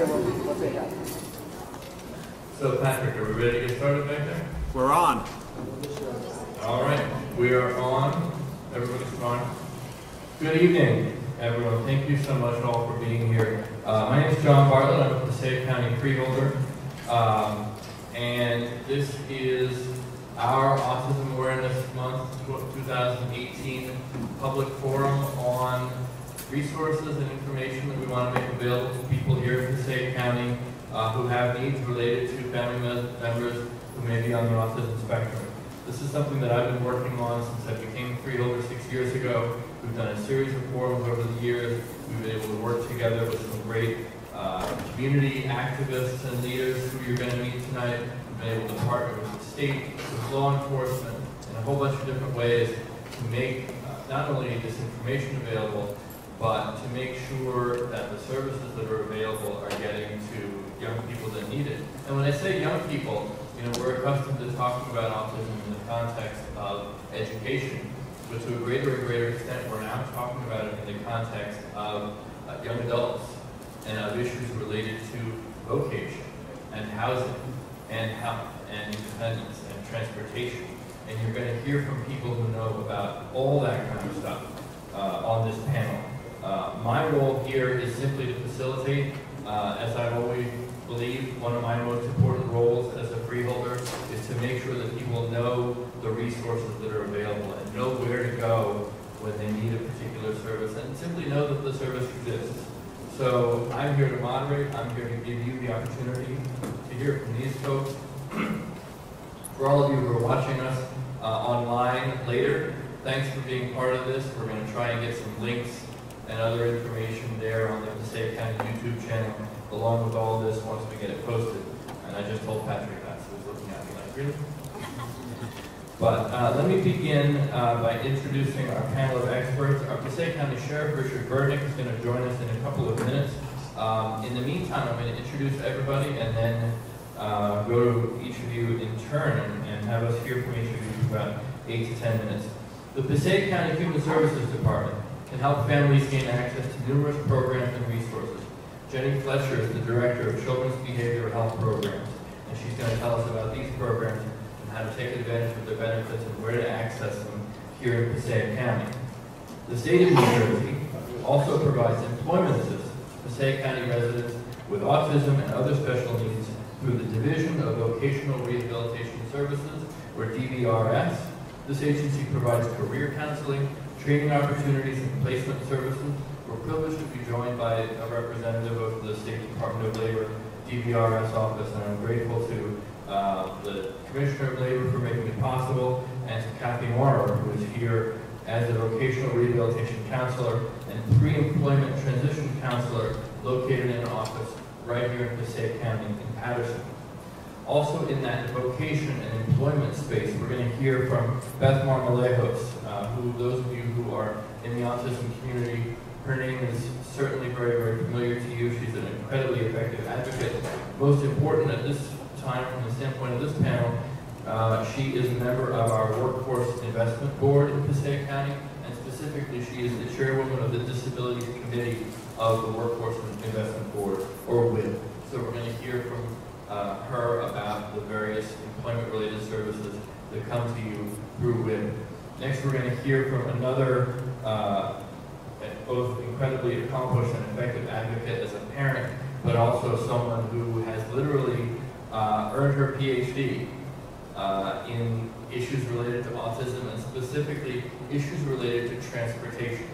Chairwoman, what they have. So Patrick, are we ready to get started back there? We're on. All right, we are on. Everybody's on. Good evening, everyone. Thank you so much all for being here. Uh, my name is John Bartlett. I'm a Passaic County freeholder. Um, and this is our Autism Awareness Month 2018 public forum on resources and information that we want to make available to people here in Passaic County uh, who have needs related to family members who may be on the autism spectrum. This is something that I've been working on since I became freeholder six years ago. We've done a series of forums over the years. We've been able to work together with some great uh, community activists and leaders who you're going to meet tonight. We've been able to partner with the state, with law enforcement, in a whole bunch of different ways to make uh, not only this information available, but to make sure that the services that are available are getting to young people that need it. And when I say young people, you know, we're accustomed to talking about autism in the context of education, but to a greater and greater extent, we're now talking about it in the context of uh, young adults and of issues related to vocation and housing and health and independence and transportation. And you're going to hear from people who know about all that kind of stuff uh, on this panel. Uh, my role here is simply to facilitate, uh, as I've always believed, one of my most important roles as a freeholder is to make sure that people know the resources that are available and know where to go when they need a particular service and simply know that the service exists. So I'm here to moderate, I'm here to give you the opportunity to hear from these folks. For all of you who are watching us uh, online later, thanks for being part of this. We're going to try and get some links and other information there on the Passaic County YouTube channel, along with all this once we get it posted. And I just told Patrick that, so he's looking at me like, really? But uh, let me begin uh, by introducing our panel of experts. Our Passaic County Sheriff, Richard Berdnik, is going to join us in a couple of minutes. Um, in the meantime, I'm going to introduce everybody and then uh, go to each of you in turn and, and have us hear from each of you for about eight to ten minutes. The Passaic County Human Services Department can help families gain access to numerous programs and resources. Jenny Fletcher is the Director of Children's Behavioral Health Programs, and she's going to tell us about these programs and how to take advantage of their benefits and where to access them here in Passaic County. The state of New Jersey also provides employment assistance to Passaic County residents with autism and other special needs through the Division of Vocational Rehabilitation Services, or DVRS. This agency provides career counseling, training opportunities, and placement services. We're privileged to be joined by a representative of the State Department of Labor DVRS office, and I'm grateful to uh, the Commissioner of Labor for making it possible, and to Kathy Morrow, who is here as a vocational rehabilitation counselor and pre-employment transition counselor located in an office right here in Passaic County in Paterson. Also in that vocation and employment space, we're going to hear from Beth Marmolejos, uh, who those of you who are in the autism community, her name is certainly very, very familiar to you. She's an incredibly effective advocate. Most important at this time from the standpoint of this panel, uh, she is a member of our Workforce Investment Board in Passaic County, and specifically she is the chairwoman of the Disability Committee of the Workforce Investment Board, or WIB. So we're going to hear from uh, her about the various employment-related services that come to you through WIB. Next, we're going to hear from another uh, both incredibly accomplished and effective advocate as a parent, but also someone who has literally uh, earned her PhD uh, in issues related to autism and specifically issues related to transportation.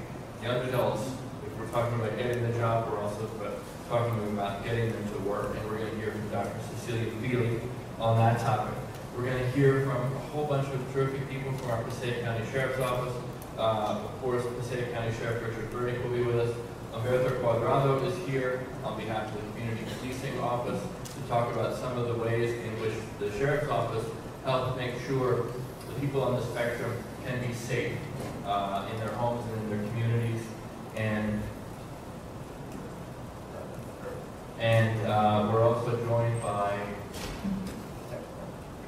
Young adults, if we're talking about getting the job, we're also talking about getting them to work, and we're going to hear from Dr. Cecilia Feeley on that topic. We're going to hear from a whole bunch of terrific people from our Passaic County Sheriff's Office. Uh, of course, Passaic County Sheriff Richard Berdnik will be with us. Alberto Cuadrado is here on behalf of the Community Policing Office to talk about some of the ways in which the Sheriff's Office helps make sure the people on the spectrum can be safe uh, in their homes and in their communities. And and uh, we're also joined by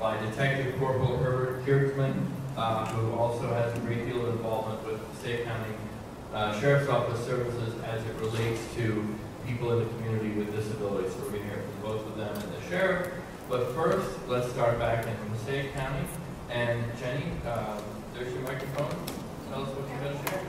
by Detective Corporal Herbert Kirchman, uh, who also has a great deal of involvement with the State County uh, Sheriff's Office services as it relates to people in the community with disabilities. So we're going to hear from both of them and the sheriff. But first, let's start back in Passaic County. And Jenny, uh, there's your microphone. Tell us what you're going to share.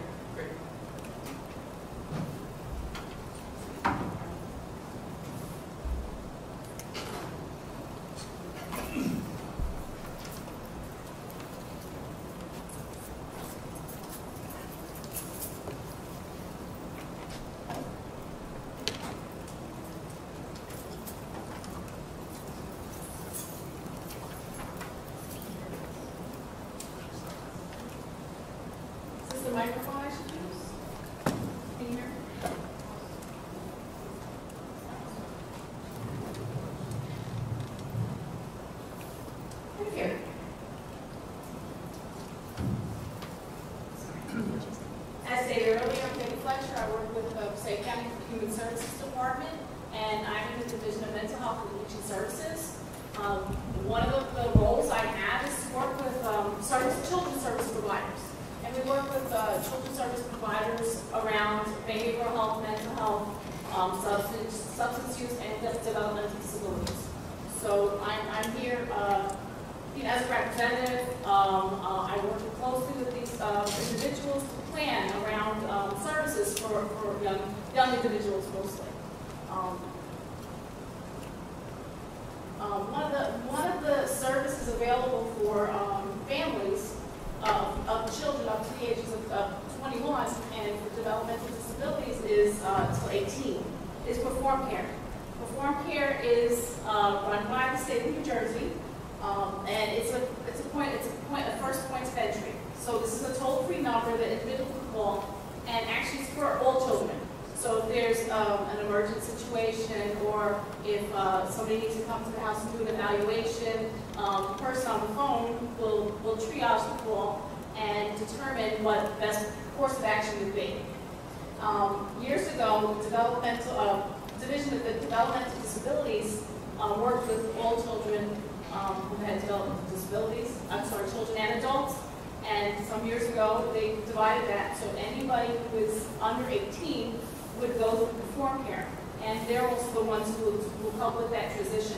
with that transition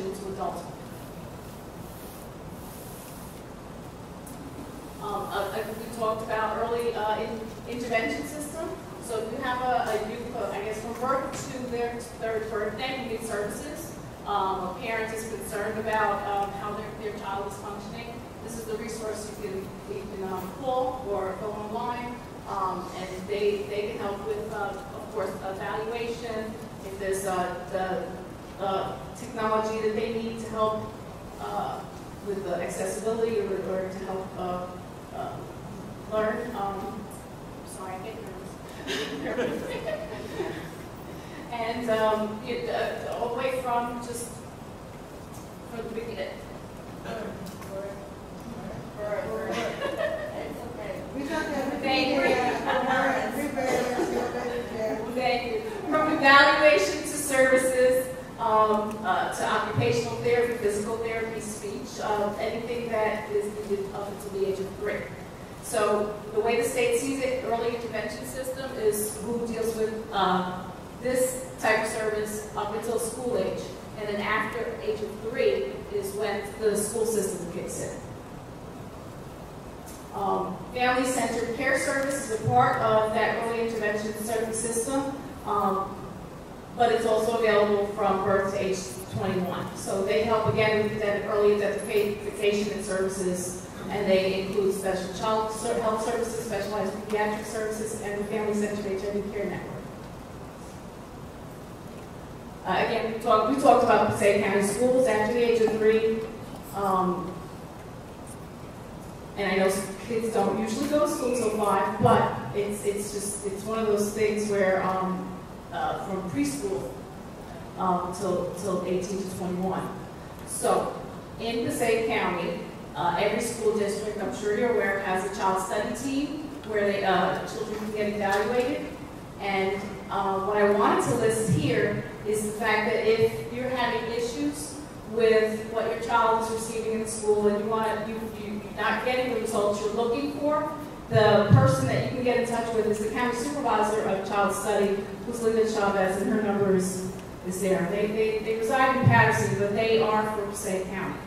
child health services, specialized pediatric services, and the Family Center HIV Care Network. Uh, again, we, talk, we talked about Passaic County schools after the age of three. Um, and I know kids don't usually go to school till five, but it's, it's just, it's one of those things where um, uh, from preschool um, till, till 18 to 21. So in Passaic County, uh, every school district, I'm sure you're aware, has a child study team where they, uh, children can get evaluated. And uh, what I wanted to list here is the fact that if you're having issues with what your child is receiving in school and you want you, you're not getting the results you're looking for, the person that you can get in touch with is the county supervisor of child study, who's Linda Chavez, and her number is, is there. They, they, they reside in Paterson, but they are for St. County.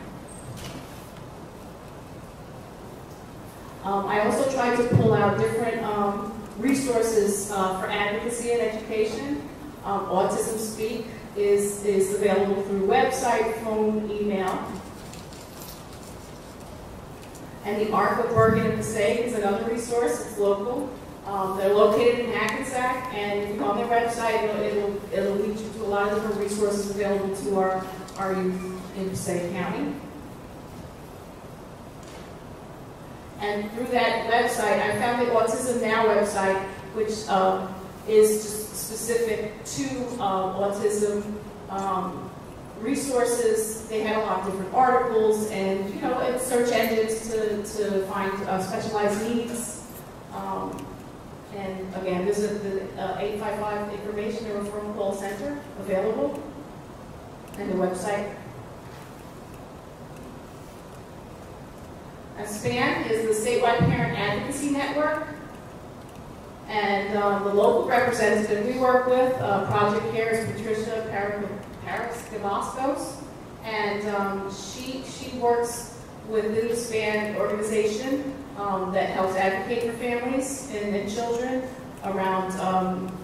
Um, I also tried to pull out different, um, resources, uh, for advocacy and education. Um, Autism Speak is, is available through website, phone, email. And the Arc of Bergen and Passaic is another resource, it's local. Um, they're located in Hackensack, and if you go on their website, it'll, it'll, it'll lead you to a lot of different resources available to our, our youth in Passaic County. And through that website, I found the Autism Now website, which um, is specific to uh, autism um, resources. They had a lot of different articles and, you know, it's search engines to, to find uh, specialized needs. Um, and again, visit the uh, 855 Information and Referral Call Center available and the website. And SPAN is the Statewide Parent Advocacy Network. And um, the local representative we work with, uh, Project Care, is Patricia Paris Paraskevastos. And um, she, she works within the SPAN organization um, that helps advocate for families and, and children around um,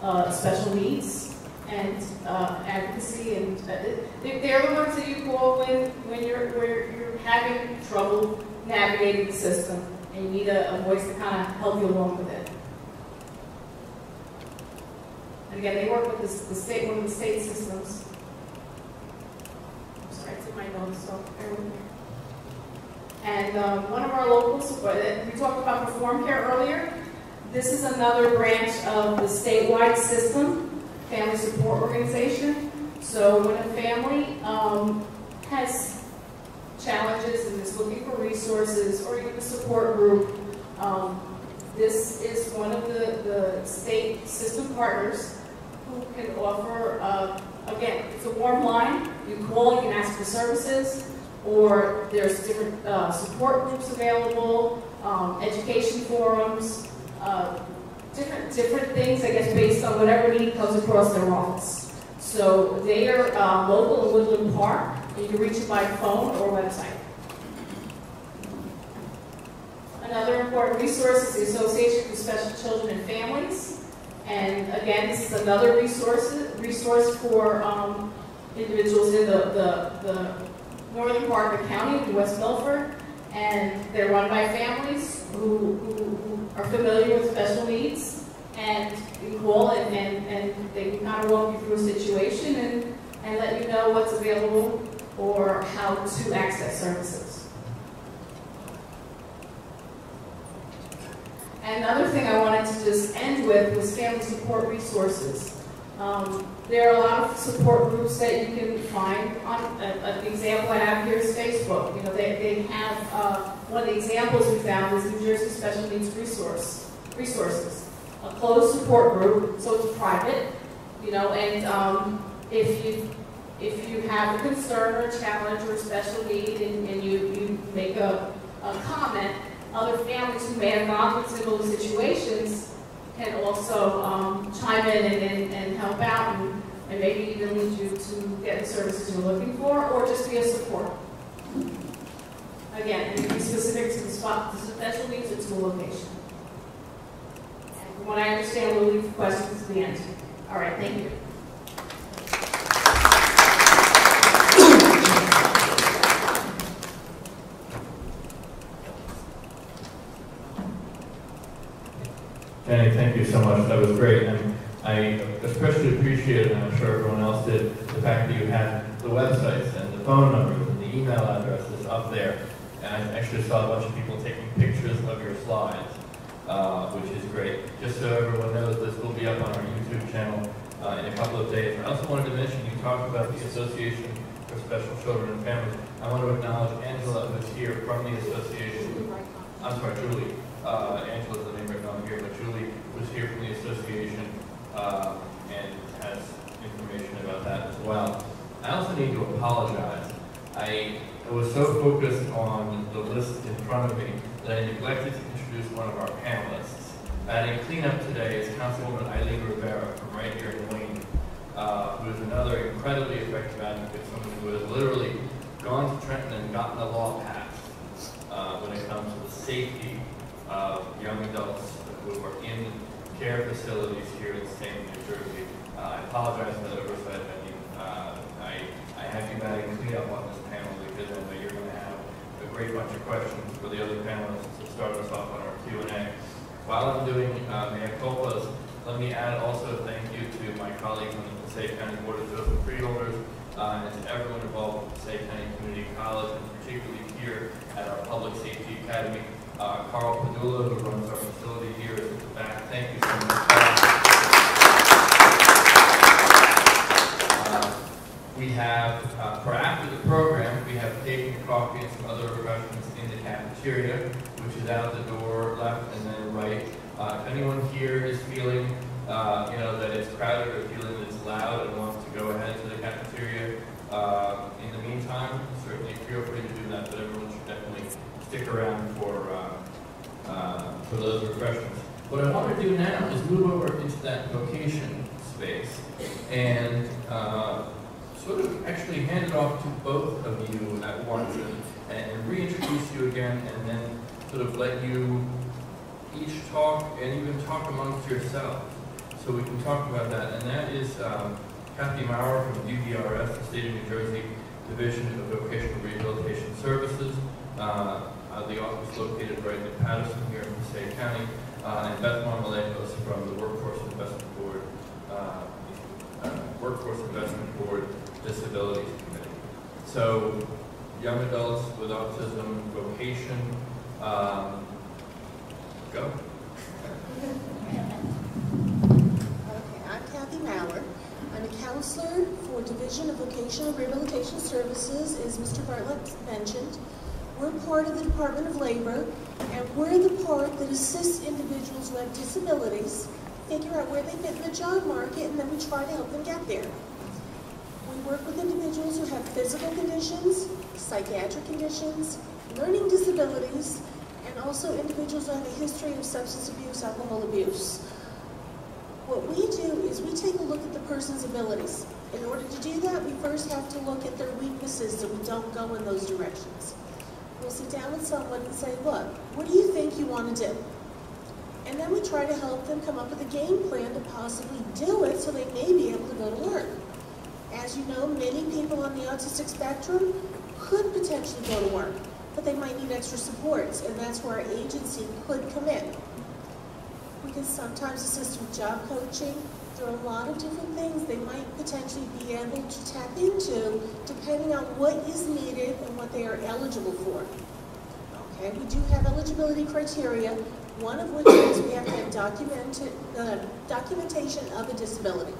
uh, special needs and uh, advocacy. And uh, they- they're the ones that you call when, when you're, where you're having trouble navigating the system and you need a, a voice to kind of help you along with it. And again, they work with the, the state, one of the state systems. I'm sorry, it's in my notes, so. And um, one of our locals, uh, we talked about Perform Care earlier. This is another branch of the statewide system, Family Support Organization. So when a family um, has challenges and is looking for resources or even a support group, um, this is one of the, the state system partners who can offer, uh, again, it's a warm line. You call, you can ask for services, or there's different uh, support groups available, um, education forums, uh, different different things, I guess, based on whatever need comes across their office. So they are uh, local in Woodland Park, and you can reach it by phone or website. Another important resource is the Association for Special Children and Families. And again, this is another resource, resource for um, individuals in the, the, the northern part of the county, West Milford. And they're run by families who, who, who are familiar with special needs. And call and, and, and they kind of walk you through a situation and, and let you know what's available or how to access services. Another thing I wanted to just end with was family support resources. Um, there are a lot of support groups that you can find on, an example I have here is Facebook. You know, they, they have, uh, one of the examples we found is New Jersey Special Needs Resource, Resources, a closed support group, so it's private, you know, and um, if you if you have a concern or a challenge or a special need and, and you, you make a, a comment, other families who may have gone through similar situations can also um, chime in and, and, and help out and, and maybe even lead you to get the services you're looking for or just be a support. Again, be specific to the spot, the special needs or to the location. And from what I understand, we'll leave questions to the end. All right, thank you. Jenny, thank you so much. That was great. And I especially appreciate, and I'm sure everyone else did, the fact that you had the websites and the phone numbers and the email addresses up there. And I actually saw a bunch of people taking pictures of your slides, uh, which is great. Just so everyone knows, this will be up on our YouTube channel uh, in a couple of days. I also wanted to mention, you talked about the Association for Special Children and Families. I want to acknowledge Angela, who's here from the association. I'm sorry, Julie. Uh, Angela's the name right now here, but Julie was here from the association uh, and has information about that as well. I also need to apologize. I was so focused on the list in front of me that I neglected to introduce one of our panelists. Adding cleanup today is Councilwoman Eileen Rivera from right here in Wayne, uh, who is another incredibly effective advocate, someone who has literally gone to Trenton and gotten a law passed uh, when it comes to the safety of young adults who are in care facilities here in Stanton, New Jersey. Uh, I apologize for that oversight, Wendy. Uh, I, I have you batting cleanup on this panel you're going to have a great bunch of questions for the other panelists to start us off on our Q&A. While I'm doing uh, mea culpas, let me add also a thank you to my colleagues on the Passaic County Board of Chosen Freeholders uh, and to everyone involved with Passaic County Community College and particularly here at our Public Safety Academy. Uh, Carl Padula, who runs our facility here, at the back. Thank you so much. Uh, We have, uh, for after the program, we have cake and coffee and some other refreshments in the cafeteria, which is out the door left and then right. Uh, If anyone here is feeling, uh, you know, that it's crowded or feeling that it's loud and wants to go ahead to the cafeteria, uh, in the meantime, certainly feel free to do that, but everyone should definitely stick around for, uh, uh, for those refreshments. What I want to do now is move over into that vocation space and uh, sort of actually hand it off to both of you at once and, and reintroduce you again and then sort of let you each talk and even talk amongst yourselves. So we can talk about that. And that is um, Kathy Maurer from DVRS, the State of New Jersey Division of Vocational Rehabilitation Services. Uh, uh, the office located right in Paterson here in Passaic County. Uh, and Beth Marmolejos from the Workforce Investment Board, uh, uh, Workforce Investment Board Disabilities Committee. So, young adults with autism, vocation, um, go. Okay, I'm Kathy Maurer. I'm a counselor for Division of Vocational Rehabilitation Services, as Mr. Bartlett mentioned. We're part of the Department of Labor, and we're the part that assists individuals who have disabilities figure out where they fit in the job market, and then we try to help them get there. We work with individuals who have physical conditions, psychiatric conditions, learning disabilities, and also individuals who have a history of substance abuse, alcohol abuse. What we do is we take a look at the person's abilities. In order to do that, we first have to look at their weaknesses so we don't go in those directions. We'll sit down with someone and say, look, what do you think you want to do? And then we try to help them come up with a game plan to possibly do it so they may be able to go to work. As you know, many people on the autistic spectrum could potentially go to work, but they might need extra supports, and that's where our agency could come in. We can sometimes assist with job coaching. There are a lot of different things they might potentially be able to tap into depending on what is needed and what they are eligible for. Okay, we do have eligibility criteria, one of which is we have to have documented, uh, documentation of a disability.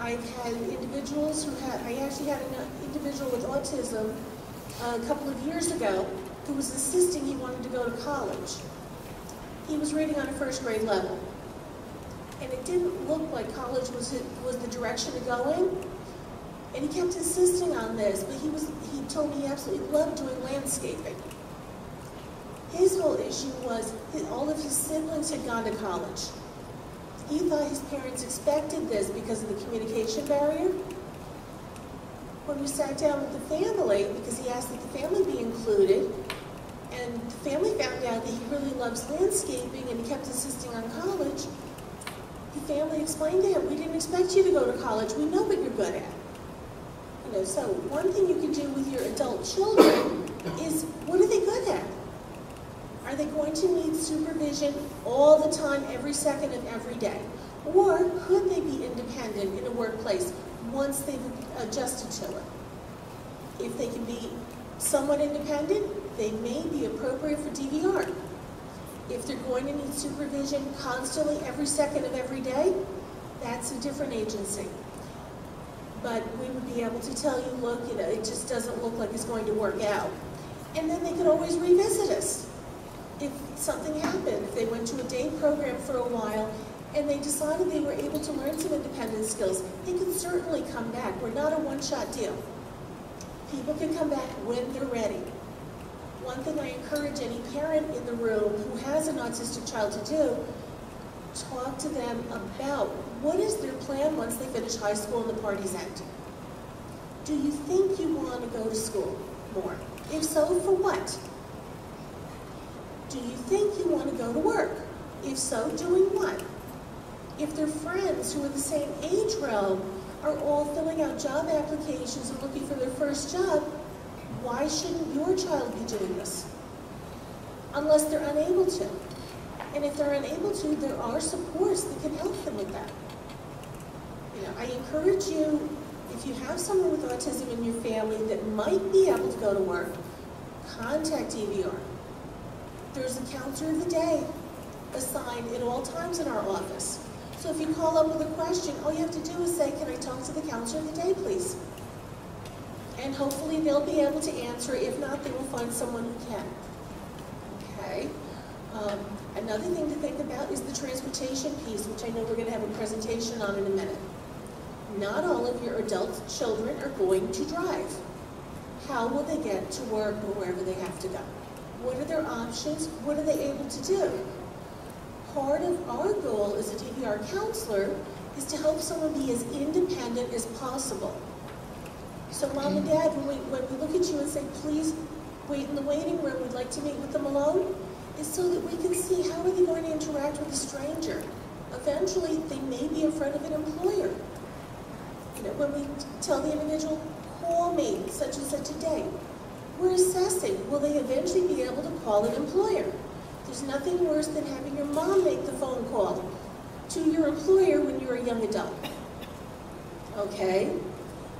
I've had individuals who had, I actually had an individual with autism uh, a couple of years ago who was insisting he wanted to go to college. He was reading on a first grade level. And it didn't look like college was, it, was the direction to go in. And he kept insisting on this, but he, was, he told me he absolutely loved doing landscaping. His whole issue was that all of his siblings had gone to college. He thought his parents expected this because of the communication barrier. When we sat down with the family, because he asked that the family be included, and the family found out that he really loves landscaping and he kept insisting on college, the family explained to him, we didn't expect you to go to college, we know what you're good at. You know, so one thing you can do with your adult children is, what are they good at? Are they going to need supervision all the time, every second of every day? Or could they be independent in a workplace once they've adjusted to it? If they can be somewhat independent, they may be appropriate for DVR. If they're going to need supervision constantly every second of every day, that's a different agency. But we would be able to tell you, look, you know, it just doesn't look like it's going to work out. And then they could always revisit us if something happened, if they went to a day program for a while and they decided they were able to learn some independent skills, they could certainly come back. We're not a one-shot deal. People can come back when they're ready. One thing I encourage any parent in the room who has an autistic child to do, talk to them about what is their plan once they finish high school and the parties end. Do you think you want to go to school more? If so, for what? Do you think you want to go to work? If so, doing what? If their friends who are the same age realm are all filling out job applications and looking for their first job, why shouldn't your child be doing this? Unless they're unable to. And if they're unable to, there are supports that can help them with that. You know, I encourage you, if you have someone with autism in your family that might be able to go to work, contact DVR. There's a counselor of the day assigned at all times in our office. So if you call up with a question, all you have to do is say, can I talk to the counselor of the day, please? And hopefully they'll be able to answer. If not, they will find someone who can. Okay? Um, another thing to think about is the transportation piece, which I know we're going to have a presentation on in a minute. Not all of your adult children are going to drive. How will they get to work or wherever they have to go? What are their options? What are they able to do? Part of our goal as a DVR counselor is to help someone be as independent as possible. So mom and mm-hmm. dad, when we, when we look at you and say, please wait in the waiting room, we'd like to meet with them alone, is so that we can see how are they going to interact with a stranger. Eventually, they may be in front of an employer. You know, when we tell the individual, call me such and such a day, we're assessing, will they eventually be able to call an employer? There's nothing worse than having your mom make the phone call to your employer when you're a young adult. Okay?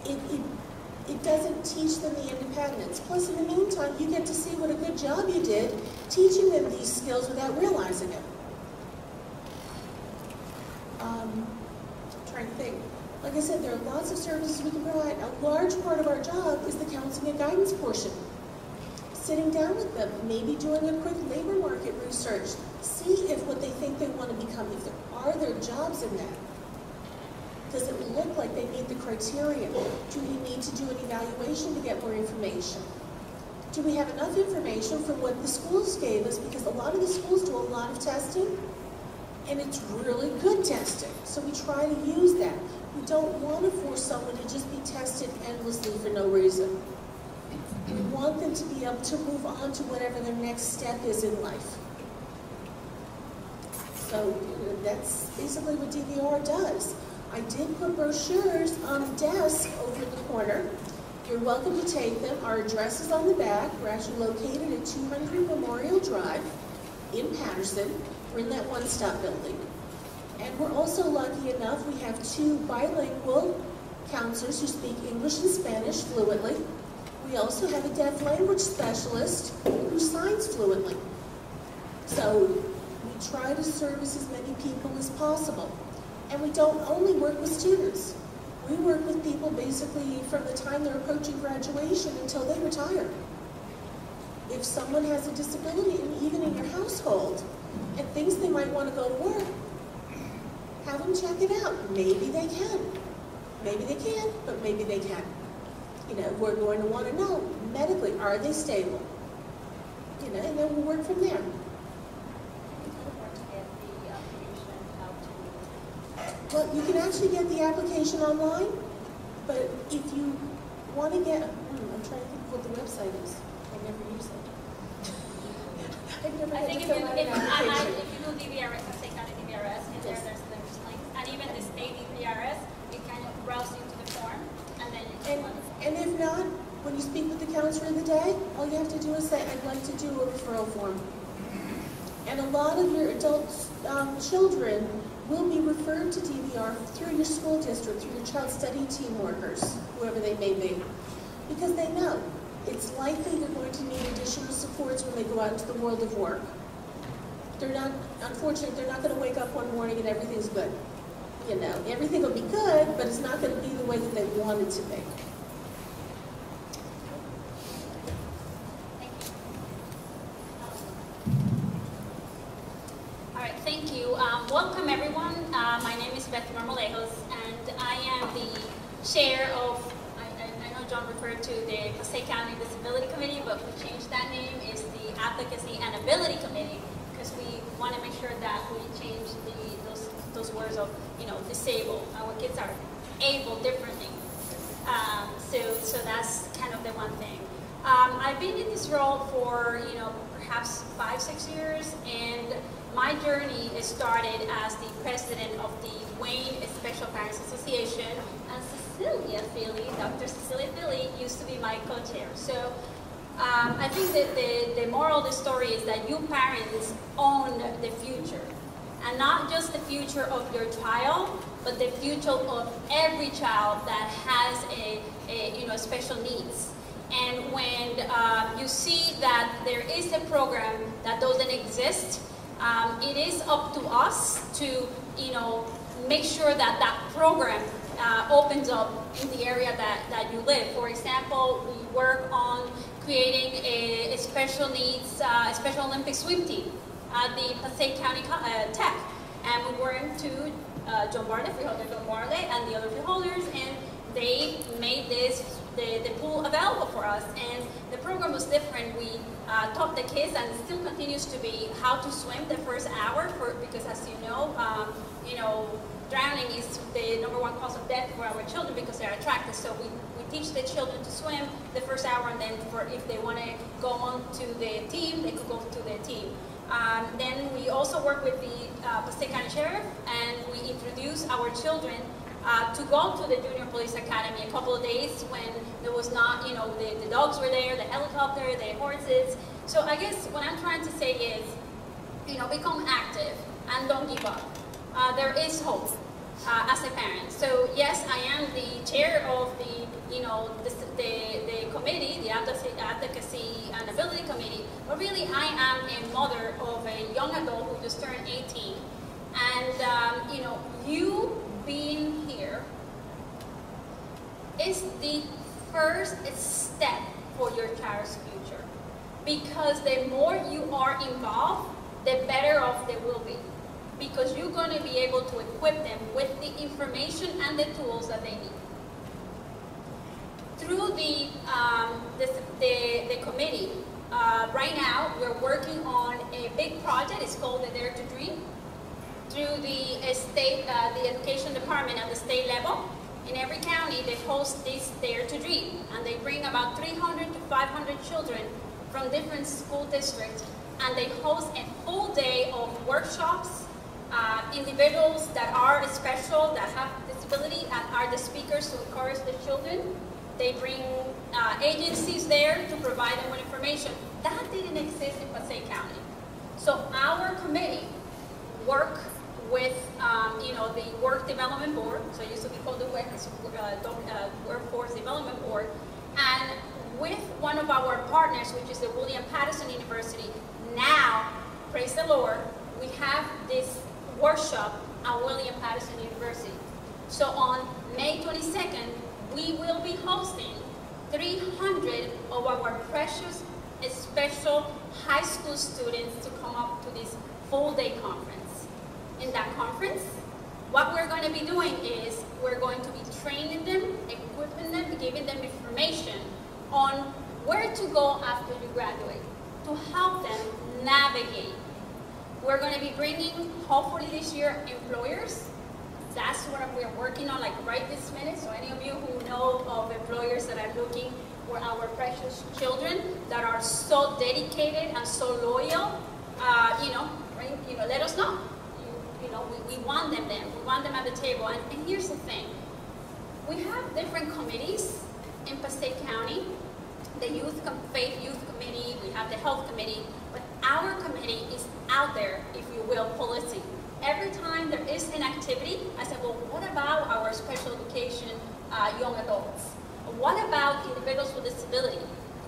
It, it, it doesn't teach them the independence. Plus, in the meantime, you get to see what a good job you did teaching them these skills without realizing it. Um, trying to think. Like I said, there are lots of services we can provide. A large part of our job is the counseling and guidance portion. Sitting down with them, maybe doing a quick labor market research, see if what they think they want to become, if there are there jobs in that. Does it look like they meet the criteria? Do we need to do an evaluation to get more information? Do we have enough information from what the schools gave us? Because a lot of the schools do a lot of testing, and it's really good testing. So we try to use that. We don't want to force someone to just be tested endlessly for no reason. We want them to be able to move on to whatever their next step is in life. So that's basically what DVR does. I did put brochures on the desk over the corner. You're welcome to take them. Our address is on the back. We're actually located at 200 Memorial Drive in Paterson. We're in that one-stop building. And we're also lucky enough, we have two bilingual counselors who speak English and Spanish fluently. We also have a deaf language specialist who signs fluently. So we try to service as many people as possible. And we don't only work with students. We work with people basically from the time they're approaching graduation until they retire. If someone has a disability, and even in your household, and thinks they might want to go to work, have them check it out. Maybe they can. Maybe they can, but maybe they can. You know, we're going to want to know medically, are they stable? You know, and then we'll work from there. Well, you can actually get the application online, but if you want to get, hmm, I'm trying to think what the website is. I never use it. I've never I think if you, if, I, if you do DVRS, I think on the DVRS, in there, Yes. there's, there's links, and even the state DVRS, you can browse into the form, and then you And, and if not, when you speak with the counselor of the day, all you have to do is say, I'd like to do a referral form. And a lot of your adult um, children will be referred to DVR through your school district, through your child study team workers, whoever they may be. Because they know it's likely they're going to need additional supports when they go out into the world of work. They're not, unfortunately, they're not going to wake up one morning and everything's good. You know, everything will be good, but it's not going to be the way that they want it to be. Thank you. All right, thank you. Um, welcome, everyone. Uh, my name is Beth Marmolejos, and I am the chair of, I, I, I know John referred to the Passaic County Disability Committee, but we changed that name, It's the Advocacy and Ability Committee, because we want to make sure that we change the, those, those words of, you know, disabled. Our kids are able differently. Um, so, so that's kind of the one thing. Um, I've been in this role for, you know, perhaps five, six years, and my journey started as the president of the Wayne Special Parents Association, and Cecilia Feeley, Dr. Cecilia Feeley, used to be my co-chair. So um, I think that the, the moral of the story is that you parents own the future, and not just the future of your child, but the future of every child that has a, a you know special needs. And when uh, you see that there is a program that doesn't exist, um, it is up to us to, you know, make sure that that program uh, opens up in the area that, that you live. For example, we work on creating a, a special needs, uh, Special Olympic swim team at the Passaic County uh, Tech. And we went to uh, John Bartlett, freeholder John Bartlett, and the other freeholders, and they made this the, the pool available for us. And the program was different. We uh, taught the kids, and still continues to be, how to swim the first hour, for, because as you know, um, you know, drowning is the number one cause of death for our children because they're attracted. So we, we teach the children to swim the first hour, and then for if they want to go on to the team, they could go to the team. Um, then we also work with the uh, Passaic County Sheriff, and we introduce our children uh, to go to the Junior Police Academy a couple of days when there was not, you know, the, the dogs were there, the helicopter, the horses. So I guess what I'm trying to say is, you know, become active and don't give up. Uh, there is hope uh, as a parent. So yes, I am the chair of the, you know, the, the, the committee, the Advocacy and Ability Committee, but really I am a mother of a young adult who just turned 18. And, um, you know, you being here is the first step for your child's future. Because the more you are involved, the better off they will be. Because you're going to be able to equip them with the information and the tools that they need. Through the, um, the, the, the, committee, uh, right now we're working on a big project. It's called the Dare to Dream through the state, uh, the education department at the state level. In every county, they host this Dare to Dream, and they bring about 300 to 500 children from different school districts, and they host a full day of workshops. Uh, individuals that are special, that have disability, and are the speakers to encourage the children. They bring uh, agencies there to provide them with information. That didn't exist in Passaic County. So our committee work with, um, you know, the Work Development Board, so it used to be called the uh, uh, Workforce Development Board, and with one of our partners, which is the William Paterson University, now, praise the Lord, we have this workshop at William Paterson University. So on May 22nd, we will be hosting 300 of our precious special high school students to come up to this full day conference in that conference. What we're going to be doing is we're going to be training them, equipping them, giving them information on where to go after you graduate to help them navigate. We're going to be bringing, hopefully this year, employers. That's what we're working on, like right this minute. So any of you who know of employers that are looking for our precious children that are so dedicated and so loyal, uh, you know, you know, let us know you know, we, we want them there. We want them at the table. And, and here's the thing. We have different committees in Passaic County. The Youth Faith Youth Committee, we have the Health Committee, but our committee is out there, if you will, policy. Every time there is an activity, I said, well, what about our special education uh, young adults? What about individuals with disability?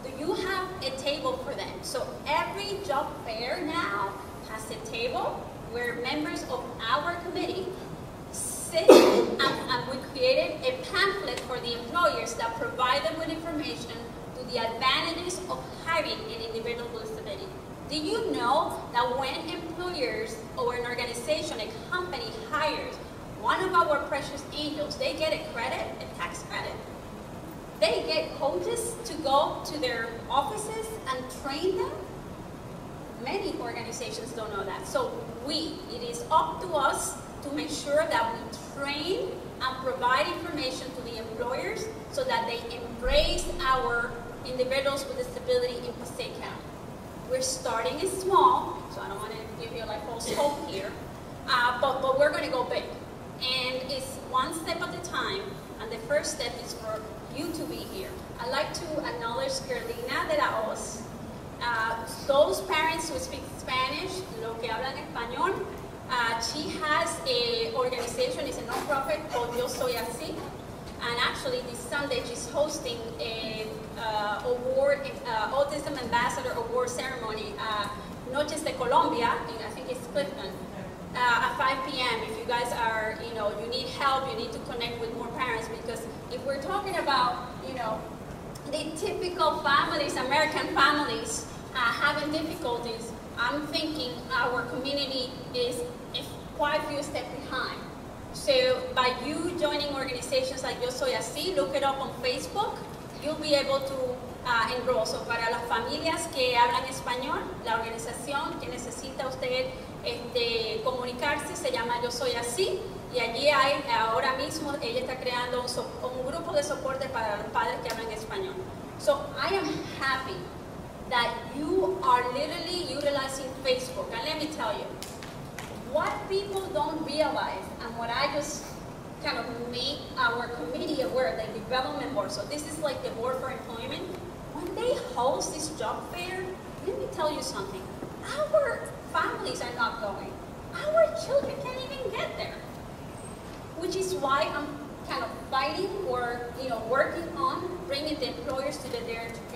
Do you have a table for them? So every job fair now has a table where members of our committee sit and, and we created a pamphlet for the employers that provide them with information to the advantages of hiring an individual with disability. Do you know that when employers or an organization, a company hires one of our precious angels, they get a credit, a tax credit. they get coaches to go to their offices and train them. Many organizations don't know that. So we, it is up to us to make sure that we train and provide information to the employers so that they embrace our individuals with disability in Passaic County. We're starting small, so I don't want to give you like false hope here, uh, but, but we're going to go big. And it's one step at a time, and the first step is for you to be here. I'd like to acknowledge Carolina de la Hoz. Uh, those parents who speak Spanish, lo que hablan español, uh, she has a organization, it's a non-profit called Yo Soy Así. And actually this Sunday she's hosting a uh, award, uh, Autism Ambassador Award ceremony, uh, Noches de Colombia, I think it's Clifton, uh, at 5 p.m. If you guys are, you know, you need help, you need to connect with more parents because if we're talking about, you know, the typical families, American families, having difficulties, I'm thinking our community is, quite a few steps behind. So by you joining organizations like Yo Soy Así, look it up on Facebook, you'll be able to uh, enroll. So para las familias que hablan español, la organización que necesita usted este, comunicarse se llama Yo Soy Así y allí hay, ahora mismo, ella está creando un, un grupo de soporte para los padres que hablan español. So I am happy that you are literally utilizing Facebook. And let me tell you, what people don't realize and what I just kind of make our committee aware, the development board, so this is like the board for employment, when they host this job fair, let me tell you something, our families are not going. Our children can't even get there. Which is why I'm kind of fighting or you know working on bringing the employers to the Dream.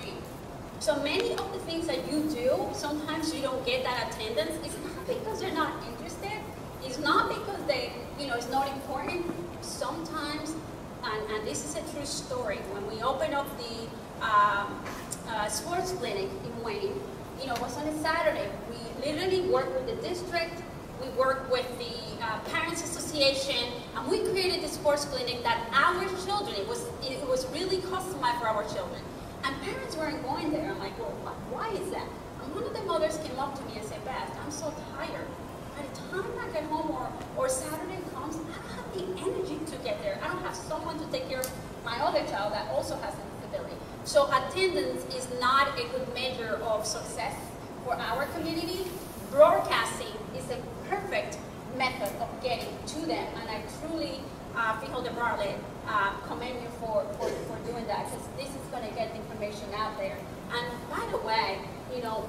So many of the things that you do, sometimes you don't get that attendance. It's not because they're not interested. It's not because they, you know, it's not important. Sometimes, and, and this is a true story, when we opened up the um, uh, sports clinic in Wayne, you know, it was on a Saturday. We literally worked with the district, we worked with the uh, Parents Association, and we created the sports clinic that our children, it was, it was really customized for our children. And parents weren't going there. I'm like, well, why is that? And one of the mothers came up to me and said, Beth, I'm so tired. By the time I get home or, or Saturday comes, I don't have the energy to get there. I don't have someone to take care of my other child that also has a disability. So attendance is not a good measure of success for our community. Broadcasting is a perfect method of getting to them, and I truly, uh, Freeholder Bartlett, uh, commend you for, for, for doing that, because this is going to get the information out there. And by the way, you know,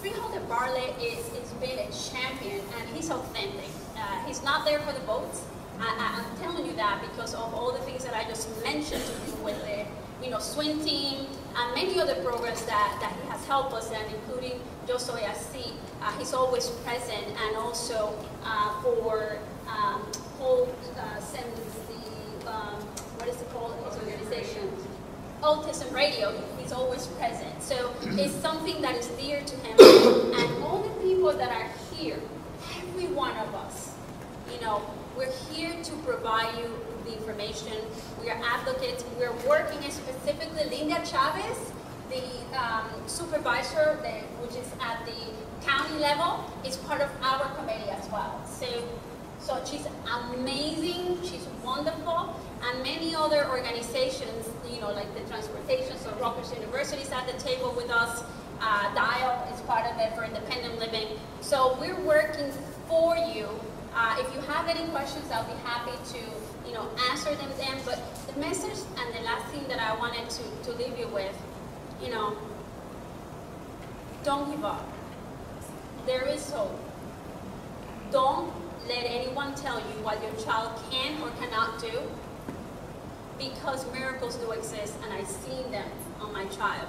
Freeholder Bartlett is, is been a champion, and he's authentic. Uh, he's not there for the votes. I, am telling you that because of all the things that I just mentioned to you with the, you know, swim team, and many other programs that, that he has helped us in, including Yo Soy Uh, he's always present, and also uh, for um, whole uh, um, what is it called, his organization? Autism Radio, he's always present. So it's something that is dear to him. and all the people that are here, every one of us, you know, we're here to provide you the information. We are advocates. We're working specifically, Linda Chavez, the um, supervisor, the, which is at the county level, is part of our committee as well. So, so she's amazing, she's wonderful, and many other organizations, you know, like the transportation, so Rutgers University is at the table with us, uh, DIAL is part of it for independent living. So we're working for you. Uh, if you have any questions, I'll be happy to, you know, answer them then. But the message and the last thing that I wanted to, to leave you with, you know, don't give up. There is hope. Don't let anyone tell you what your child can or cannot do? Because miracles do exist and I've seen them on my child.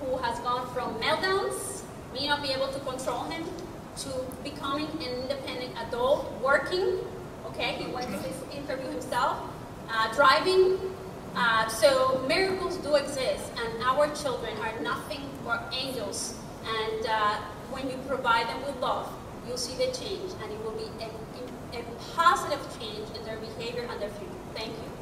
Who has gone from meltdowns, me not be able to control him, to becoming an independent adult, working, okay, he went to his interview himself, uh, driving, uh, so miracles do exist and our children are nothing but angels. And uh, when you provide them with love, you'll see the change, and it will be a, a positive change in their behavior and their future. Thank you.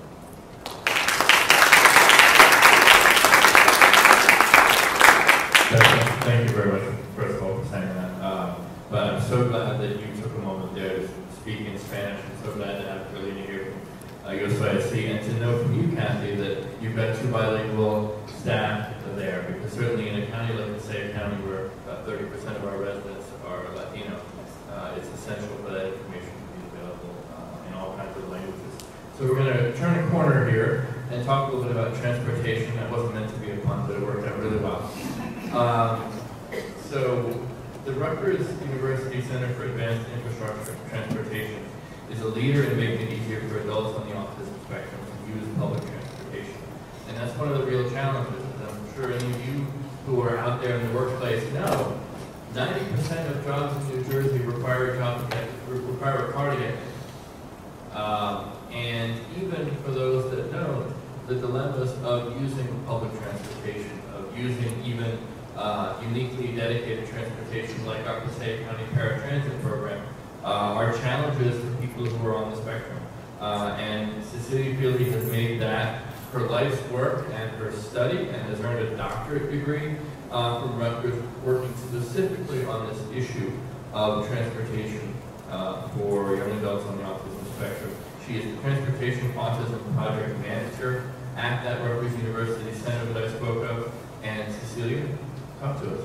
Thank you very much, first of all, for saying that. Um, but I'm so glad that you took a moment there to speak in Spanish. I'm so glad to have Carolina here from uh, see, and to know from you, Kathy, that you've got two bilingual staff there. Because certainly in a county like the Sayre County, where about 30% of our residents are Latin uh, it's essential for that information to be available uh, in all kinds of languages. So we're going to turn a corner here and talk a little bit about transportation. That wasn't meant to be a pun, but it worked out really well. Um, so the Rutgers University Center for Advanced Infrastructure Transportation is a leader in making it easier for adults on the autism spectrum to use public transportation. And that's one of the real challenges. And I'm sure any of you who are out there in the workplace know 90% of jobs in New Jersey require a job require a car to. Um, and even for those that don't, the dilemmas of using public transportation, of using even uh, uniquely dedicated transportation like our Passaic County Paratransit program uh, are challenges for people who are on the spectrum. Uh, and Cecilia Feeley has made that her life's work and her study and has earned a doctorate degree uh, from Rutgers working specifically on this issue of transportation uh, for young adults on the autism spectrum. She is the Transportation Autism Project Manager at that Rutgers University Center that I spoke of. And Cecilia, talk to us.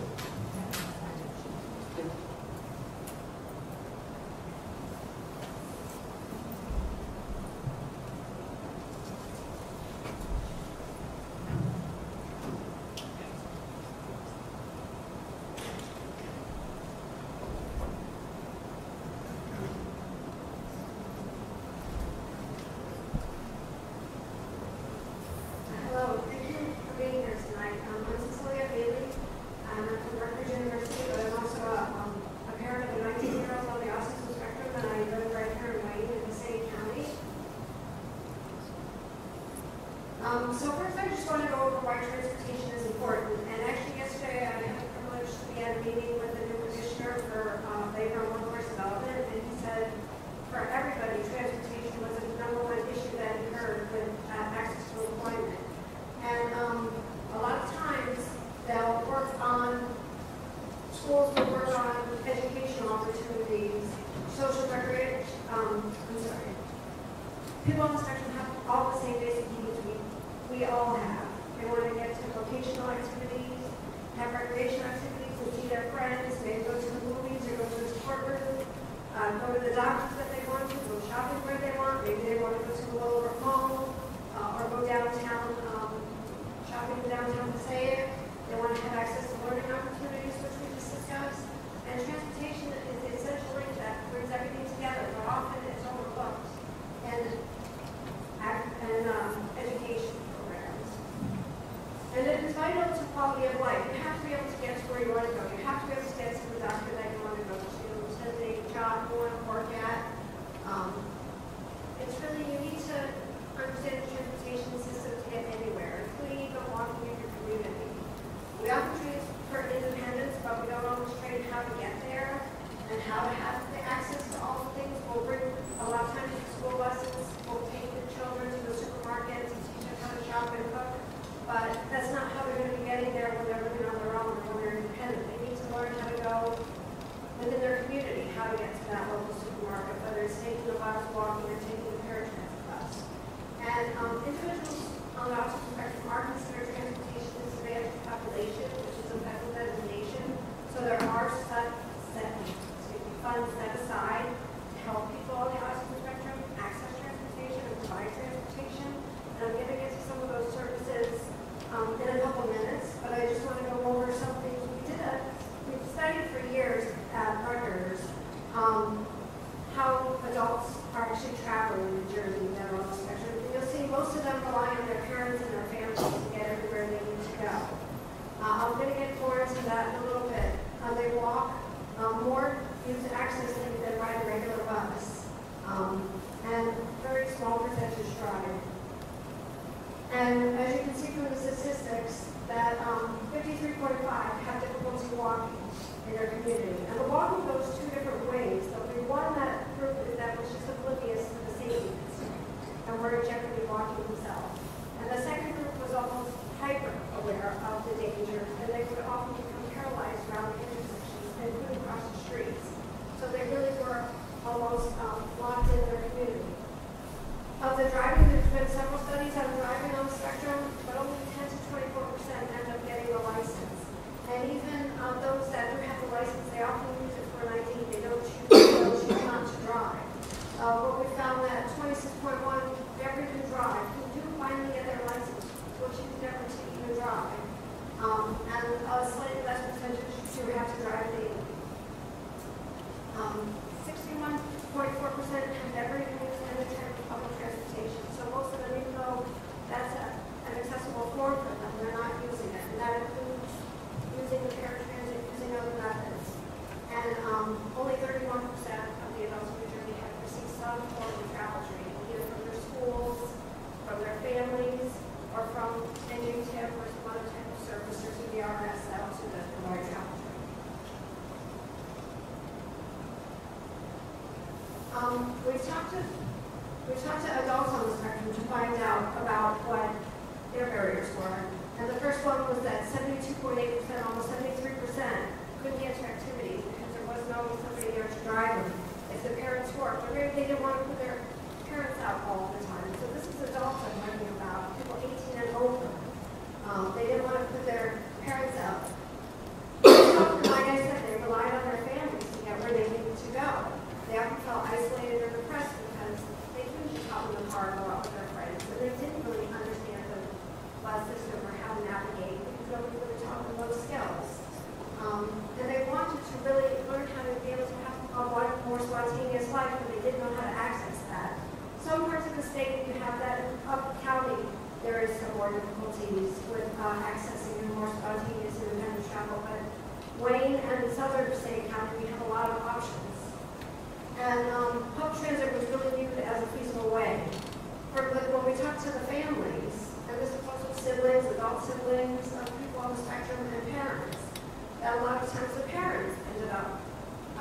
Of the parents ended up,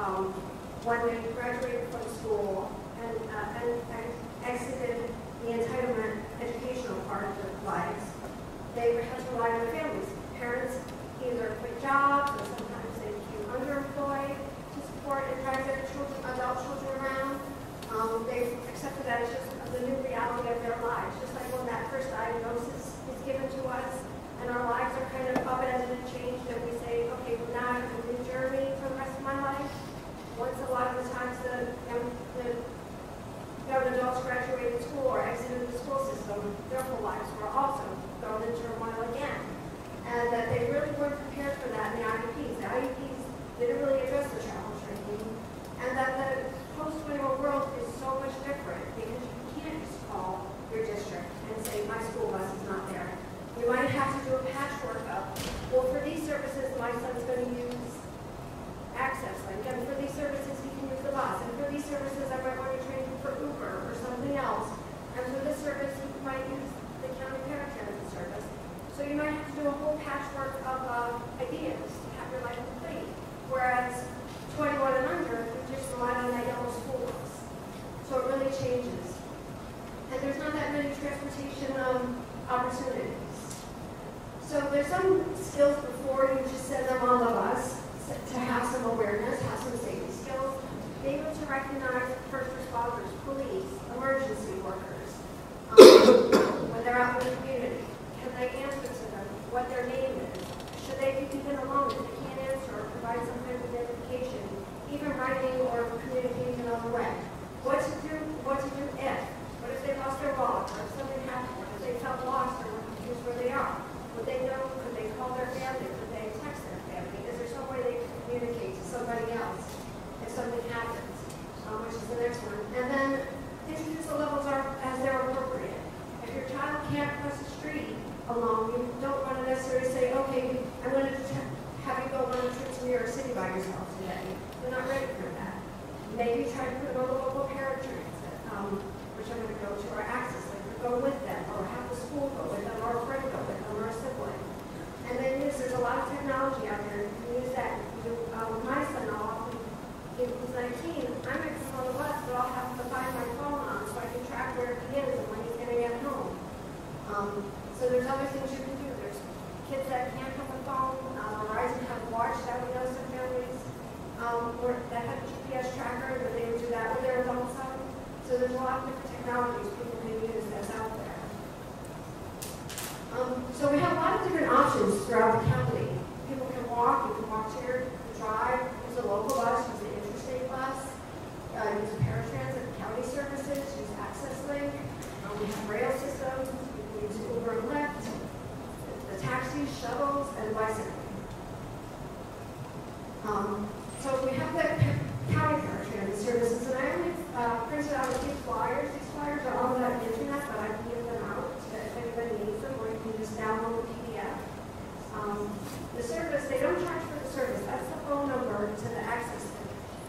um, when they graduated from school and, uh, and, and exited the entitlement educational part of their lives, they had to rely on their families. Parents either quit jobs or sometimes they became underemployed to support and drive their children, adult children around. Um, they accepted that as just the new reality of their lives, just like when that first diagnosis is given to us and our lives are kind of up and changed and we say, okay, well now I a new journey for the rest of my life. Once a lot of the times the, young- the young adults graduated school or exited the school system, their whole lives were also thrown in turmoil again. And that they really weren't prepared for that in the IEPs. The IEPs didn't really address the travel training. And that the post-21 world is so much different because you can't just call your district and say, my school bus is not there. You might have to do a patchwork of, well, for these services, my son's going to use access link, and for these services, he can use the bus, and for these services, I might want to train him for Uber or something else, and for this service, he might use the county paratransit service. So you might have to do a whole patchwork of uh, ideas to have your life complete, whereas 21 and under, you just rely on that yellow school bus. So it really changes. And there's not that many transportation um, opportunities. So there's some skills before you just send them on the bus to have some awareness, have some safety skills, be able to recognize first responders, police, emergency workers, um, when they're out in the community. Can they answer to them what their name is? Should they be given a loan if they can't answer or provide some kind of identification, even writing or communicating another way? What to do, what to do if? What if they lost their wallet, or if something happened, or if they felt lost or confused where they are? They know, could they call their family, could they text their family? Is there some way they can communicate to somebody else if something happens? Um, which is the next one. And then introduce the levels are as they're appropriate. If your child can't cross the street alone, you don't want to necessarily say, okay, I'm going to have you go on a trip to New York City by yourself today. You're not ready for that. Maybe try to put on a local paratransit, um, which I'm going to go to, or access, like go with them, or have the school go with them, or a friend go with them, or a sibling. And then use, there's a lot of technology out there, you can use that. You, uh, my son, I'll often, he's 19, I'm going to come on the bus, but I'll have to find my phone on so I can track where he is and when he's going to get home. Um, so there's other things you can do. There's kids that can't have a phone, uh, Verizon have a watch that we know some families, um, or that have a GPS tracker, but they would do that with their son. So there's a lot of different technologies people can use that's out there. Um, so we have a lot of different options throughout the county. People can walk, you can walk to your drive, use a local bus, use an interstate bus, uh, use paratransit, county services, use Access Link. Um, we have rail systems, you can use Uber and Lyft, the taxis, shuttles, and bicycling. Um, so we have the county paratransit services, and I only uh, printed out a few flyers. These flyers are on the internet, but I can give them out to if anybody needs them, or you can just download the PDF. Um, the service, they don't charge for the service. That's the phone number to the access.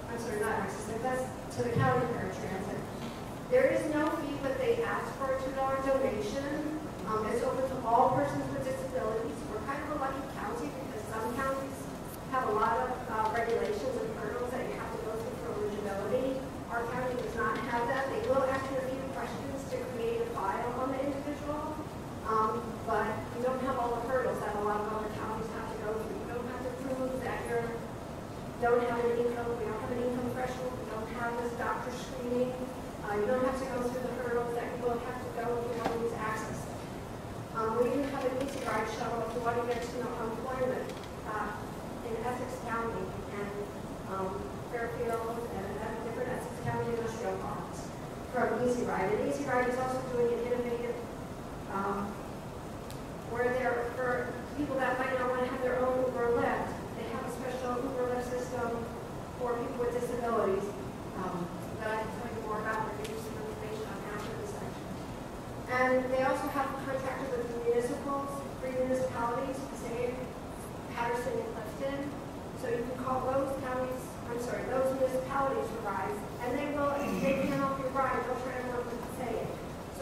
I'm sorry, not access. That's to the county paratransit. There is no fee, but they ask for a two dollar donation. Um, it's open to all persons with disabilities. We're kind of a lucky county because some counties have a lot of uh, regulations and hurdles that you have to go through for eligibility. Our county does not have that. They will ask you a few questions to create a file on the individual, um, but you don't have all the hurdles that a lot of other counties have to go through. You don't have to prove that you don't have an income, we don't have an income threshold, we don't have this doctor screening. Uh, you don't have to go through the hurdles that you will have to go if you want to use access. Um, we do have an easy ride shuttle if you want to get to employment uh, in Essex County and um, Fairfield and different Essex County industrial parks from EZ Ride. And EZ Ride is also doing an innovative um, where there for people that might not want to have their own Uber Lyft. They have a special Uber Lyft system for people with disabilities um, that I can tell you more about or give you some information on after this section. And they also have contracted with municipals, three municipalities, Passaic, Paterson, and Clifton. So you can call those counties, I'm sorry, those municipalities for rides, and they will, they can help you ride, they'll try to.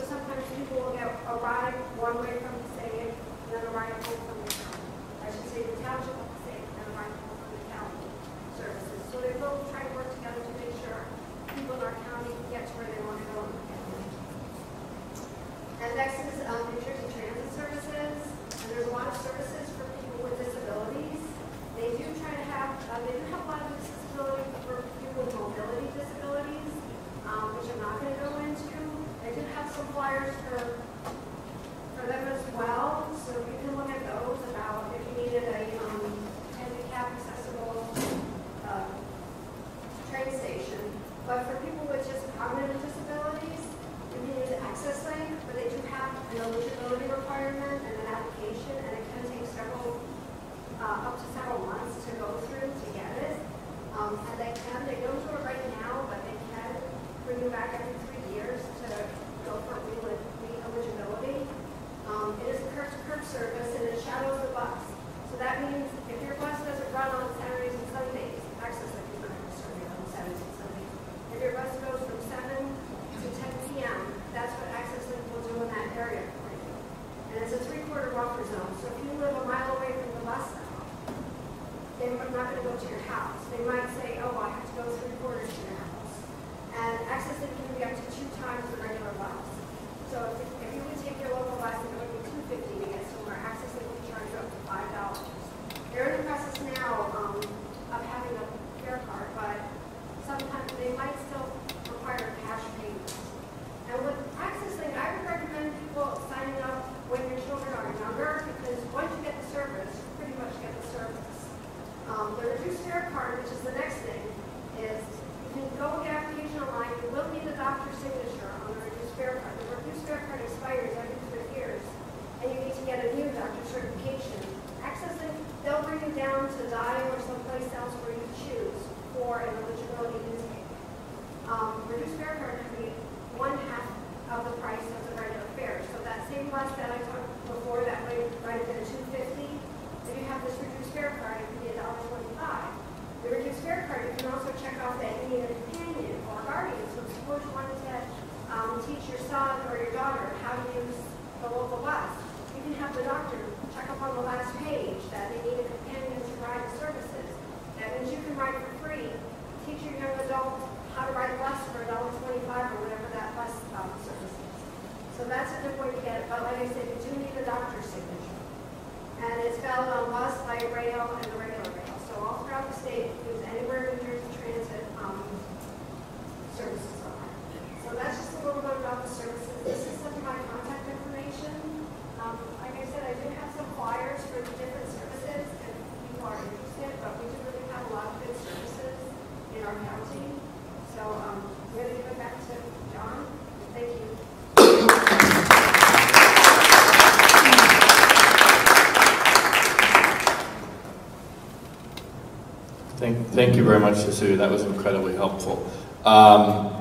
So sometimes people will get a ride one way from Passaic, and then a ride home from the county. I should say the township of Passaic, and then a ride home from the county services. So they will try to work together to make sure people in our county get to where they want to go. And next is um, New Jersey Transit Services, and there's a lot of services for people with disabilities. They do try to have very much, Susu. That was incredibly helpful. Um,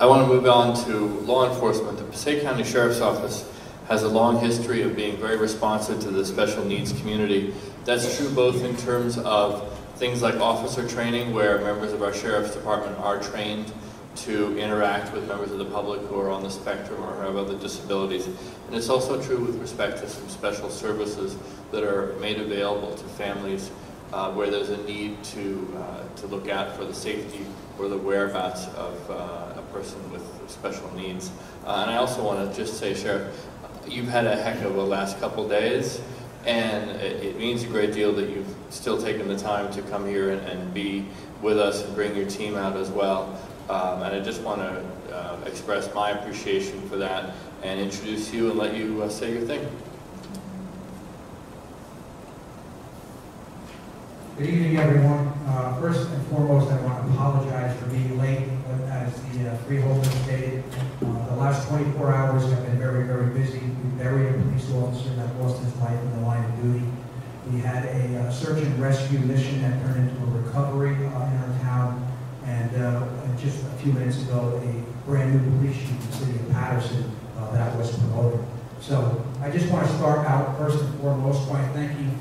I want to move on to law enforcement. The Passaic County Sheriff's Office has a long history of being very responsive to the special needs community. That's true both in terms of things like officer training, where members of our sheriff's department are trained to interact with members of the public who are on the spectrum or have other disabilities. And it's also true with respect to some special services that are made available to families uh, where there's a need to, uh, to look out for the safety or the whereabouts of uh, a person with special needs. Uh, and I also want to just say, Sheriff, you've had a heck of a last couple days, and it, it means a great deal that you've still taken the time to come here and, and be with us and bring your team out as well. Um, and I just want to uh, express my appreciation for that and introduce you and let you uh, say your thing. Good evening, everyone. Uh, First and foremost, I want to apologize for being late, but as the uh, freeholder stated. uh, The last 24 hours have been very, very busy. We buried a police officer that lost his life in the line of duty. We had a uh, search and rescue mission that turned into a recovery uh, in our town. And uh, just a few minutes ago, a brand-new police chief in the city of Paterson uh, that was promoted. So I just want to start out first and foremost by thanking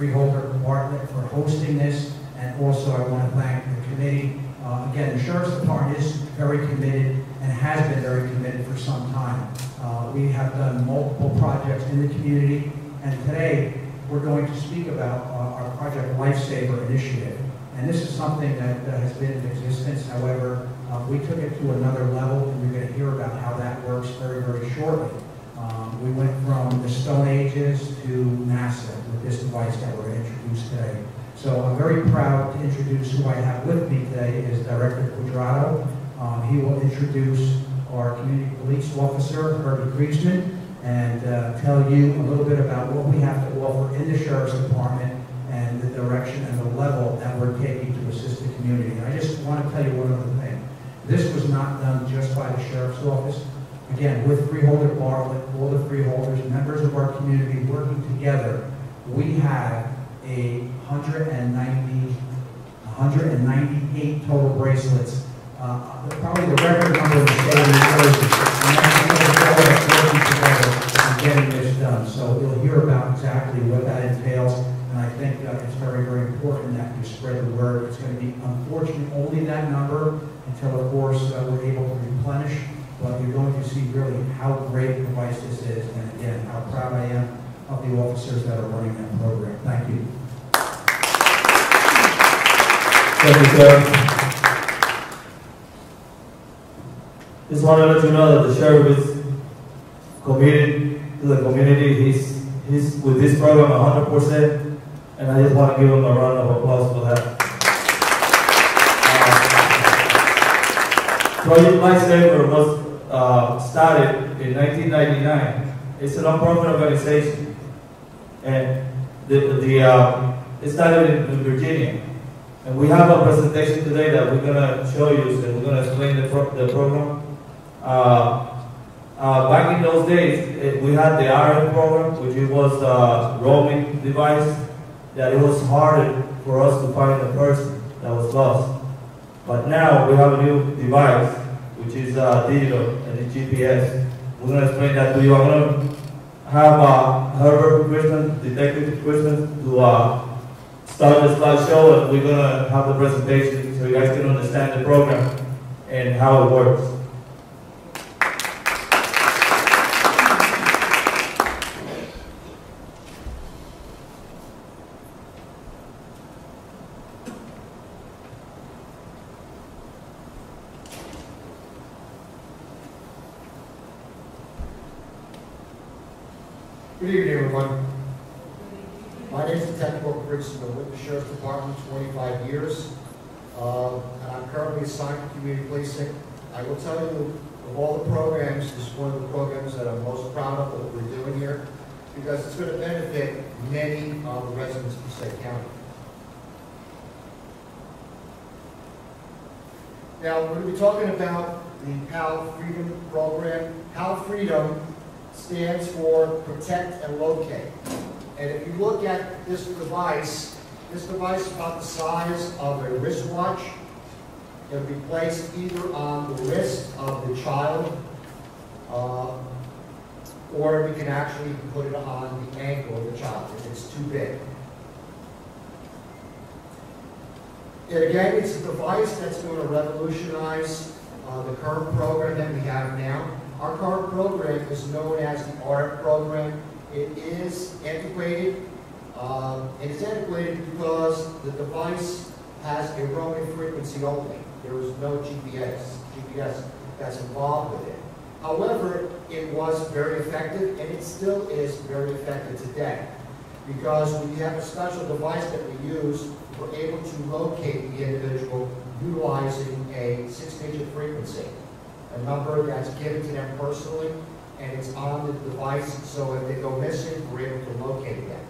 Freeholder Bartlett for hosting this, and also I want to thank the committee. Uh, Again, the Sheriff's Department is very committed and has been very committed for some time. Uh, We have done multiple projects in the community, and today, we're going to speak about uh, our Project Lifesaver Initiative. And this is something that uh, has been in existence, however, uh, we took it to another level, and you're going to hear about how that works very, very shortly. Um, We went from the Stone Ages to NASA this device that we're going to introduce today. So I'm very proud to introduce who I have with me today is Director Quadrado. Um, He will introduce our community police officer, Herbie Kriesman, and uh, tell you a little bit about what we have to offer in the Sheriff's Department and the direction and the level that we're taking to assist the community. And I just want to tell you one other thing. This was not done just by the Sheriff's Office. Again, with Freeholder Bartlett, all the freeholders, members of our community working together, we have a 190, 198 total bracelets, uh, probably the record number the state of New Jersey. And that's working together and getting this done. So you'll hear about exactly what that entails, and I think uh, it's very, very important that you spread the word. It's going to be unfortunate only that number until, of course, uh, we're able to replenish but you're going to see really how great a device this is, and again, how proud I am of the officers that are running that program. Thank you. Thank you, sir. Just want to let you know that the sheriff is committed to the community. He's, he's with this program 100%, and I just want to give him a round of applause for that. Uh, Project Lifesaver was uh, started in 1999. It's a non-profit organization, and the, the uh, it started in, in Virginia. And we have a presentation today that we're gonna show you, and we're gonna explain the, pro the program. Uh, uh, back in those days, it, we had the RF program, which it was a roaming device, that it was harder for us to find a person that was lost. But now we have a new device, which is uh, digital and it's GPS. We're going to explain that to you. I'm going to have uh, Herbert Christian, Detective Christian, to uh, start the slideshow and we're going to have the presentation so you guys can understand the program and how it works. Good evening, everyone. My name is Detective Walker Briggs, I'm with the Sheriff's Department 25 years. Uh, and I'm currently assigned to community policing. I will tell you, of all the programs, this is one of the programs that I'm most proud of that we're doing here, because it's going to benefit many of the residents of Passaic County. Now, we're going to be talking about the PAL Freedom Program. PAL Freedom stands for Protect and Locate. And if you look at this device, This device is about the size of a wristwatch. It'll be placed either on the wrist of the child, uh, or we can actually put it on the ankle of the child if it's too big. And again, it's a device that's going to revolutionize uh, the current program that we have now. Our current program is known as the ART program. It is antiquated. Um, it is antiquated because the device has a roaming frequency only. There is no GPS, GPS that's involved with it. However, it was very effective, and it still is very effective today. Because we have a special device that we use, we're able to locate the individual utilizing a six-digit frequency, a number that's given to them personally, and it's on the device, so if they go missing, we're able to locate them.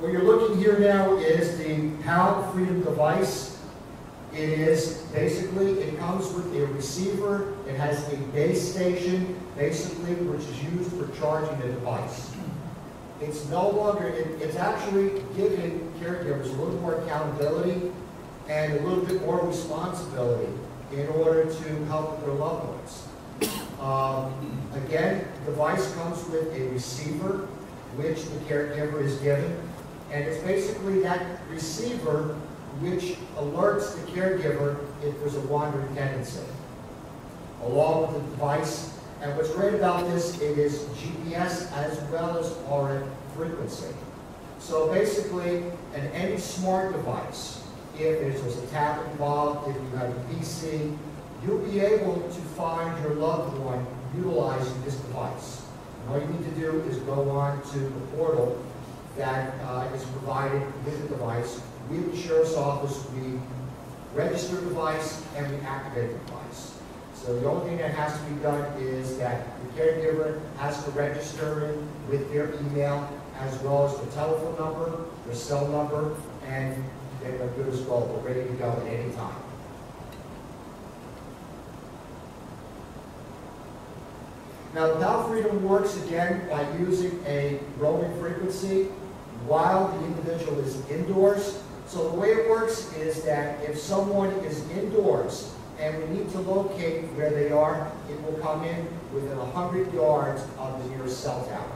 What you're looking here now is the PAL Freedom device. It is basically, it comes with a receiver, it has a base station, basically, which is used for charging the device. It's no longer, it, it's actually giving caregivers a little more accountability and a little bit more responsibility in order to help their loved ones. Um, again, the device comes with a receiver, which the caregiver is given, and it's basically that receiver which alerts the caregiver if there's a wandering tendency, along with the device. And what's great about this, it is GPS as well as RF frequency. So basically, an any smart device, if there's a tablet involved, if you have a PC, you'll be able to find your loved one utilizing this device. And all you need to do is go on to the portal that uh, is provided with the device. We at the Sheriff's Office, we register the device and we activate the device. So the only thing that has to be done is that the caregiver has to register it with their email as well as the telephone number, their cell number, and good as gold. We're ready to go at any time. Now, PAL Freedom works again by using a roaming frequency while the individual is indoors. So the way it works is that if someone is indoors and we need to locate where they are, it will come in within 100 yards of the nearest cell tower.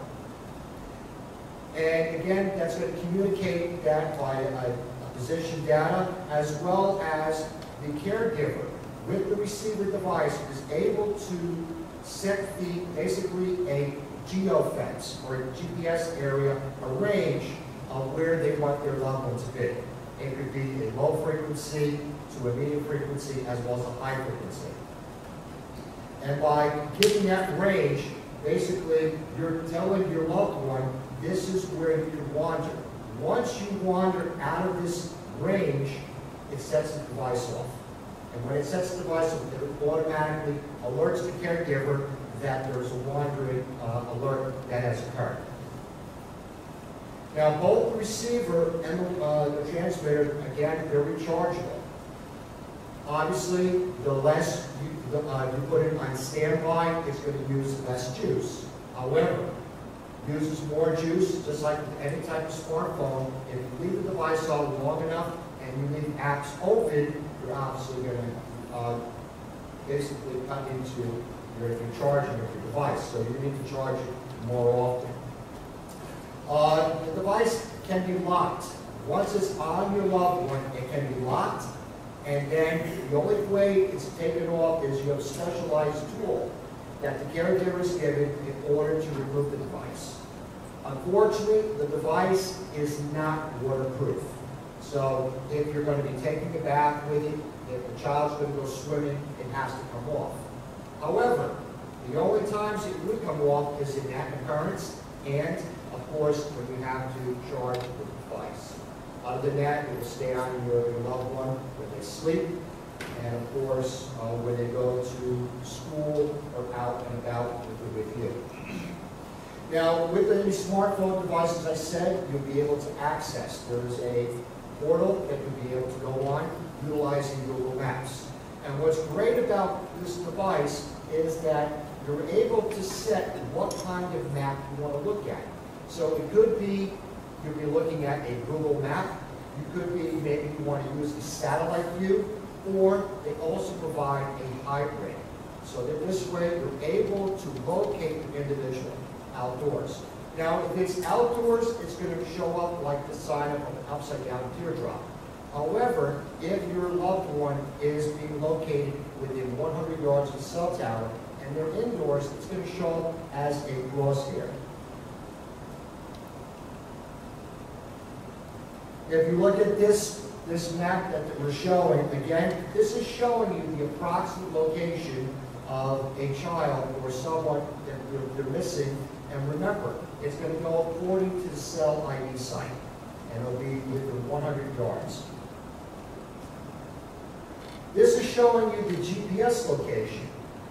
And again, that's going to communicate that by a, position data as well as the caregiver with the receiver device is able to set the basically a geofence or a GPS area, a range of where they want their loved one to be. It could be a low frequency to a medium frequency as well as a high frequency. And by giving that range, basically you're telling your loved one this is where you can wander. Once you wander out of this range, it sets the device off. And when it sets the device off, it automatically alerts the caregiver that there's a wandering uh, alert that has occurred. Now, both the receiver and the, uh, the transmitter, again, they're rechargeable. Obviously, the less you, the, uh, you put it on standby, it's going to use less juice. However, uses more juice, just like with any type of smartphone. If you leave the device on long enough and you leave apps open, you're obviously going to uh, basically cut into your, your charging of your device. So you need to charge it more often. Uh, the device can be locked. Once it's on your loved one, it can be locked, and then the only way it's taken off is you have a specialized tool that the caregiver is given in order to remove the device. Unfortunately, the device is not waterproof. So if you're going to be taking a bath with it, if the child's going to go swimming, it has to come off. However, the only times it would come off is in that occurrence and, of course, when you have to charge the device. Other than that, it will stay on your, loved one when they sleep, and of course, uh, when they go to school or out and about with, with you. Now, with any smartphone device, as I said, you'll be able to access. There's a portal that you'll be able to go on utilizing Google Maps. And what's great about this device is that you're able to set what kind of map you want to look at. So it could be you'll be looking at a Google map. You could be, maybe you want to use the satellite view, or they also provide a hybrid. So that this way you're able to locate the individual outdoors. Now, if it's outdoors, it's going to show up like the sign of an upside down teardrop. However, if your loved one is being located within 100 yards of the cell tower and they're indoors, it's going to show up as a crosshair. If you look at this, this map that we're showing, again, this is showing you the approximate location of a child or someone that they're, they're missing. And remember, it's going to go according to the cell ID site, and it'll be within 100 yards. This is showing you the GPS location.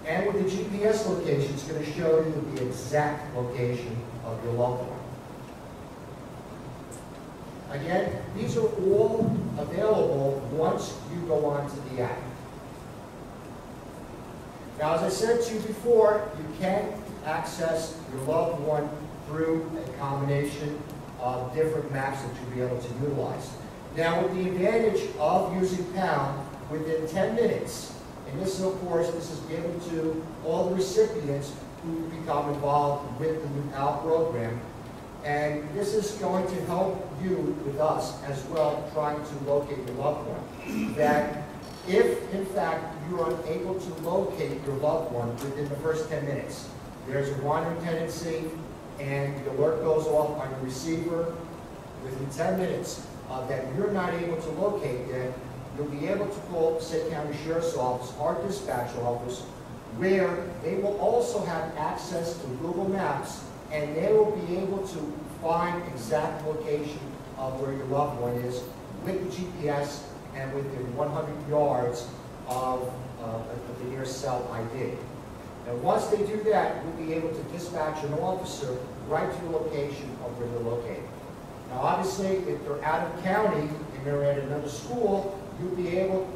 And with the GPS location, it's going to show you the exact location of your loved one. Again, these are all available once you go onto the app. Now, as I said to you before, you can access your loved one through a combination of different maps that you'll be able to utilize. Now, with the advantage of using Pound, within 10 minutes, and this of course, this is given to all the recipients who become involved with the new PAL program, and this is going to help you with us as well trying to locate your loved one. That if, in fact, you are unable to locate your loved one within the first 10 minutes, there's a wandering tendency and the alert goes off on your receiver within 10 minutes uh, that you're not able to locate them, you'll be able to call Passaic County Sheriff's Office, our dispatch office, where they will also have access to Google Maps and they will be able to find exact location of where your loved one is with GPS and within 100 yards of, uh, the nearest cell ID. And once they do that, we'll be able to dispatch an officer right to the location of where they're located. Now, obviously, if they're out of county and they're at another school, you'll be able,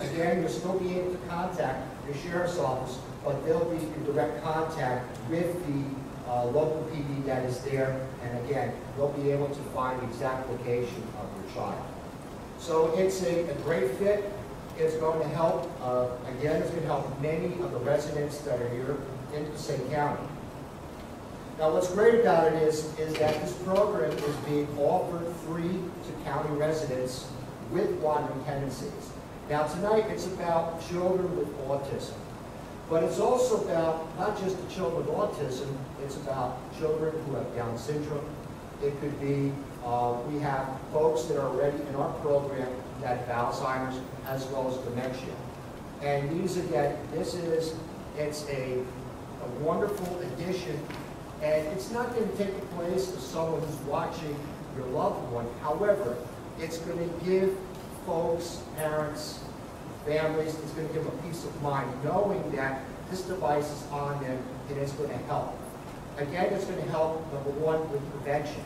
again, you'll still be able to contact your sheriff's office, but they'll be in direct contact with the uh, local PD that is there, and again, they'll be able to find the exact location of your child. So it's a, a great fit. It's going to help, uh, again, it's going to help many of the residents that are here in Passaic County. Now, what's great about it is, is that this program is being offered free to county residents with wandering tendencies. Now, tonight, it's about children with autism. But it's also about not just the children with autism, it's about children who have Down syndrome. It could be, uh, we have folks that are already in our program that have Alzheimer's as well as dementia. And these, again, this is, it's a, a wonderful addition and it's not going to take the place of someone who's watching your loved one. However, it's going to give folks, parents, families, it's going to give them a peace of mind knowing that this device is on them and it's going to help. Again, it's going to help, number one, with prevention.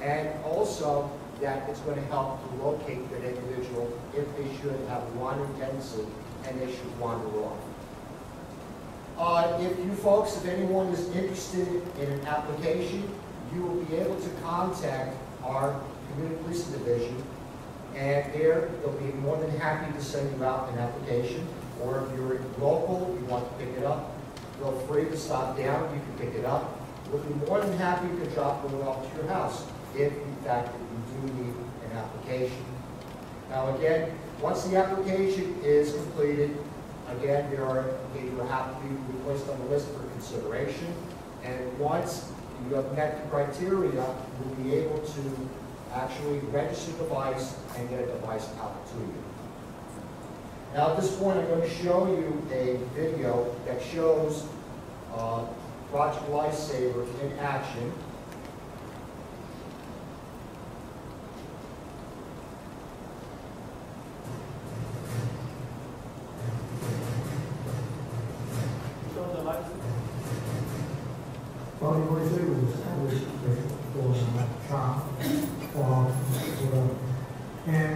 And also that it's going to help to locate that individual if they should have wandering tendency and they should wander off. Uh, if you folks, if anyone is interested in an application, you will be able to contact our Community Policing Division, and there they'll be more than happy to send you out an application. Or if you're local, you want to pick it up, feel free to stop down, you can pick it up. We'll be more than happy to drop it off to your house if, in fact, you do need an application. Now, again, once the application is completed, Again, there are, they will have to be placed on the list for consideration. And once you have met the criteria, you'll be able to actually register the device and get a device out to you. Now at this point, I'm going to show you a video that shows uh, Project Lifesaver in action. Bobby Morrissey was established for Trump. And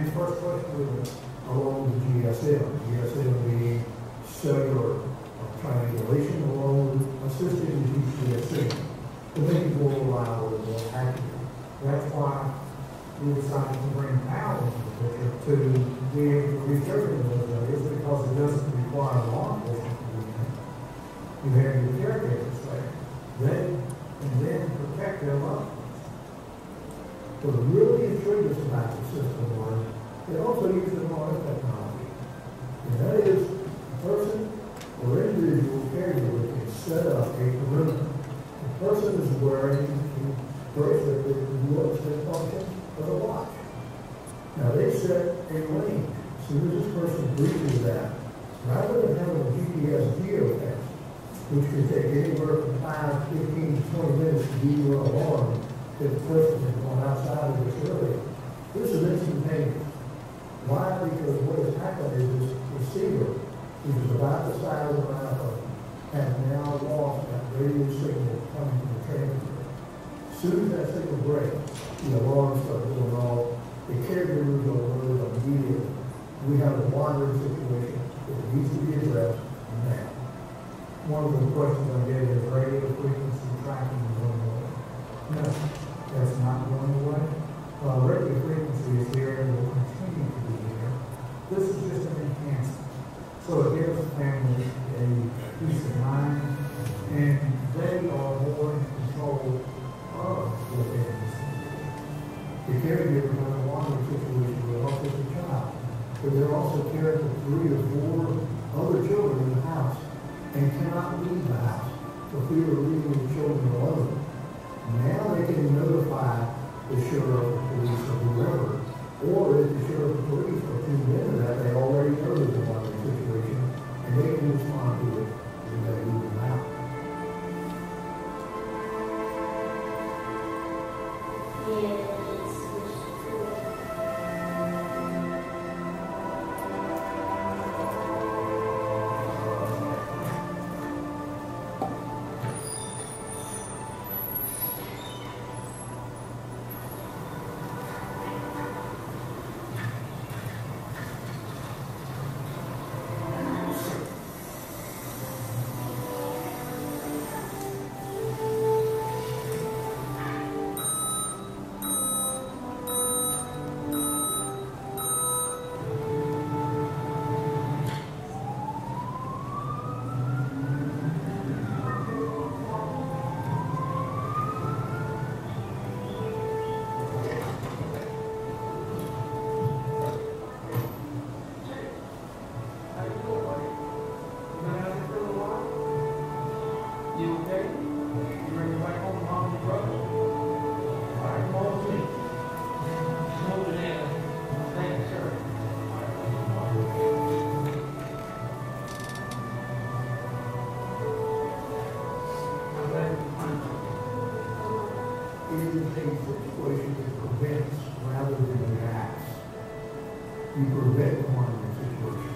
the first question was along the GSL. GSL meaning cellular uh, triangulation along with assisted GCSL to make it more reliable and more accurate. That's why we decided to bring picture to be able to to those areas because it doesn't require law enforcement to there. You have your caregivers there. They and then protect their loved What really intrigued about the system was it also uses modern technology. And that is, a person or individual caregiver can set up a perimeter. The person is wearing the bracelet that looks and functions as a watch. Now, they set a soon as this person breaches that, rather than having a GPS geofence, which can take anywhere from 5, 15, 20 minutes to give you alarm person has gone outside of this area, this is instantaneous. Why? Because what has happened is this receiver, which is about the size of an iPhone, has now lost that radio signal coming from the transmitter. As Soon as that signal breaks, the alarm starts going off, the caregivers are alerted immediately. We have a wandering situation that needs to be addressed now. One of the questions I get is radio frequency tracking is going that's not going away. Uh, radio frequency is here and will continue to be here. This is just an enhancement. So it gives families a peace of mind and they are more in control of what they The caregiver in a wandering situation will help with the child. But they're also caring for three or four other children in the house and cannot leave the house for fear of leaving the children alone. Now they can notify the sheriff, the police, or whoever, or if the sheriff or police are tuned into that, they already know there's a situation, and they can respond to it It is a situation that prevents rather than reacts. You prevent harm in a situation.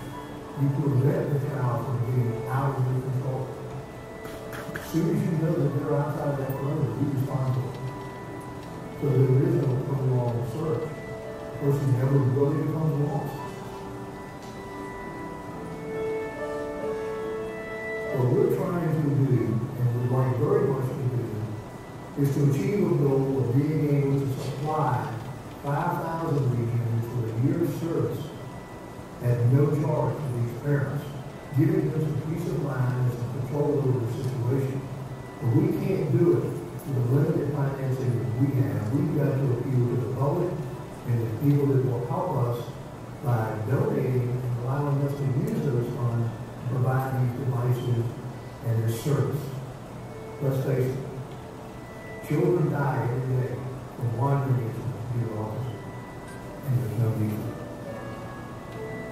You prevent the child from getting out of your control. As soon as you know that they're outside that perimeter, you respond to it. So there is no prolonged search. Person never really becomes lost. Is to achieve a goal of being able to supply five thousand regions for a year's service at no charge to these parents, giving them some peace of mind and some control over the situation. But we can't do it with the limited financing that we have. We've got to appeal to the public and the people that will help us by donating and allowing us to use those funds to provide these devices and this service. Let's face it, children die every day from wandering into the office, and there's no reason.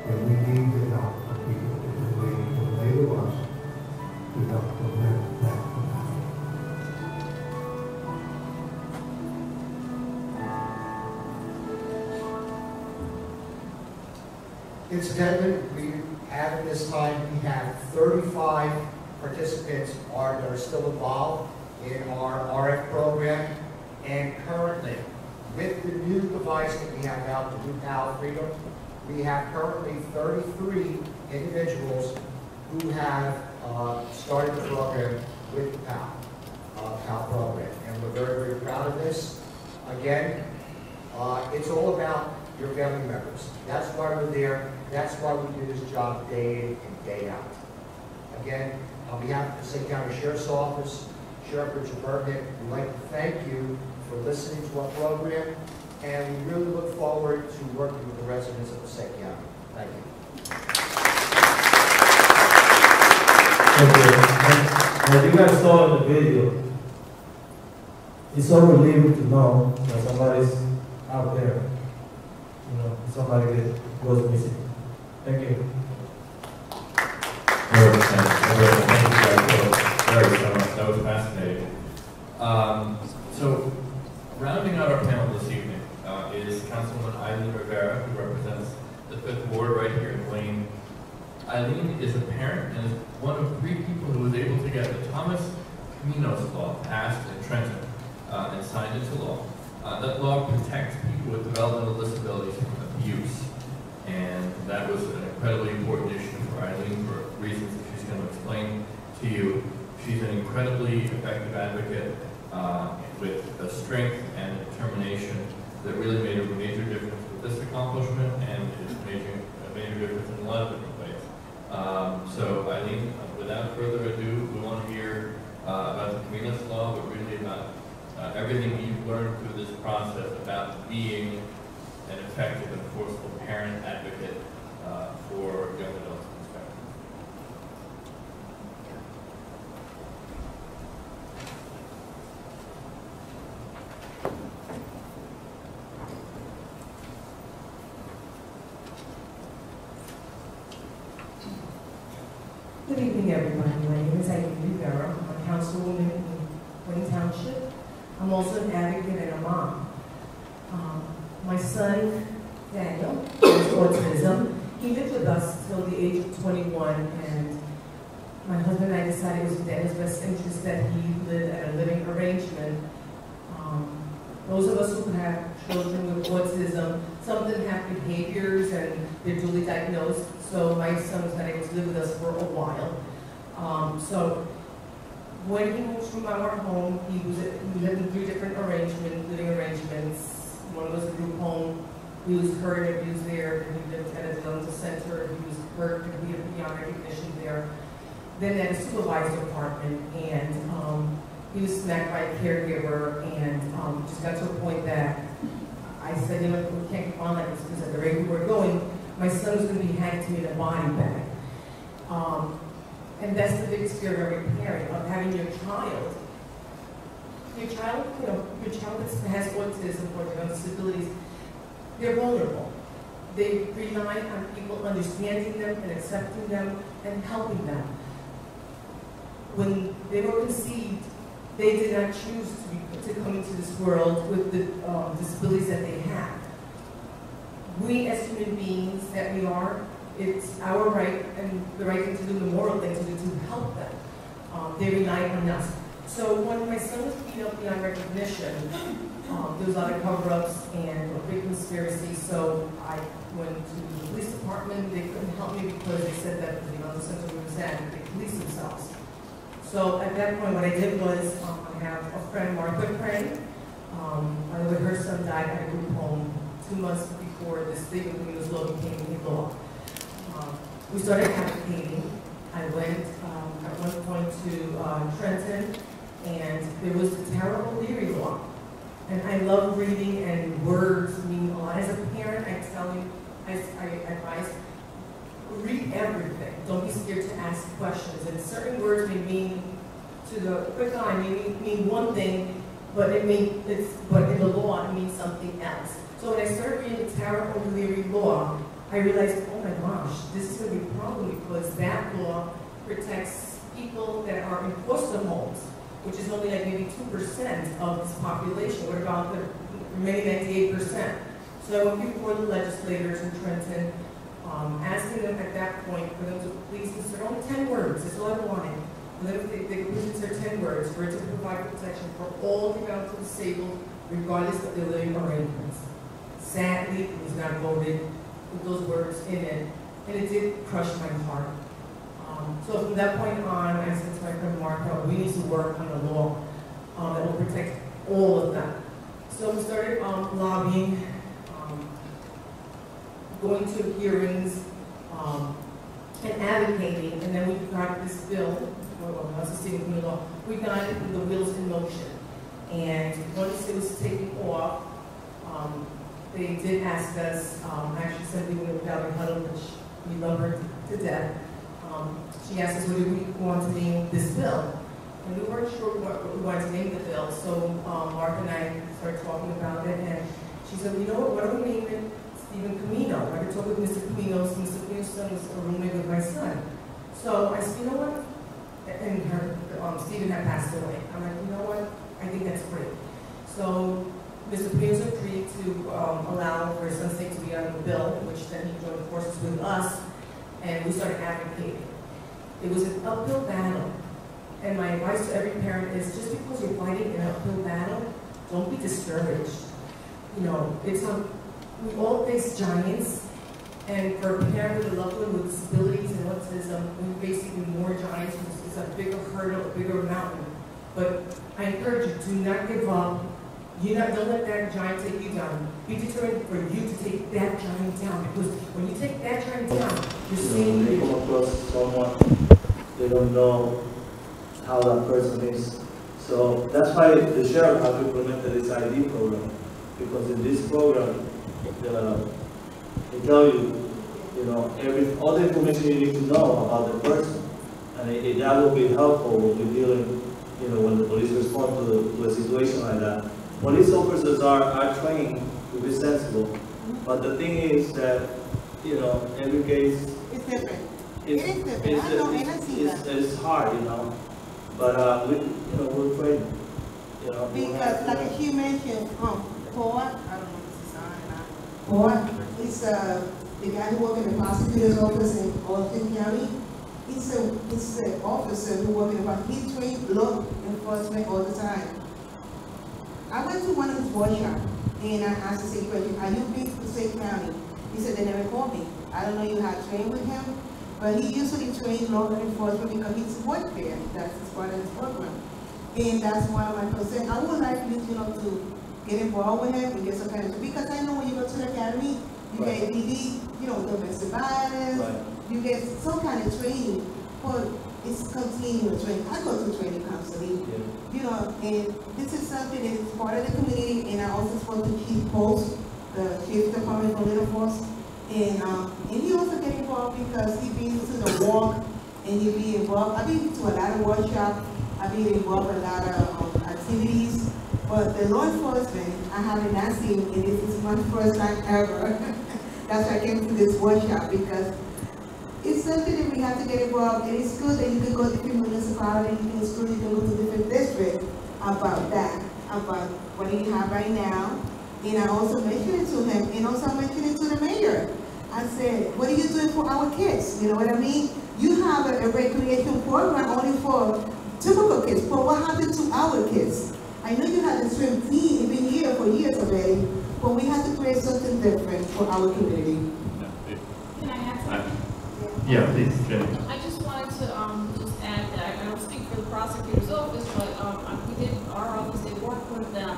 And we need the help of people that are waiting to enable us to help prevent that from happening. Incidentally, we have at this time, we have 35 participants are, that are still involved in our RF program. And currently, with the new device that we have out, the new PAL Freedom, we have currently 33 individuals who have uh, started the program with the PAL, uh, PAL program. And we're very, very proud of this. Again, uh, it's all about your family members. That's why we're there. That's why we do this job day in and day out. Again, on behalf of the St. County Sheriff's Office, Sheriff Richard Berdnik, we'd like to thank you for listening to our program, and we really look forward to working with the residents of St. County. Thank you. Thank you. As you guys saw in the video, it's so relieving to know that somebody's out there, you know, somebody that goes missing. Thank you. Very excited. Very- Thank you guys for very much. Um, so, rounding out our panel this evening uh, is Councilwoman Eileen Rivera, who represents the Fifth Ward right here in Wayne. Eileen is a parent and is one of three people who was able to get the Thomas Komninos Law passed in Trenton uh, and signed into law. Uh, that law protects people with developmental disabilities from abuse. And that was an incredibly important issue for Eileen for reasons that she's going to explain to you. She's an incredibly effective advocate uh, with a strength and determination that really made a major difference with this accomplishment and is making a major difference in a lot of different ways. Um, so Eileen, uh, without further ado, we want to hear uh, about the Komninos Law, but really about uh, everything you've learned through this process about being an effective and forceful parent advocate uh, for young adults in the spectrum. Good evening, everybody. My name is Eileen Rivera. I'm a councilwoman in Wayne Township. I'm also an advocate and a mom. Um, my son, Daniel, has autism. He lived with us till the age of 21, and my husband and I decided it was in Daniel's best interest that he live at a living arrangement. Um, those of us who have children with autism, some of them have behaviors and they're duly diagnosed. So my son was not able to live with us for a while. Um, so when he moved from our home, he was he lived in three different arrangements, living arrangements. One was a group home. He was hurt and abused there. And he lived at a developmental center. He was hurt and we have beyond recognition there. Then at a supervised apartment, and um, he was smacked by a caregiver, and um, just got to a point that I said, you know, we can't keep on like this because at the rate we were going, my son was going to be handed to me in a body bag. Um, and that's the biggest fear of every parent, of having your child. Your child, you know, your child has autism or developmental disabilities, they're vulnerable. They rely on people understanding them and accepting them and helping them. When they were conceived, they did not choose to, be, to come into this world with the um, disabilities that they have. We as human beings that we are, it's our right and the right thing to do, the moral thing to do, to help them. Um, they rely on us. So when my son was beat up beyond recognition, um, there was a lot of cover-ups and a big conspiracy, so I went to the police department. They couldn't help me because they said that, the center we was at, they police themselves. So at that point, what I did was, um, I have a friend, Martha Crane. Um, I that her son died at a group home two months before the with News Law became law. Um, we started advocating. I went um, at one point to uh, Trenton, and there was the terrible Leary law. And I love reading, and words mean a lot. As a parent, I tell you, I, I advise read everything. Don't be scared to ask questions. And certain words may mean, to the quick eye, may mean, mean one thing, but it mean it's but in the law it means something else. So when I started reading the Tara O'Leary law, I realized, oh my gosh, this is going to be a problem because that law protects people that are in foster homes, which is only like maybe 2% of this population. What about the remaining 98%? So I went before the legislators in Trenton, um, asking them at that point for them to please consider only 10 words, that's all I wanted. For them, they, they could consider 10 words for it to provide protection for all developmentally disabled, regardless of their living arrangements. Sadly, it was not voted with those words in it, and it did crush my heart. Um, so from that point on, I said to my friend Martha, we need to work on a law um, that will protect all of them. So we started um, lobbying, um, going to hearings, um, and advocating, and then we got this bill, well, once the city of law, we got the wheels in motion. And once it was taken off, um, they did ask us, um, actually somebody went with Valerie Huttle, which we love her to death. Um, she asked us, what do we want to name this bill? And we weren't sure what we wanted to name the bill, so, um, Mark and I started talking about it, and she said, you know what, why don't we name it Stephen Camino? I could talk with Mr. Camino, Mr. Camino's son is a roommate with my son. So I said, you know what? And her, um, Stephen had passed away. I'm like, you know what? I think that's great. So Mr. Payne's agreed to um, allow for Sunset to be on the bill, which then he joined forces with us, and we started advocating. It was an uphill battle, and my advice to every parent is just because you're fighting an uphill battle, don't be discouraged. You know, it's a, we all face giants, and for a parent with a loved one with disabilities and autism, we face even more giants. It's a bigger hurdle, a bigger mountain. But I encourage you, do not give up. You not, don't let that giant take you down. Be determined for you to take that giant down, because when you take that giant down, you're You know, seeing. when they come across someone, they don't know how that person is. So that's why the sheriff has implemented this ID program, because in this program, the, they tell you, you know, every, all the information you need to know about the person. And it, it- that will be helpful when you're dealing, you know, when the police respond to, to a situation like that. Police officers are, are trained to be sensible, but the thing is that, you know, every case It's different. it's, It is different. it's, I know, and I see it's, it's hard, you know, but, uh, we, you know, we're trained, you know. Because like she mentioned, um, Paul, I don't know if it's son or. Paul is, uh, the guy who work in the prosecutor's office in Austin County. He's a, he's an officer who work in the, he trained law enforcement all the time. I went to one of his workshop and I asked the same question, are you big to St. County? He said they never called me. I don't know you had trained with him, but he usually trained law enforcement because he's worked there. That's his part of his program. And that's one of my concerns. I would like you, you know, to get involved with him and get some kind of, because I know when you go to the academy, you get ADD, you know, domestic violence, Right. you get some kind of training, but it's continuous training. I go to training counseling, Yeah. You know, and this is something that is part of the community, and I also spoke to Chief Post, the Chief Department of Little Force, and, um, and he also get involved because he been to the walk, and he be involved, I've been to a lot of workshops, I've been involved in a lot of, um, activities, but the law enforcement, I have not seen, and this is my first time ever. That's why I came to this workshop, because it's something that we have to get involved, and it's good that you can go to different municipalities, you can school, you can go to different districts about that, about what you have right now. And I also mentioned it to him, and also I mentioned it to the mayor. I said, what are you doing for our kids? You know what I mean? You have a, a recreation program only for typical kids, but what happened to our kids? I know you had a swim team, been here for years already, but we have to create something different for our community. Can I add something? Yeah, please, Jenny. I just wanted to, um, just add that, I don't speak for the prosecutor's office, but, um, we did, our office did work with them,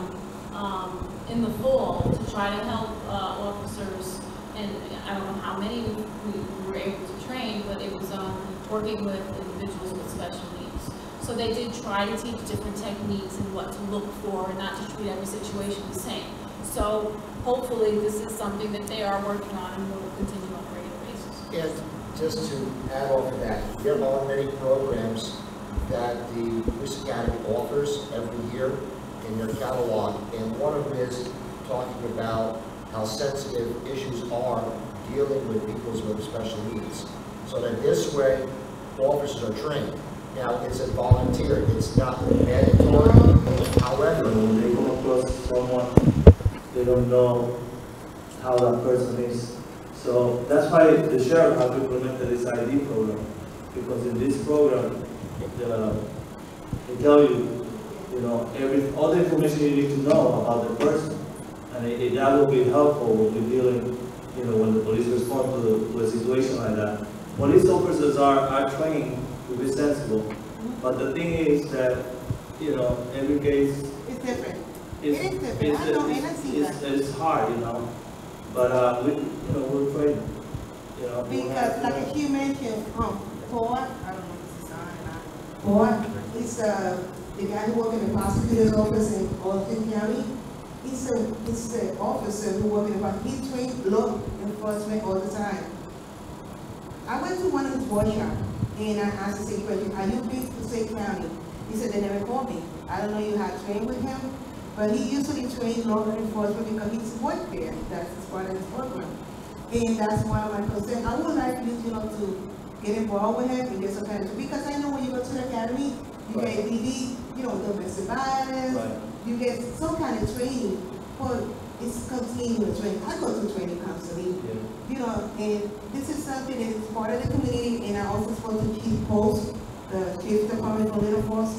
um, in the fall to try to help, uh, officers, and I don't know how many we, we were able to train, but it was, um, working with individuals with special needs. So they did try to teach different techniques and what to look for, and not to treat every situation the same. So hopefully, this is something that they are working on and will continue on a regular basis. And just to add on to that, there are many programs that the Police Academy offers every year in their catalog, and one of them is talking about how sensitive issues are dealing with people with special needs. So that this way, officers are trained. Now, it's a volunteer, it's not mandatory, however, when they come across someone, they don't know how that person is. So that's why the sheriff has implemented this ID program, because in this program, the, they tell you, you know, every, all the information you need to know about the person. And it, it- that will be helpful when you're dealing, you know, when the police respond to, to a situation like that. Police officers are, are trained to be sensible, mm-hmm. but the thing is that, you know, every case It's different. it's, It is different. it's, I know, and I see it's, it's hard, you know, but, uh, we, you know, we're afraid, you know. Because like you mentioned, um, Paul, I don't know if it's on or not. Paul, he's, uh, the guy who work in the prosecutor's office in Austin County. He's a, he's the officer who work in the, he trained law enforcement all the time. I went to one of his workshop and I asked the same question, are you been to State County? He said, they never called me. I don't know you had trained with him, but he usually trained law enforcement because he's worked there. That's part of his program. And that's one of my concerns. I would like you, you know, to get involved with him and get some kind of, because I know when you go to the academy, you get DD, you know, domestic violence, Right. you get some kind of training, but it's continuous training. I go to training counseling, Yeah. you know, and this is something that is part of the community, and I also spoke to Chief Post, the Chief Department for Little Force,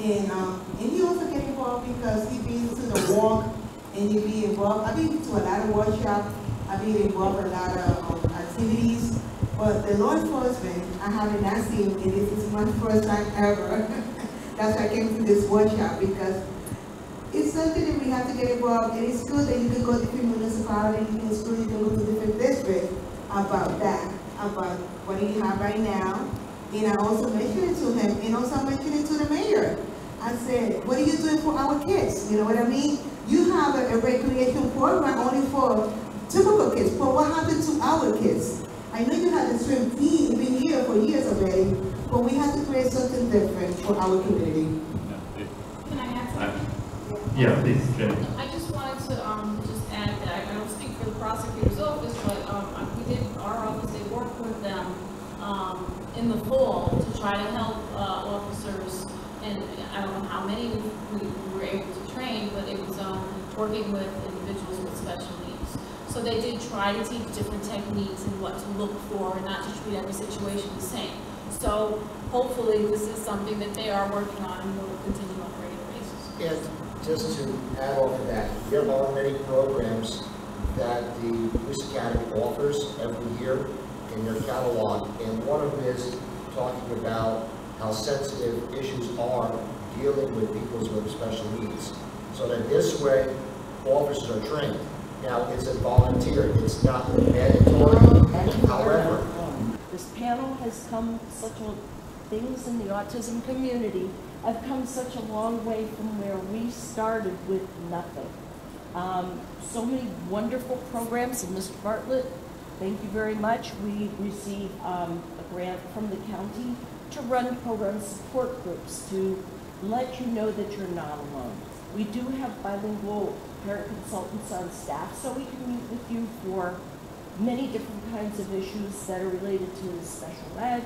and, um, and he also get involved because he been to the walk, and he be involved, I've been to a lot of workshops, I've been involved in a lot of, um, activities, but the law enforcement, I haven't not seen, and this is my first time ever. That's why I came to this workshop, because it's something that we have to get involved, and it's good that you can go to different municipalities, it's good you can go to different districts about that, about what you have right now. And I also mentioned it to him, and also I mentioned it to the mayor. I said, what are you doing for our kids? You know what I mean? You have a, a recreation program only for typical kids, but what happened to our kids? I know you had a swim team, been here for years already, but we have to create something different for our community. Can I add something? Yeah, please, Jim. I just wanted to, um, just add that, I don't speak for the prosecutor's office, but, um, we did, our office, they worked with them, um, in the fall to try to help, uh, officers, and I don't know how many we, we were able to train, but it was, um, working with individuals with special needs. So they did try to teach different techniques and what to look for, and not to treat every situation the same. So hopefully, this is something that they are working on and will continue on a regular basis. And just to add on to that, there are many programs that the police academy offers every year in your catalog, and one of is talking about how sensitive issues are dealing with people with special needs. So that this way, officers are trained. Now, it's a volunteer, it's not mandatory, however, This panel has come such a, things in the autism community have come such a long way from where we started with nothing. Um, so many wonderful programs, and Mr. Bartlett, thank you very much. We received, um, a grant from the county to run program support groups to let you know that you're not alone. We do have bilingual parent consultants on staff, so we can meet with you for many different kinds of issues that are related to special ed.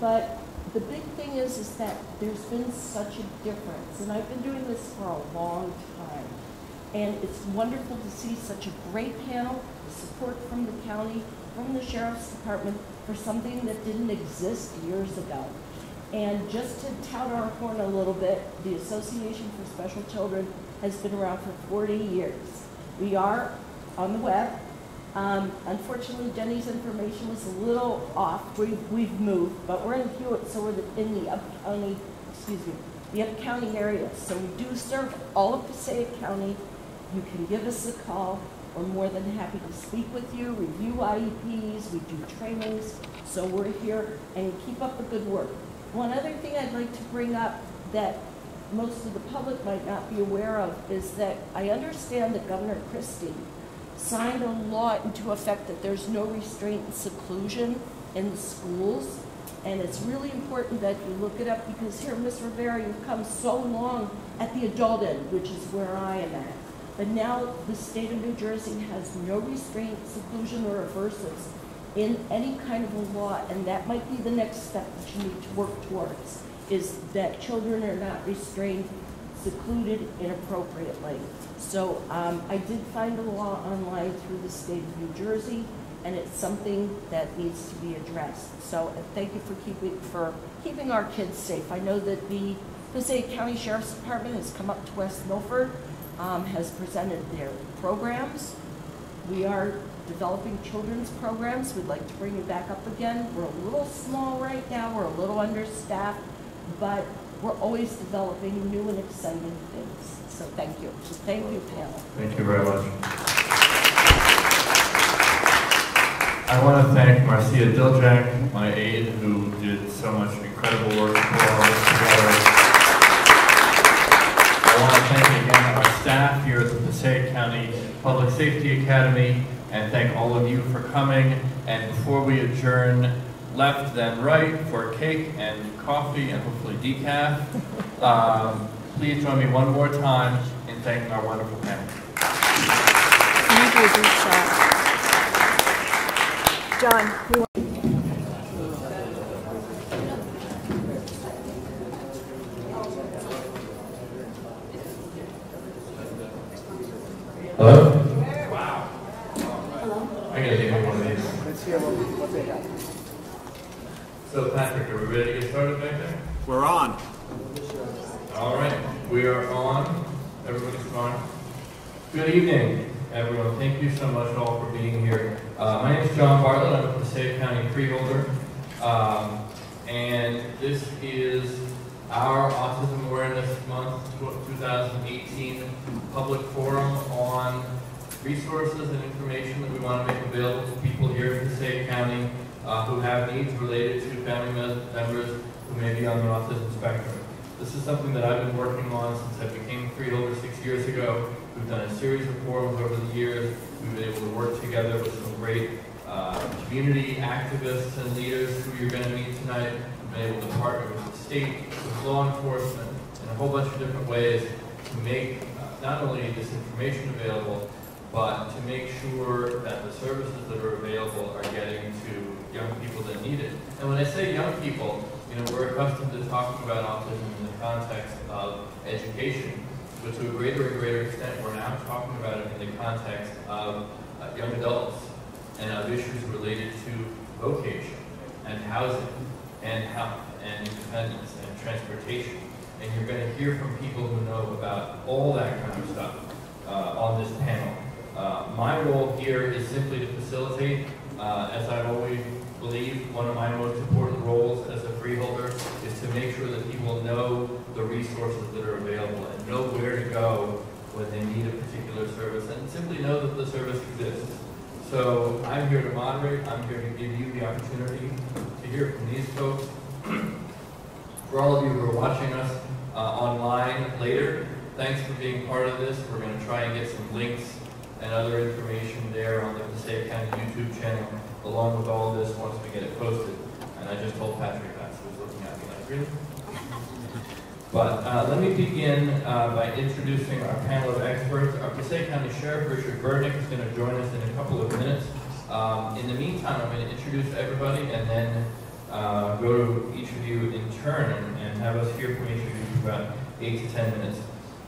But the big thing is, is that there's been such a difference, and I've been doing this for a long time. And it's wonderful to see such a great panel, support from the county, from the sheriff's department for something that didn't exist years ago. And just to tout our horn a little bit, the Association for Special Children has been around for 40 years. We are on the web. Um, unfortunately, Jenny's information was a little off. We've, we've moved, but we're in Hewitt, so we're in the Up County, excuse me, the Up County area. So we do serve all of Passaic County. You can give us a call. We're more than happy to speak with you, review IEPs, we do trainings. So we're here and keep up the good work. One other thing I'd like to bring up that most of the public might not be aware of is that I understand that Governor Christie signed a law into effect that there's no restraint and seclusion in the schools. And it's really important that you look it up because here, Ms. Rivera, you've come so long at the adult end, which is where I am at. But now the state of New Jersey has no restraint, seclusion, or aversives in any kind of a law, and that might be the next step that you need to work towards, is that children are not restrained, secluded inappropriately. So um, I did find a law online through the state of New Jersey, and it's something that needs to be addressed. So uh, thank you for keeping, for keeping our kids safe. I know that the Passaic County Sheriff's Department has come up to West Milford, um, has presented their programs. We are developing children's programs. We'd like to bring it back up again. We're a little small right now. We're a little understaffed, but we're always developing new and exciting things. So thank you. Thank you, panel. Thank you very much. I want to thank Marcia Diljak, my aide, who did so much incredible work pull all this together. I want to thank staff here at the Passaic County Public Safety Academy, and thank all of you for coming. And before we adjourn, left then right for cake and coffee and hopefully decaf. Um, please join me one more time in thanking our wonderful panel. Thank you, Lisa. John, you Hello? Wow. I gotta give you one of these. Let's hear what, what they got. So Patrick, are we ready to get started back there? We're on. All right, we are on. Everybody's on. Good evening, everyone. Thank you so much all for being here. Uh, my name is John Bartlett. I'm a Passaic County freeholder. Um, and this is our Autism Awareness Month 2018 public forum on resources and information that we want to make available to people here in Passaic County uh, who have needs related to family members who may be on the autism spectrum. This is something that I've been working on since I became freeholder six years ago. We've done a series of forums over the years. We've been able to work together with some great uh, community activists and leaders who you're going to meet tonight. We've been able to partner with the state, with law enforcement, in a whole bunch of different ways to make uh, not only this information available, but to make sure that the services that are available are getting to young people that need it. And when I say young people, you know, we're accustomed to talking about autism in the context of education, but to a greater and greater extent, we're now talking about it in the context of uh, young adults and of issues related to vocation and housing and health and independence and transportation. And you're going to hear from people who know about all that kind of stuff uh, on this panel. Uh, my role here is simply to facilitate, uh, as I've always believe, one of my most important roles as a freeholder is to make sure that people know the resources that are available and know where to go when they need a particular service and simply know that the service exists. So I'm here to moderate, I'm here to give you the opportunity to hear from these folks. For all of you who are watching us uh, online later, thanks for being part of this. We're going to try and get some links and other information there on the Passaic County YouTube channel, along with all this once we get it posted. And I just told Patrick that, so he's looking at me like, really? But uh, let me begin uh, by introducing our panel of experts. Our Passaic County Sheriff, Richard Berdnik, is going to join us in a couple of minutes. Um, in the meantime, I'm going to introduce everybody and then uh, go to each of you in turn and, and have us hear from each of you for about eight to ten minutes.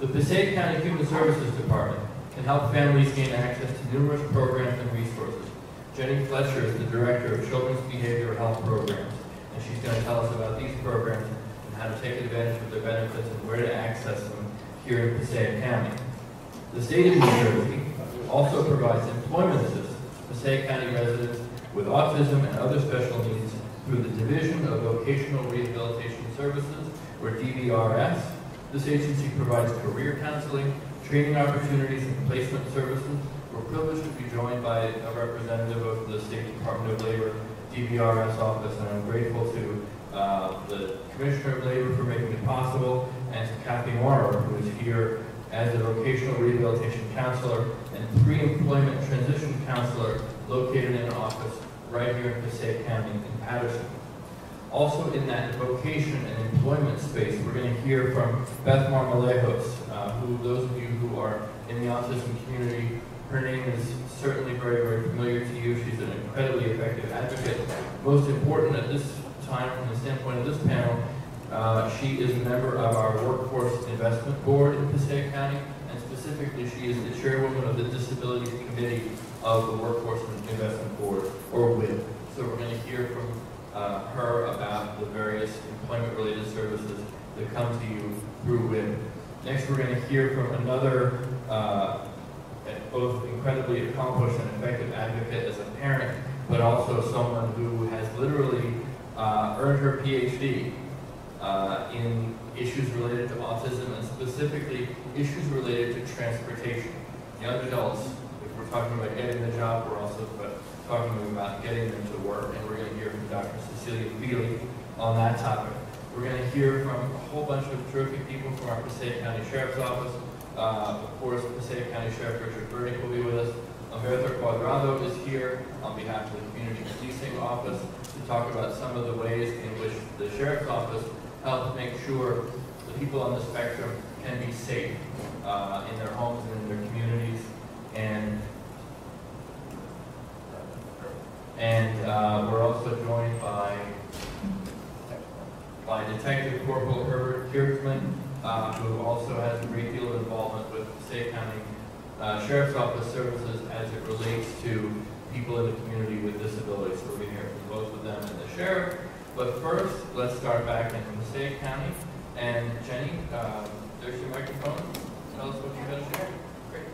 The Passaic County Human Services Department can help families gain access to numerous programs and resources. Jenny Fletcher is the Director of Children's Behavioral Health Programs, and she's going to tell us about these programs and how to take advantage of their benefits and where to access them here in Passaic County. The state of New Jersey also provides employment assistance to Passaic County residents with autism and other special needs through the Division of Vocational Rehabilitation Services, or DVRS. This agency provides career counseling, training opportunities, and placement services. We're privileged to be joined by a representative of the State Department of Labor DVRS office, and I'm grateful to uh, the Commissioner of Labor for making it possible, and to Kathy Warner, who is here as a vocational rehabilitation counselor and pre-employment transition counselor located in an office right here in Passaic County in Paterson. Also in that vocation and employment space, we're going to hear from Beth Marmolejos, uh, who those of you who are in the autism community, her name is certainly very, very familiar to you. She's an incredibly effective advocate. Most important at this time from the standpoint of this panel, uh, she is a member of our Workforce Investment Board in Passaic County, and specifically she is the chairwoman of the Disabilities Committee of the Workforce Investment Board, or WIB. So we're going to hear from uh, her about the various employment-related services that come to you through WIB. Next, we're going to hear from another uh, both incredibly accomplished and effective advocate as a parent, but also someone who has literally uh, earned her PhD uh, in issues related to autism, and specifically issues related to transportation. Young adults, if we're talking about getting the job, we're also talking about getting them to work, and we're going to hear from Dr. Cecilia Feeley on that topic. We're going to hear from a whole bunch of terrific people from our Passaic County Sheriff's Office. Uh, of course, Passaic County Sheriff Richard Berdnik will be with us. Humberto Cuadrado is here on behalf of the Community Policing Office to talk about some of the ways in which the Sheriff's Office helps make sure the people on the spectrum can be safe uh, in their homes and in their communities. And and uh, we're also joined by by Detective Corporal Herbert Kiertzman, uh, who also has a great deal of involvement with Passaic County uh, Sheriff's Office services as it relates to people in the community with disabilities. So we're going to hear from both of them and the sheriff. But first, let's start back in Passaic County. And Jenny, uh, there's your microphone. Tell us what you're going to share. Great.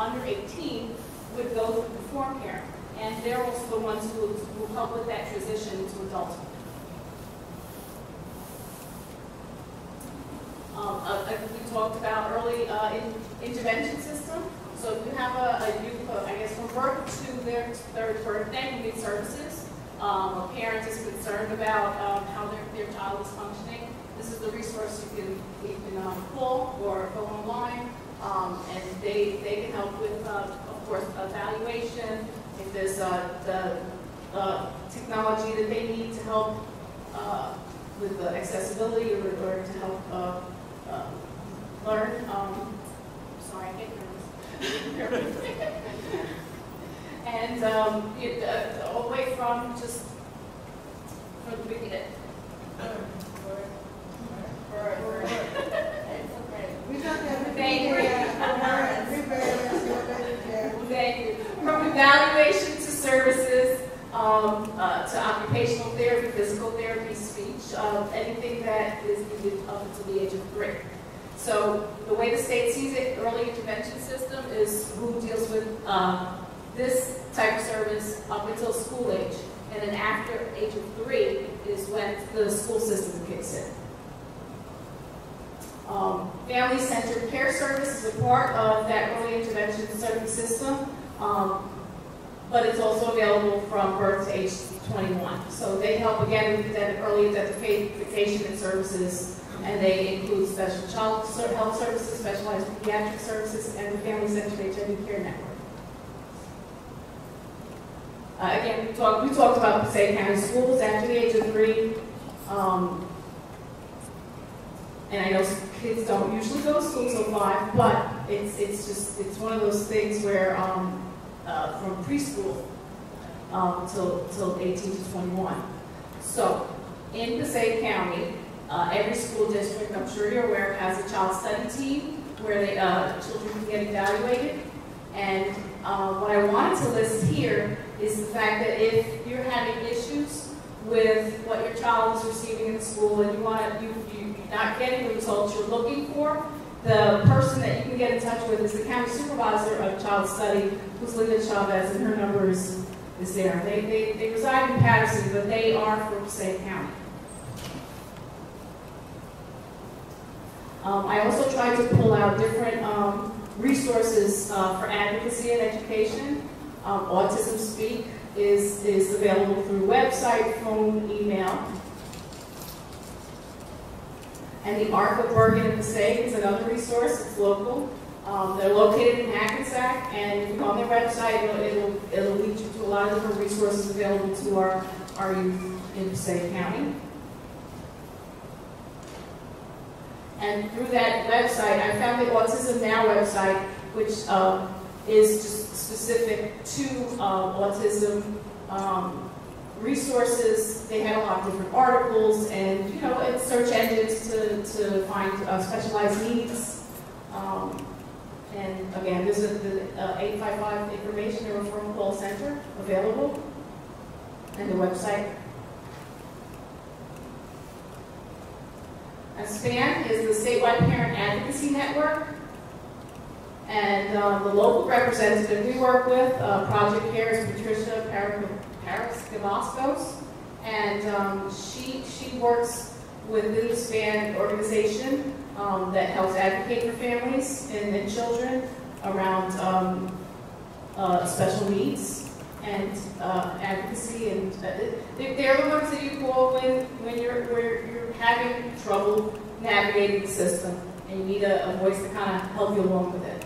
Under 18 would go through Perform Care. And they're also the ones who will help with that transition to adulthood. Um, uh, uh, we talked about early uh, in, intervention system. So if you have a, a youth, uh, I guess from birth to their third birthday, you need services. Um, a parent is concerned about um, how their, their child is functioning. This is the resource you can, you can um, call or go online, um, and they, they can help with, uh, of course, evaluation. If there's uh, the uh, technology that they need to help uh, with the accessibility or, or to help learn. Um, sorry, I get nervous. and um, it, uh, all the way from just from the beginning. We got that. Thank you. you. Thank you. From evaluation to services, um, uh, to occupational therapy, physical therapy, speech, uh, anything that is needed up until the age of three. So the way the state sees it, early intervention system is who deals with uh, this type of service up until school age. And then after age of three is when the school system kicks in. Um, Family-centered care service is a part of that early intervention service system, um, but it's also available from birth to age 21. So they help again with that early identification and services and they include special child health services, specialized pediatric services, and the Family Centered HIV Care Network. Uh, again, we talked, we talked about Passaic County schools after the age of three. Um, and I know kids don't usually go to school till five, but it's, it's just, it's one of those things where, um, uh, from preschool, um, till, till eighteen to twenty-one. So, in Passaic County, uh, every school district, I'm sure you're aware, has a child study team where they, uh, children can get evaluated. And, uh, what I wanted to list here is the fact that if you're having issues with what your child is receiving in school and you want to, you, you, not getting the results you're looking for, the person that you can get in touch with is the county supervisor of child study, who's Linda Chavez, and her number is, is there. They, they, they reside in Paterson, but they are from Passaic County. Um, I also tried to pull out different, um, resources, uh, for advocacy and education. Um, Autism Speak is, is available through website, phone, email. And the Arc of Bergen and Passaic is another resource, it's local. Um, they're located in Hackensack, and if you go on their website, it'll, it'll, it'll lead you to a lot of different resources available to our, our youth in Passaic County. And through that website, I found the Autism Now website, which uh, is just specific to uh, autism um, resources. They had a lot of different articles and, you know, it's search engines to, to find uh, specialized needs. Um, and again, this is the uh, 855 information and referral call center available and the website. And SPAN is the Statewide Parent Advocacy Network. And um, the local representative we work with, uh, Project Care, is Patricia Paraskevastos. And um, she, she works within the SPAN organization um, that helps advocate for families and, and children around um, uh, special needs and uh, advocacy. And uh, they- they're the ones that you call when, when you're, where you're having trouble navigating the system and you need a, a voice to kind of help you along with it.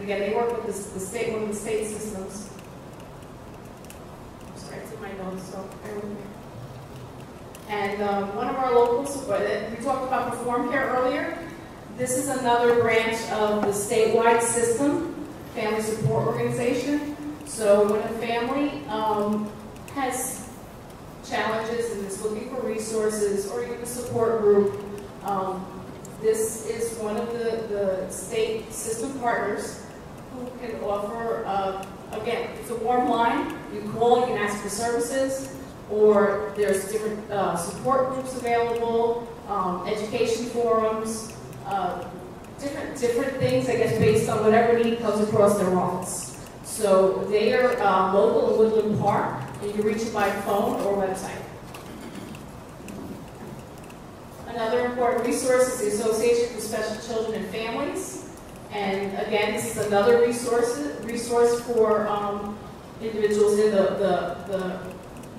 And again, they work with the, the state, one of the state systems. I'm sorry, it's in my notes, so bear with me. And um, one of our local support, we talked about Perform Care earlier. This is another branch of the statewide system, Family Support Organization. So when a family um, has challenges and is looking for resources or even a support group, um, this is one of the, the state system partners who can offer, uh, again, it's a warm line. You call, you can ask for services, or there's different uh, support groups available, um, education forums, uh, different different things, I guess, based on whatever need comes across their office. So they are uh, local in Woodland Park, and you can reach them by phone or website. Another important resource is the Association for Special Children and Families. And again, this is another resource, resource for um, individuals in the, the, the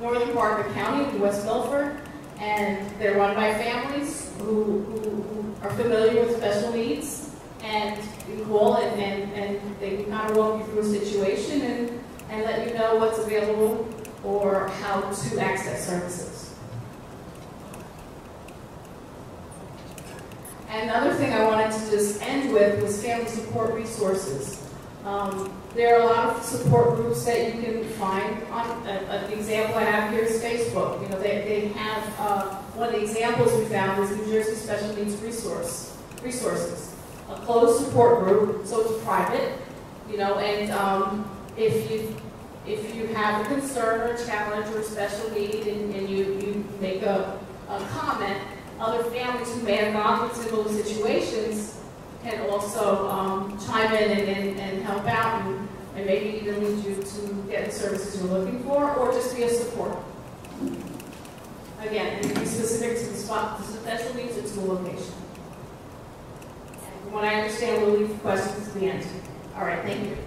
northern part of the county, West Milford. And they're run by families who, who, who are familiar with special needs. And you call and, and, and they can kind of walk you through a situation and, and let you know what's available or how to access services. And Another thing I wanted to just end with was family support resources. Um, there are a lot of support groups that you can find on, uh, an example I have here is Facebook. You know, they, they have, uh, one of the examples we found is New Jersey Special Needs Resource, Resources, a closed support group, so it's private, you know, and um, if you if you have a concern or a challenge or a special need and, and you, you make a, a comment, other families who may have gone through similar situations can also um, chime in and, and, and help out and, and maybe even lead you to get the services you're looking for or just be a support. Again, be specific to the spot, the special needs or to the location. And from what I understand, we'll leave questions to the end. All right, thank you.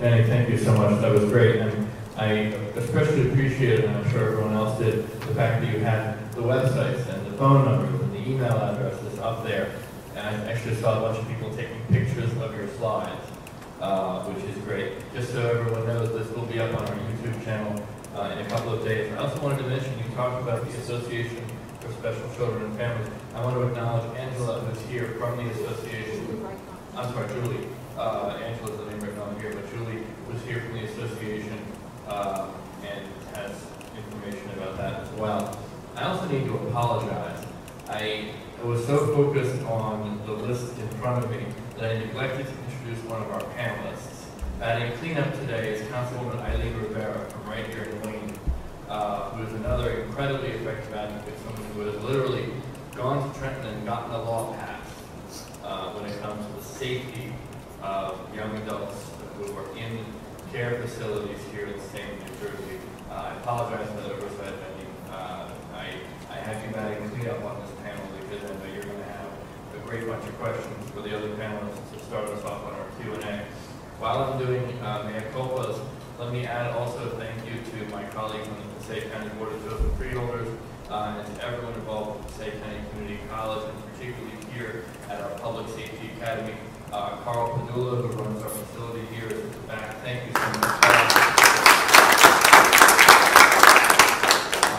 You so much. That was great. And I especially appreciated, and I'm sure everyone else did, the fact that you had the websites and the phone numbers and the email addresses up there. And I actually saw a bunch of people taking pictures of your slides, uh, which is great. Just so everyone knows, this will be up on our YouTube channel uh, in a couple of days. I also wanted to mention, you talked about the Association for Special Children and Families. I want to acknowledge Angela, who's here from the association. I'm sorry, Julie. Uh, Angela's the name right now here, but Julie was here from the association uh, and has information about that as well. I also need to apologize. I was so focused on the list in front of me that I neglected to introduce one of our panelists. Adding cleanup today is Councilwoman Eileen Rivera from right here in Wayne, uh, who is another incredibly effective advocate, someone who has literally gone to Trenton and gotten a law passed uh, when it comes to the safety of young adults who are in care facilities here in the state of New Jersey. Uh, I apologize for the oversight, Wendy. Uh, I, I have you batting cleanup on this panel because I know you're going to have a great bunch of questions for the other panelists to start us off on our Q&A. While I'm doing uh, mea culpas, let me add also thank you to my colleagues on the Passaic County Board of Chosen Freeholders uh, and to everyone involved with Passaic County Community College and particularly here at our Public Safety Academy. Uh, Carl Padula, who runs our facility here, at the back. Thank you so much.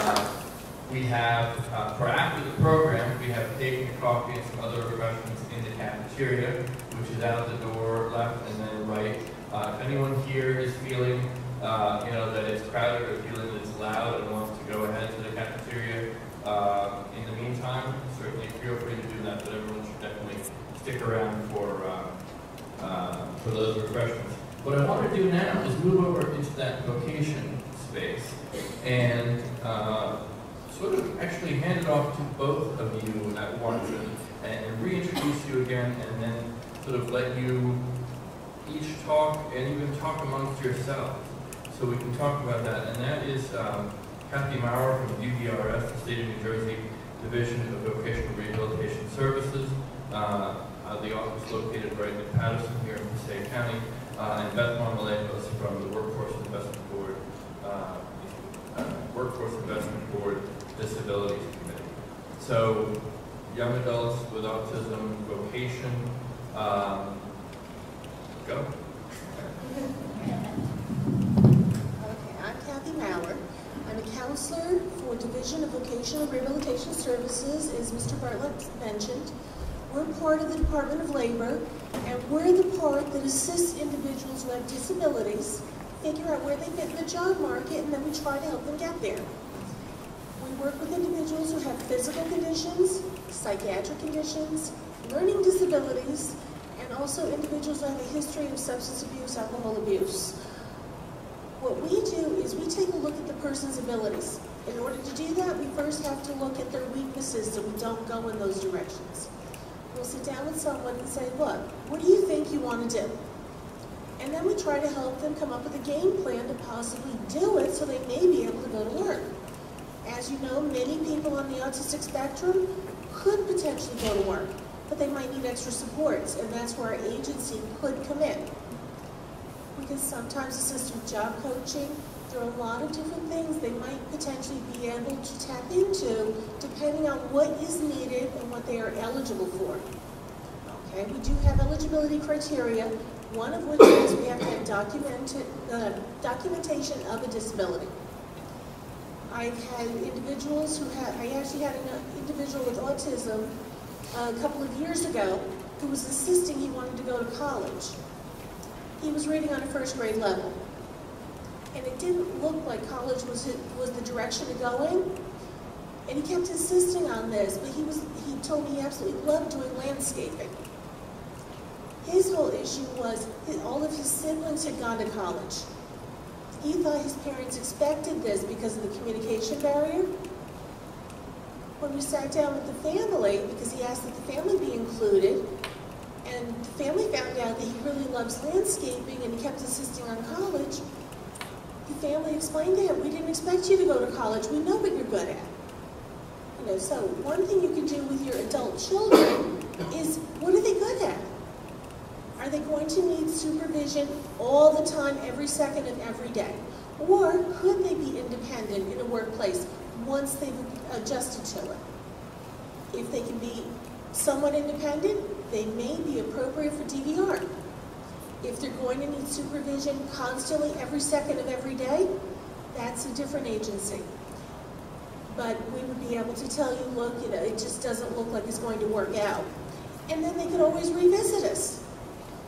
Uh, we have, uh, for after the program, we have cake and coffee and some other refreshments in the cafeteria, which is out the door left and then right. Uh, if anyone here is feeling, uh, you know, that it's crowded or feeling that it's loud and wants to go ahead to the cafeteria, in the meantime, certainly feel free to do that, but everyone stick around for, uh, uh, for those refreshments. What I want to do now is move over into that vocation space and uh, sort of actually hand it off to both of you at once and, and reintroduce you again and then sort of let you each talk and even talk amongst yourselves. So we can talk about that. And that is um, Kathy Maurer from DVRS, the State of New Jersey Division of Vocational Rehabilitation Services. Uh, uh, the office located right in Paterson here in Passaic County. Uh, and Beth from the Workforce Investment Board, uh, uh, Workforce Investment Board Disabilities Committee. So, young adults with autism, vocation, um, go. Okay, I'm Kathy Maurer. I'm a counselor for Division of Vocational Rehabilitation Services, as Mr. Bartlett mentioned. We're part of the Department of Labor, and we're the part that assists individuals who have disabilities figure out where they fit in the job market, and then we try to help them get there. We work with individuals who have physical conditions, psychiatric conditions, learning disabilities, and also individuals who have a history of substance abuse, alcohol abuse. What we do is we take a look at the person's abilities. In order to do that, we first have to look at their weaknesses so we don't go in those directions. We'll sit down with someone and say, look, what do you think you want to do? And then we try to help them come up with a game plan to possibly do it so they may be able to go to work. As you know, many people on the autistic spectrum could potentially go to work, but they might need extra supports, and that's where our agency could come in. We can sometimes assist with job coaching. There are a lot of different things they might potentially be able to tap into depending on what is needed and what they are eligible for. Okay, we do have eligibility criteria, one of which is we have to have uh, documentation of a disability. I've had individuals who had, I actually had an individual with autism a couple of years ago who was insisting he wanted to go to college. He was reading on a first grade level. And it didn't look like college was, was the direction to go in. And he kept insisting on this, but he, was, he told me he absolutely loved doing landscaping. His whole issue was his, all of his siblings had gone to college. He thought his parents expected this because of the communication barrier. When we sat down with the family, because he asked that the family be included, and the family found out that he really loves landscaping and he kept insisting on college, family explained to him, we didn't expect you to go to college, we know what you're good at. You know, so one thing you can do with your adult children is, what are they good at? Are they going to need supervision all the time, every second of every day? Or could they be independent in a workplace once they've adjusted to it? If they can be somewhat independent, they may be appropriate for. If they're going to need supervision constantly, every second of every day, that's a different agency. But we would be able to tell you, look, you know, it just doesn't look like it's going to work out. And then they could always revisit us.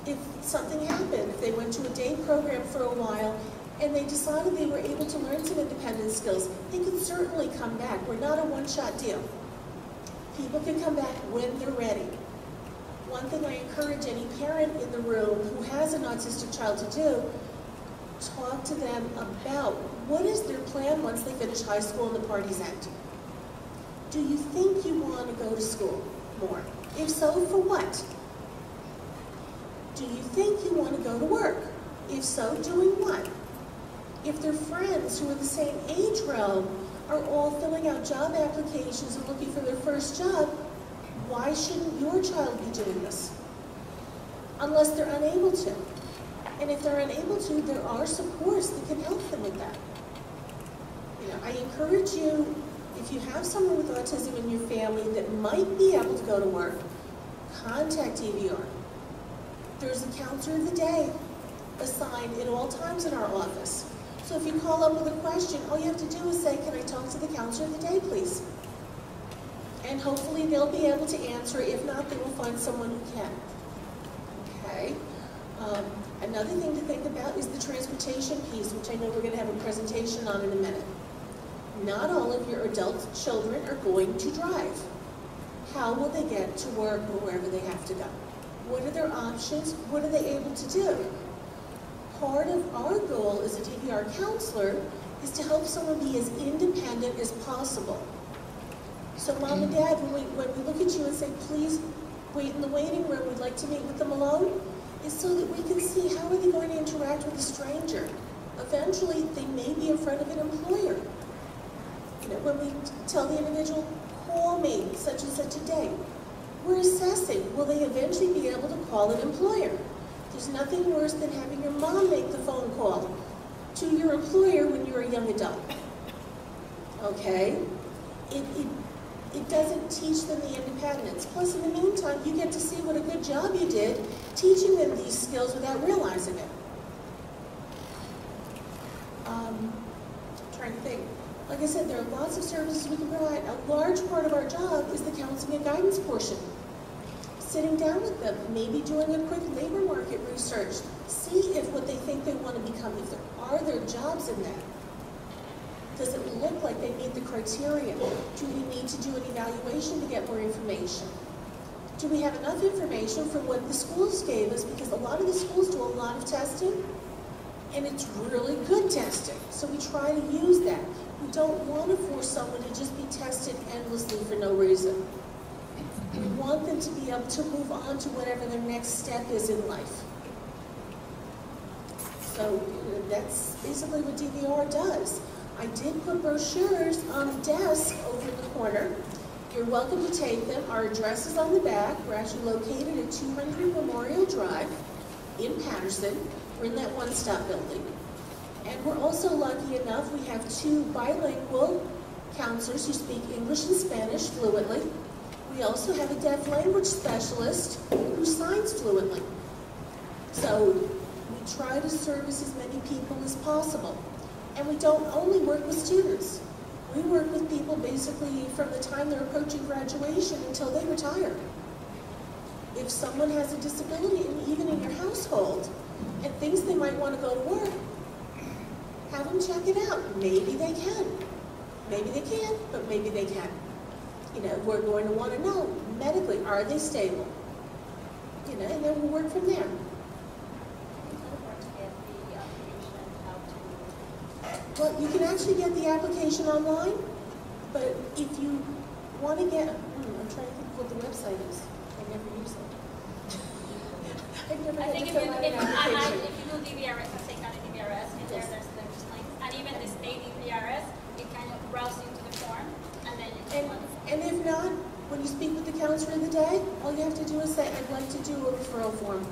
If something happened, if they went to a day program for a while and they decided they were able to learn some independent skills, they could certainly come back. We're not a one-shot deal. People can come back when they're ready. One thing I encourage any parent in the room who has an autistic child to do, talk to them about what is their plan once they finish high school and the party's end. Do you think you want to go to school more? If so, for what? Do you think you want to go to work? If so, doing what? If their friends who are the same age realm are all filling out job applications and looking for their first job, why shouldn't your child be doing this? Unless they're unable to. And if they're unable to, there are supports that can help them with that. You know, I encourage you, if you have someone with autism in your family that might be able to go to work, contact DVR. There's a counselor of the day assigned at all times in our office. So if you call up with a question, all you have to do is say, can I talk to the counselor of the day, please? And hopefully they'll be able to answer. If not, they will find someone who can. Okay? Um, another thing to think about is the transportation piece, which I know we're going to have a presentation on in a minute. Not all of your adult children are going to drive. How will they get to work or wherever they have to go? What are their options? What are they able to do? Part of our goal as a DVR counselor is to help someone be as independent as possible. So mom and dad, when we, when we look at you and say, please wait in the waiting room, we'd like to meet with them alone, is so that we can see how are they going to interact with a stranger. Eventually, they may be in front of an employer. You know, when we tell the individual, call me, such and such a day, we're assessing, will they eventually be able to call an employer? There's nothing worse than having your mom make the phone call to your employer when you're a young adult. Okay? It, it, it doesn't teach them the independence. Plus, in the meantime, you get to see what a good job you did teaching them these skills without realizing it. Um, trying to think. Like I said, there are lots of services we can provide. A large part of our job is the counseling and guidance portion. Sitting down with them, maybe doing a quick labor market research, see if what they think they want to become, if there are there jobs in that. Does it look like they meet the criteria? Do we need to do an evaluation to get more information? Do we have enough information from what the schools gave us? Because a lot of the schools do a lot of testing, and it's really good testing. So we try to use that. We don't want to force someone to just be tested endlessly for no reason. We want them to be able to move on to whatever their next step is in life. So uh, that's basically what DVR does. I did put brochures on the desk over the corner. You're welcome to take them. Our address is on the back. We're actually located at 200 Memorial Drive in Paterson. We're in that one-stop building. And we're also lucky enough, we have two bilingual counselors who speak English and Spanish fluently. We also have a deaf language specialist who signs fluently. So we try to service as many people as possible. And we don't only work with students. We work with people basically from the time they're approaching graduation until they retire. If someone has a disability, and even in your household, and thinks they might want to go to work, have them check it out. Maybe they can. Maybe they can, but maybe they can't. You know, we're going to want to know medically, are they stable? You know, and then we'll work from there. Well, you can actually get the application online, but if you want to get, hmm, I'm trying to think what the website is. I never use it. I've never I had think to if you, out if, an I, I, application. if you do DVRS, I kind of DVRS, in there, Yes. there's, there's links, and even the state DVRS, you can browse into the form, and then you And, can. and if not, when you speak with the counselor of the day, all you have to do is say, I'd like to do a referral form.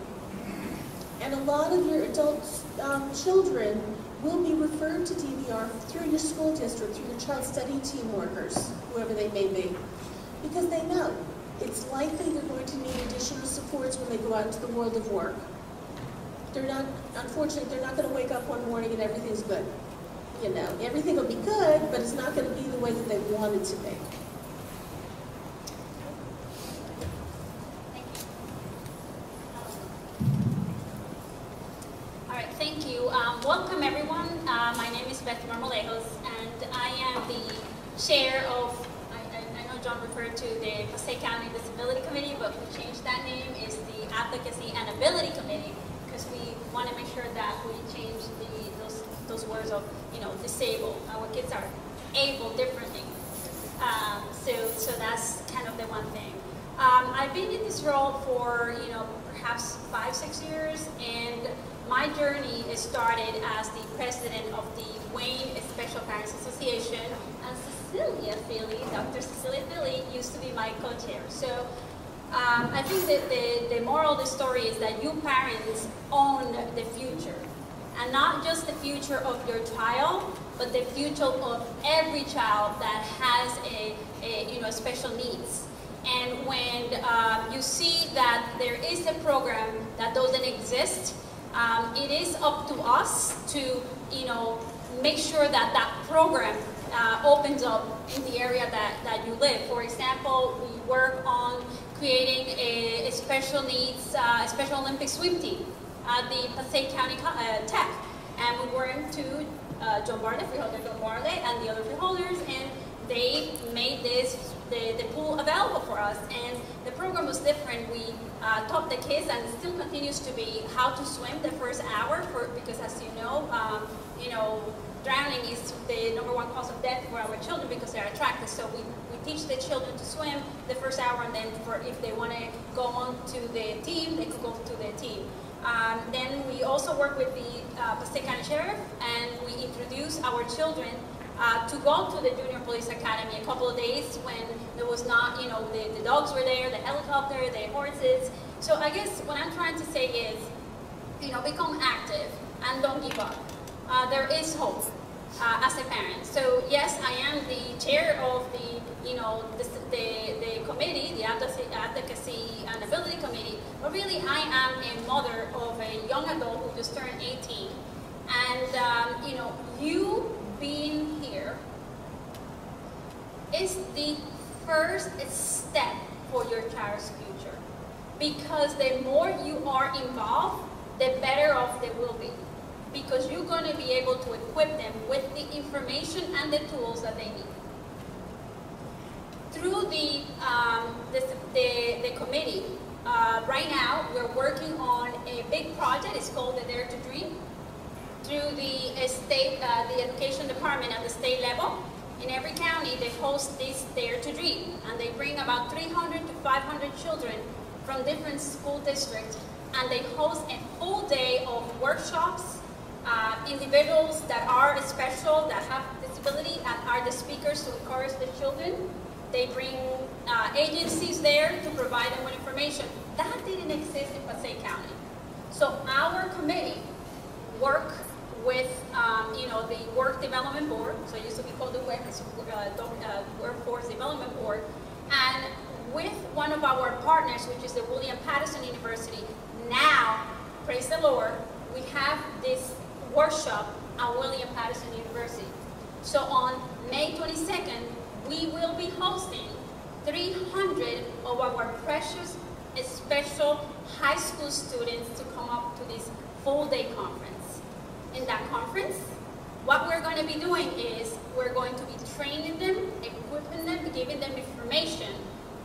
And a lot of your adult um, children will be referred to DVR through your school district, through your child study team workers, whoever they may be, because they know it's likely they're going to need additional supports when they go out into the world of work. They're not, unfortunately, they're not going to wake up one morning and everything's good. You know, everything will be good, but it's not going to be the way that they want it to be. All right, thank you. Um, welcome, everyone. Uh, my name is Beth Marmolejos, and I am the chair of, I, I, know John referred to the Passaic County Disability Committee, but we changed that name, is the Advocacy and Ability Committee, because we want to make sure that we change the, those, those words of, you know, disabled. Our kids are able differently. Um, so, so that's kind of the one thing. Um, I've been in this role for, you know, perhaps five, six years, and my journey started as the president of the Wayne Special Parents Association, and Cecilia Feeley, Dr. Cecilia Feeley, used to be my co-chair. So um, I think that the, the moral of the story is that you parents own the future, and not just the future of your child, but the future of every child that has a, a you know special needs. And when um, you see that there is a program that doesn't exist, um, it is up to us to, you know, make sure that that program uh, opens up in the area that, that you live. For example, we work on creating a, a special needs, uh, a Special Olympic swim team at the Passaic County uh, Tech. And we went to uh, John Bartlett, freeholder John Bartlett, and the other freeholders, and they made this the, the pool available for us. And the program was different. We uh, taught the kids, and it still continues to be, how to swim the first hour, for, because as you know, um, you know, drowning is the number one cause of death for our children because they're attracted. So we, we teach the children to swim the first hour, and then for if they want to go on to the team, they could go to the team. Um, then we also work with the uh, Passaic County Sheriff, and we introduce our children uh, to go to the Junior Police Academy a couple of days when there was not, you know, the, the dogs were there, the helicopter, the horses. So I guess what I'm trying to say is, you know, become active and don't give up. Uh, there is hope uh, as a parent. So yes, I am the chair of the, you know, the, the, the committee, the Advocacy and Ability Committee, but really I am a mother of a young adult who just turned 18. And, um, you know, you being here is the first step for your child's future. Because the more you are involved, the better off they will be. Because you're going to be able to equip them with the information and the tools that they need. Through the, um, the, the, the, committee, uh, right now we're working on a big project. It's called the Dare to Dream through the state, uh, the education department at the state level. In every county, they host this Dare to Dream, and they bring about 300 to 500 children from different school districts, and they host a full day of workshops. Uh, individuals that are special, that have disability, and are the speakers to encourage the children. They bring uh, agencies there to provide them with information. That didn't exist in Passaic County. So our committee work with, um, you know, the Work Development Board, so it used to be called the WEC, uh, uh, Workforce Development Board, and with one of our partners, which is the William Paterson University, now, praise the Lord, we have this workshop at William Paterson University. So on May 22nd, we will be hosting 300 of our precious special high school students to come up to this full day conference. In that conference, what we're going to be doing is we're going to be training them, equipping them, giving them information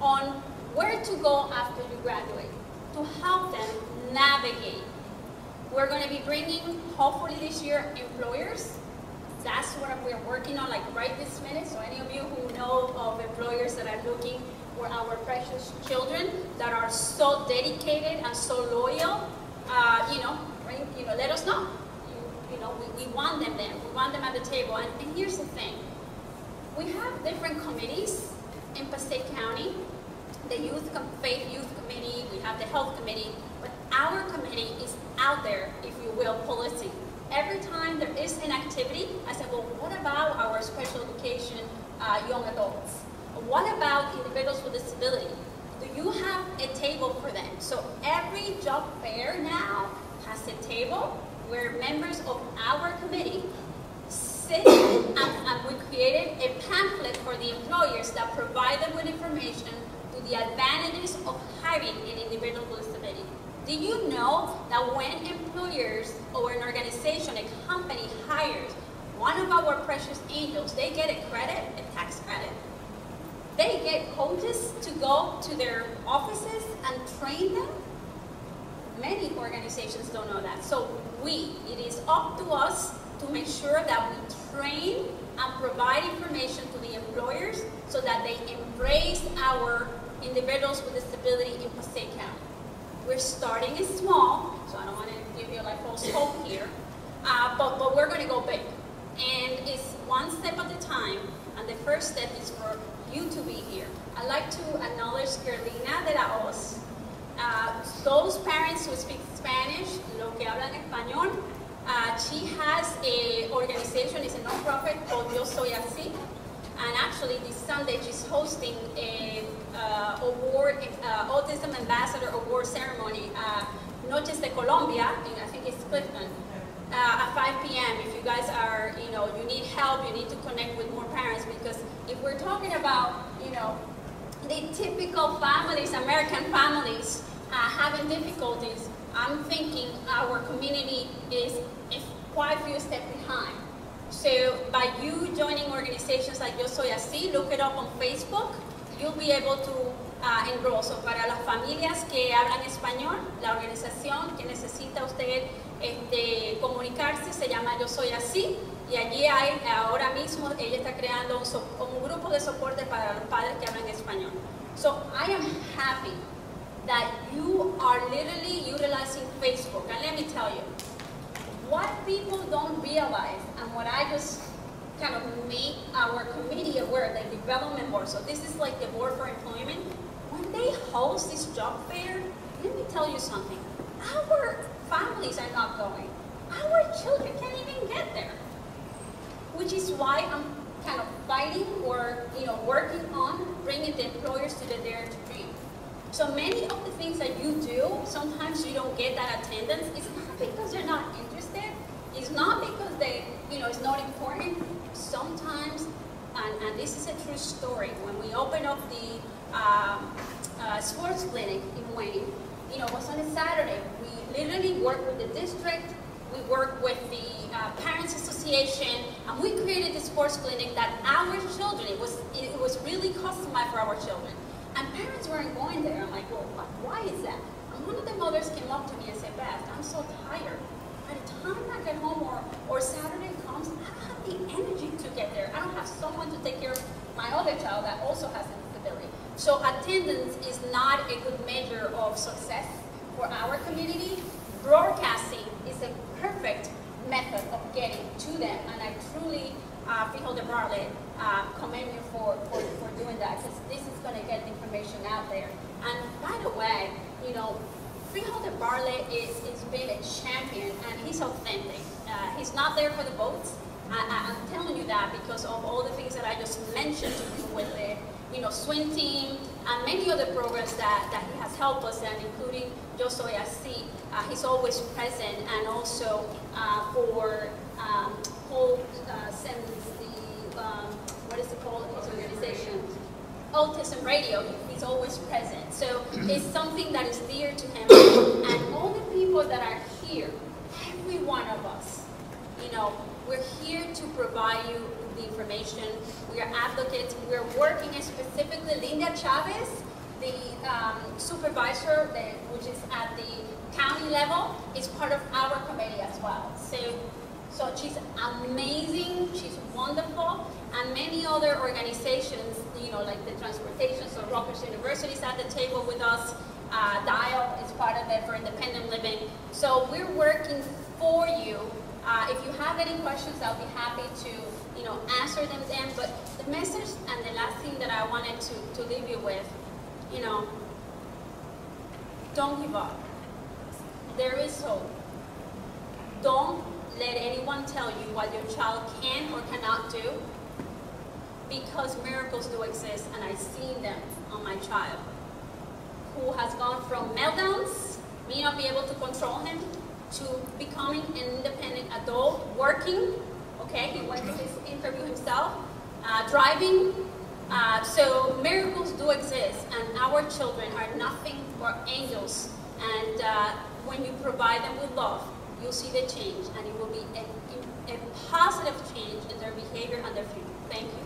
on where to go after you graduate to help them navigate. We're going to be bringing, hopefully this year, employers. That's what we're working on, like right this minute. So any of you who know of employers that are looking for our precious children that are so dedicated and so loyal, uh, you know, bring, you know, let us know. Know, we, we want them there. We want them at the table. And, and here's the thing. We have different committees in Passaic County. The Youth Faith Youth Committee, we have the Health Committee, but our committee is out there, if you will, policing. Every time there is an activity, I said, well, what about our special education uh, young adults? What about individuals with disability? Do you have a table for them? So every job fair now has a table where members of our committee sit and, and we created a pamphlet for the employers that provide them with information to the advantages of having an individual with disability. Do you know that when employers or an organization, a company hires one of our precious angels, they get a credit, a tax credit. They get coaches to go to their offices and train them. Many organizations don't know that. So we, it is up to us to make sure that we train and provide information to the employers so that they embrace our individuals with disability in Passaic County. We're starting small, so I don't want to give you like false hope here, uh, but, but we're going to go big. And it's one step at a time, and the first step is for you to be here. I'd like to acknowledge Carolina de la Hoz. Uh, those parents who speak Spanish, lo que hablan español, uh, she has a organization, it's a non-profit called Yo Soy Así. And actually this Sunday she's hosting a uh, award, uh, Autism Ambassador Award ceremony, uh, Noches de Colombia, in, I think it's Clifton, uh, at 5 p.m. If you guys are, you know, you need help, you need to connect with more parents because if we're talking about, you know, the typical families, American families, uh, having difficulties, I'm thinking our community is, quite a few steps behind. So by you joining organizations like Yo Soy Así, look it up on Facebook, you'll be able to uh, enroll. So para las familias que hablan español, la organización que necesita usted este, comunicarse se llama Yo Soy Así y allí hay, ahora mismo ella está creando un grupo de soporte para los padres que hablan español. So I am happy that you are literally utilizing Facebook. And let me tell you, what people don't realize, and what I just kind of make our committee aware, the development board, so this is like the board for employment, when they host this job fair, let me tell you something, our families are not going. Our children can't even get there. Which is why I'm kind of fighting or you know working on bringing the employers to the Dare to. So many of the things that you do, sometimes you don't get that attendance. It's not because they're not interested. It's not because they, you know, it's not important. Sometimes, and, and this is a true story, when we opened up the um, uh, sports clinic in Wayne, you know, it was on a Saturday. We literally worked with the district, we worked with the uh, Parents Association, and we created the sports clinic that our children, it was, it was really customized for our children. And parents weren't going there. I'm like, well, why is that? And one of the mothers came up to me and said, Beth, I'm so tired. By the time I get home or, or Saturday comes, I don't have the energy to get there. I don't have someone to take care of my other child that also has a disability. So attendance is not a good measure of success for our community. Broadcasting is a perfect method of getting to them, and I truly, uh, Freeholder Bartlett, uh, commend you for, for, for doing that, because this is going to get the information out there. And by the way, you know, Freeholder Bartlett is, is been a champion, and he's authentic. Uh, he's not there for the votes. I, am telling you that because of all the things that I just mentioned to you with the you know, swim team, and many other programs that, that he has helped us in, including Soy Así. Uh, he's always present, and also uh, for um, whole uh, the, um, what is it called, his organization? Autism Radio, he's always present. So it's something that is dear to him. And all the people that are here, every one of us, you know, we're here to provide you the information. We are advocates. We're working specifically, Linda Chavez, the um, supervisor, the, which is at the county level, is part of our committee as well. So, so she's amazing, she's wonderful, and many other organizations, you know, like the transportation, so Rutgers University is at the table with us, uh, DIAL is part of it for independent living. So we're working for you. Uh, if you have any questions, I'll be happy to you know, answer them then. But the message and the last thing that I wanted to, to leave you with, you know, don't give up. There is hope. don't let anyone tell you what your child can or cannot do because miracles do exist and I've seen them on my child who has gone from meltdowns, me not be able to control him, to becoming an independent adult, working, okay, he went to his interview himself, uh, driving. Uh, so miracles do exist and our children are nothing but angels. And uh, when you provide them with love, you'll see the change and it will be a, a positive change in their behavior and their future. Thank you.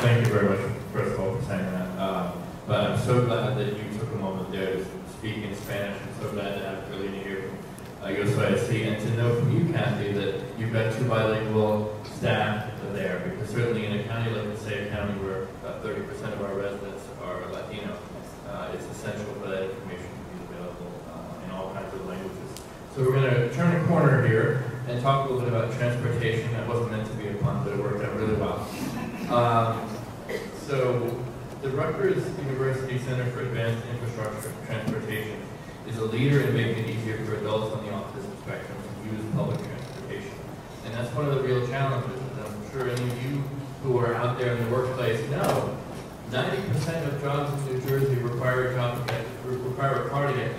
Thank you very much, first of all, for saying that. Um, But I'm so glad that you took a moment there to speak in Spanish. I'm so glad to have Carlina here from uh, USYSC and to know from you, Kathy, that you've got two bilingual staff there. Because certainly in a county like the Passaic County, where about 30% of our residents are Latino, uh, it's essential for that information to be available uh, in all kinds of languages. So we're going to turn a corner here and talk a little bit about transportation. That wasn't meant to be a pun, but it worked out really well. Um, so the Rutgers University Center for Advanced Infrastructure and Transportation is a leader in making it easier for adults on the autism spectrum to use public transportation. And that's one of the real challenges. And I'm sure any of you who are out there in the workplace know 90% of jobs in New Jersey require a job require a car to get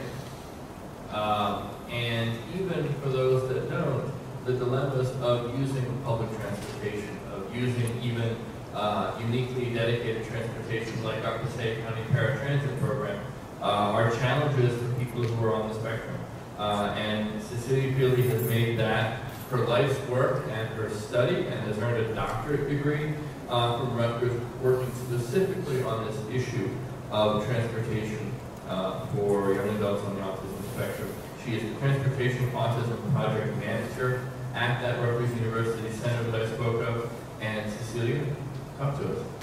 and even for those that don't, the dilemmas of using public transportation, of using even uh, uniquely dedicated transportation like our Passaic County Paratransit Program uh, are challenges for people who are on the spectrum. Uh, and Cecilia Feeley has made that her life's work and her study and has earned a doctorate degree uh, from Rutgers working specifically on this issue of transportation uh, for young adults on the autism spectrum. She is the Transportation Autism Project Manager at that Rutgers University Center that I spoke of. And Cecilia, talk to us.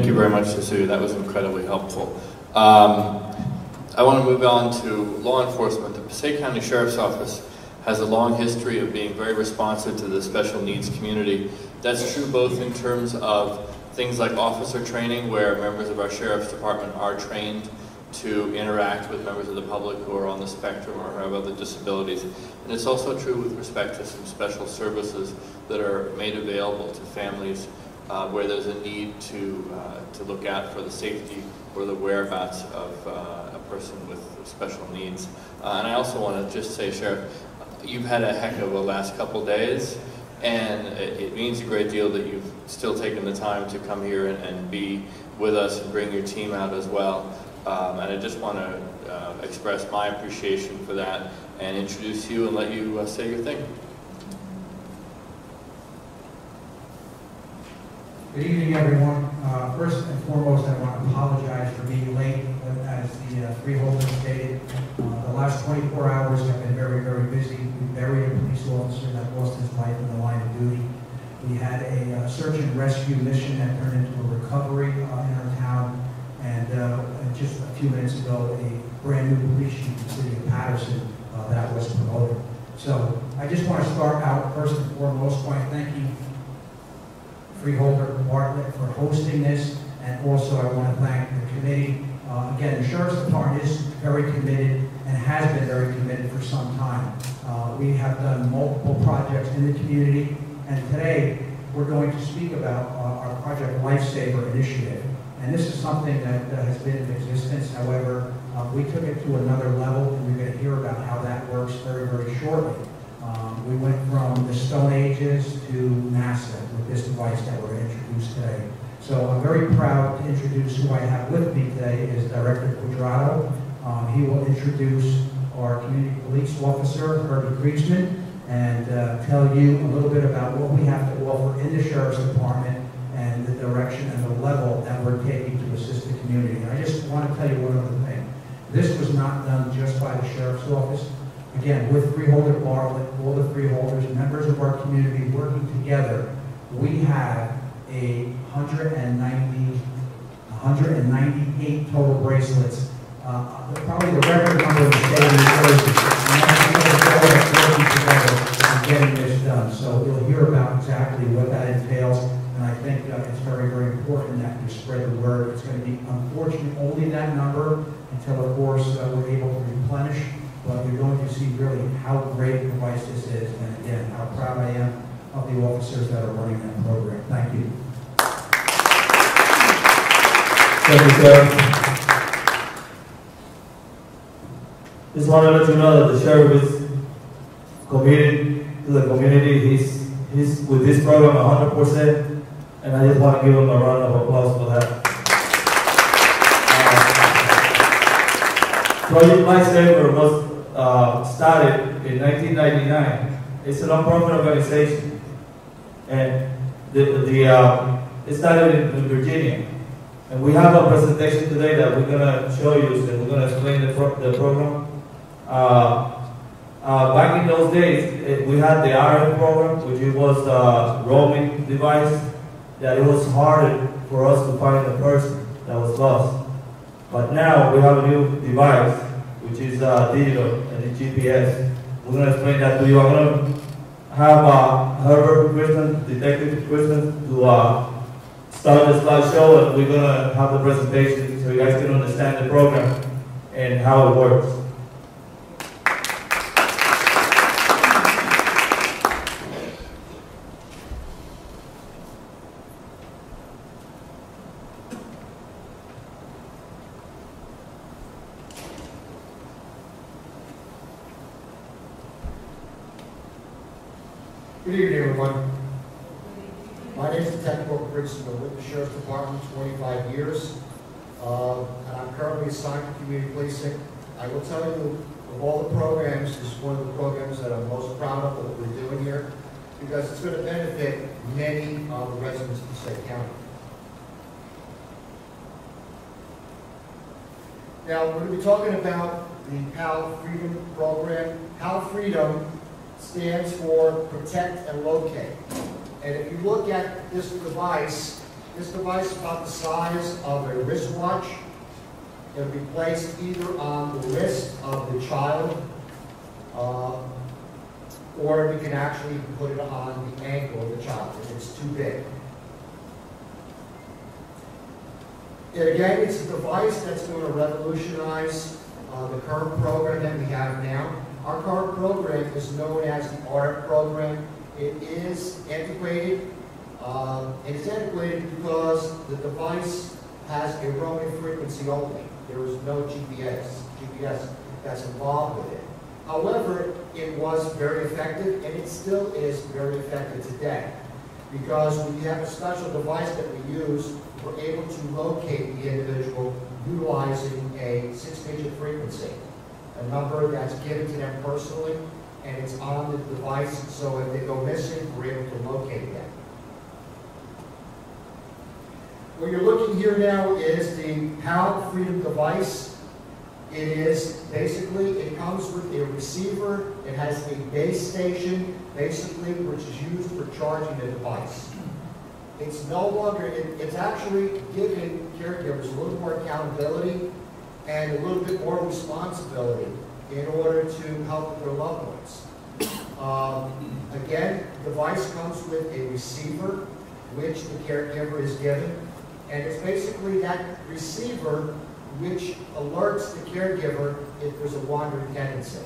Thank, you very much, Cecilia. That was incredibly helpful. Um, I want to move on to law enforcement. The Passaic County Sheriff's Office has a long history of being very responsive to the special needs community. That's true both in terms of things like officer training, where members of our Sheriff's Department are trained to interact with members of the public who are on the spectrum or have other disabilities. And it's also true with respect to some special services that are made available to families uh, where there's a need to, uh, to look out for the safety or the whereabouts of uh, a person with special needs. Uh, and I also want to just say, Sheriff, you've had a heck of a last couple days, and it, it means a great deal that you've still taken the time to come here and, and be with us and bring your team out as well. Um, and I just want to uh, express my appreciation for that and introduce you and let you uh, say your thing. Good evening, everyone. Uh, First and foremost, I want to apologize for being late. As the uh, freeholder stated, uh, the last 24 hours have been very, very busy. We buried a police officer that lost his life in the line of duty. We had a uh, search and rescue mission that turned into a recovery uh, in our town. And uh, just a few minutes ago, a brand-new police chief in the city of Paterson uh, that was promoted. So I just want to start out first and foremost by thanking Freeholder Bartlett for hosting this, and also I want to thank the committee. Uh, Again, the Sheriff's Department is very committed and has been very committed for some time. Uh, We have done multiple projects in the community, and today, we're going to speak about our our Project Lifesaver Initiative. And this is something that that has been in existence, however, uh, we took it to another level, and we're going to hear about how that works very, very shortly. Um, We went from the Stone Ages to NASA this device that we're introduced today. So I'm very proud to introduce who I have with me today is Director Quadrado. Um, He will introduce our community police officer, Herbie Kriegsman, and uh, tell you a little bit about what we have to offer in the Sheriff's Department and the direction and the level that we're taking to assist the community. I just want to tell you one other thing. This was not done just by the Sheriff's Office. Again, with Freeholder Bartlett, all the freeholders, members of our community working together, we have a 190, 198 total bracelets. Uh, Probably the record number in the state of working together getting this done. So you'll hear about exactly what that entails. And I think uh, it's very, very important that we spread the word. It's going to be unfortunate only that number until, of course, uh, we're able to replenish but you're going to see really how great a device this is, and again, how proud I am of the officers that are running that program. Thank you. Thank you. Just want to let you know that the sheriff is committed to the community. He's, he's with this program 100%, and I just want to give him a round of applause for that. Uh, Project Lifesaver was uh, started in 1999. It's a non-profit organization, and the, the uh, it started in, in Virginia. And we have a presentation today that we're gonna show you, and we're gonna explain the, pro the program. Uh, uh, back in those days, it, we had the RF program, which it was a roaming device, that it was harder for us to find a person that was lost. But now we have a new device, which is uh, digital and the GPS. We're gonna explain that to you. I'm gonna have uh, Herbert Christian, Detective Christian, to uh, start the slideshow, and we're gonna have the presentation so you guys can understand the program and how it works. Good evening, everyone. My name is Detective Bridges, I've with the Sheriff's Department 25 years, uh, and I'm currently assigned to community policing. I will tell you, of all the programs, this is one of the programs that I'm most proud of, what we're doing here, because it's going to benefit many of the residents of the state county. Now, we're going to be talking about the PAL Freedom Program. PAL Freedom stands for Protect and Locate. And if you look at this device, this device is about the size of a wristwatch. It'll be placed either on the wrist of the child, uh, or we can actually put it on the ankle of the child if it's too big. And again, it's a device that's going to revolutionize uh, the current program that we have now. Our current program is known as the RF program. It is antiquated, um, and it's antiquated because the device has a roaming frequency only. There is no GPS, GPS that's involved with it. However, it was very effective, and it still is very effective today. Because we have a special device that we use, we're able to locate the individual utilizing a six-digit frequency, a number that's given to them personally, and it's on the device, so if they go missing, we're able to locate them. What you're looking here now is the PAL Freedom device. It is basically, it comes with a receiver, it has a base station, basically, which is used for charging the device. It's no longer, it, it's actually giving caregivers a little more accountability and a little bit more responsibility in order to help their loved ones. Um, again, the device comes with a receiver, which the caregiver is given, and it's basically that receiver which alerts the caregiver if there's a wandering tendency,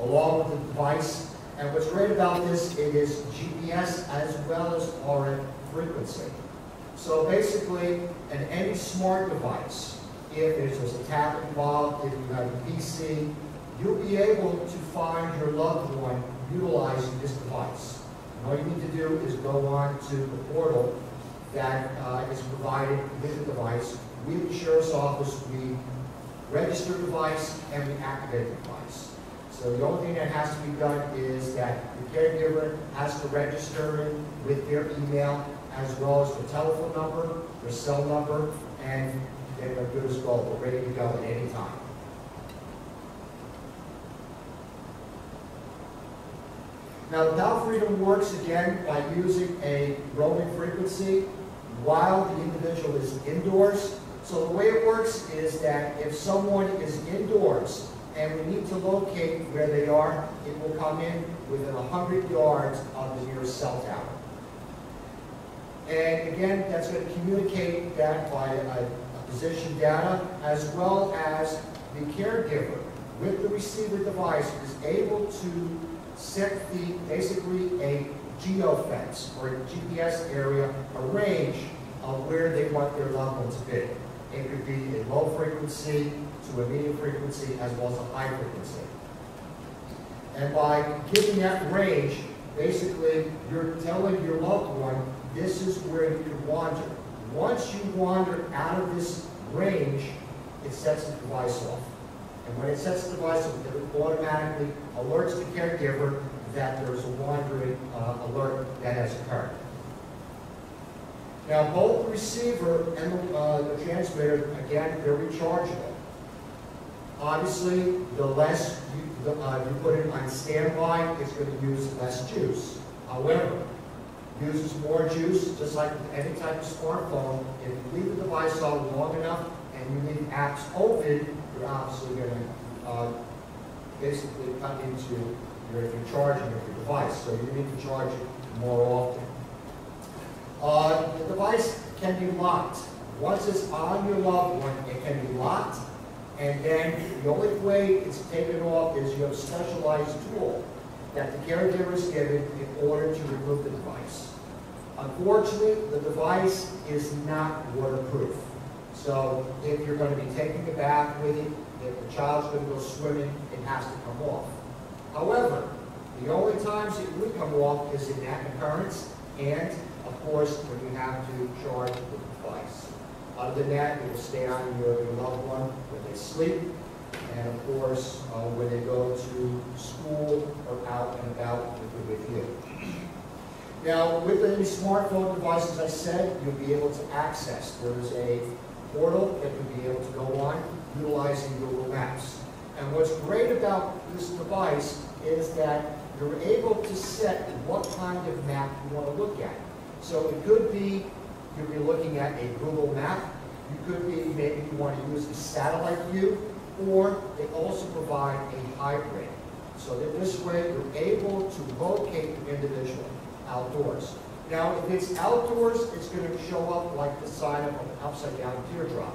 along with the device. And what's great about this, it is GPS as well as RF frequency. So basically, an any smart device, if there's a tablet involved, if you have a PC, you'll be able to find your loved one utilizing this device. And all you need to do is go on to the portal that uh, is provided with the device. We, at the Sheriff's Office, we register the device and we activate the device. So the only thing that has to be done is that the caregiver has to register it with their email as well as their telephone number, their cell number, and they're good as gold. They're ready to go at any time. Now, PAL Freedom works again by using a roaming frequency while the individual is indoors. So the way it works is that if someone is indoors and we need to locate where they are, it will come in within 100 yards of the nearest cell tower. And again, that's going to communicate that by a, position data as well as the caregiver with the receiver device is able to set the basically a geofence or a GPS area, a range of where they want their loved one to be. It could be a low frequency to a medium frequency as well as a high frequency. And by giving that range, basically you're telling your loved one this is where you can wander. Once you wander out of this range, it sets the device off. And when it sets the device off, it automatically alerts the caregiver that there's a wandering uh, alert that has occurred. Now, both the receiver and the, uh, the transmitter, again, they're rechargeable. Obviously, the less you, the, uh, you put it on standby, it's going to use less juice. However, uses more juice, just like any type of smartphone. If you leave the device on long enough and you leave apps open, you're obviously going to uh, basically cut into your, your charging of your device. So you need to charge it more often. Uh, the device can be locked. Once it's on your loved one, it can be locked. And then the only way it's taken off is you have a specialized tool that the caregiver is given in order to remove the device. Unfortunately, the device is not waterproof. So if you're going to be taking a bath with it, if the child's going to go swimming, it has to come off. However, The only times it would come off is in that occurrence, and of course, when you have to charge the device. Other than that, it will stay on your loved one when they sleep, and of course, uh, when they go to school or out and about with you. Now, with the smartphone device, as I said, you'll be able to access. There is a portal that you'll be able to go on utilizing Google Maps. And what's great about this device is that you're able to set what kind of map you want to look at. So it could be you'll be looking at a Google map. You could be maybe you want to use a satellite view, or they also provide a hybrid. So that this way you're able to locate the individual outdoors. Now, if it's outdoors, it's going to show up like the sign of an upside down teardrop.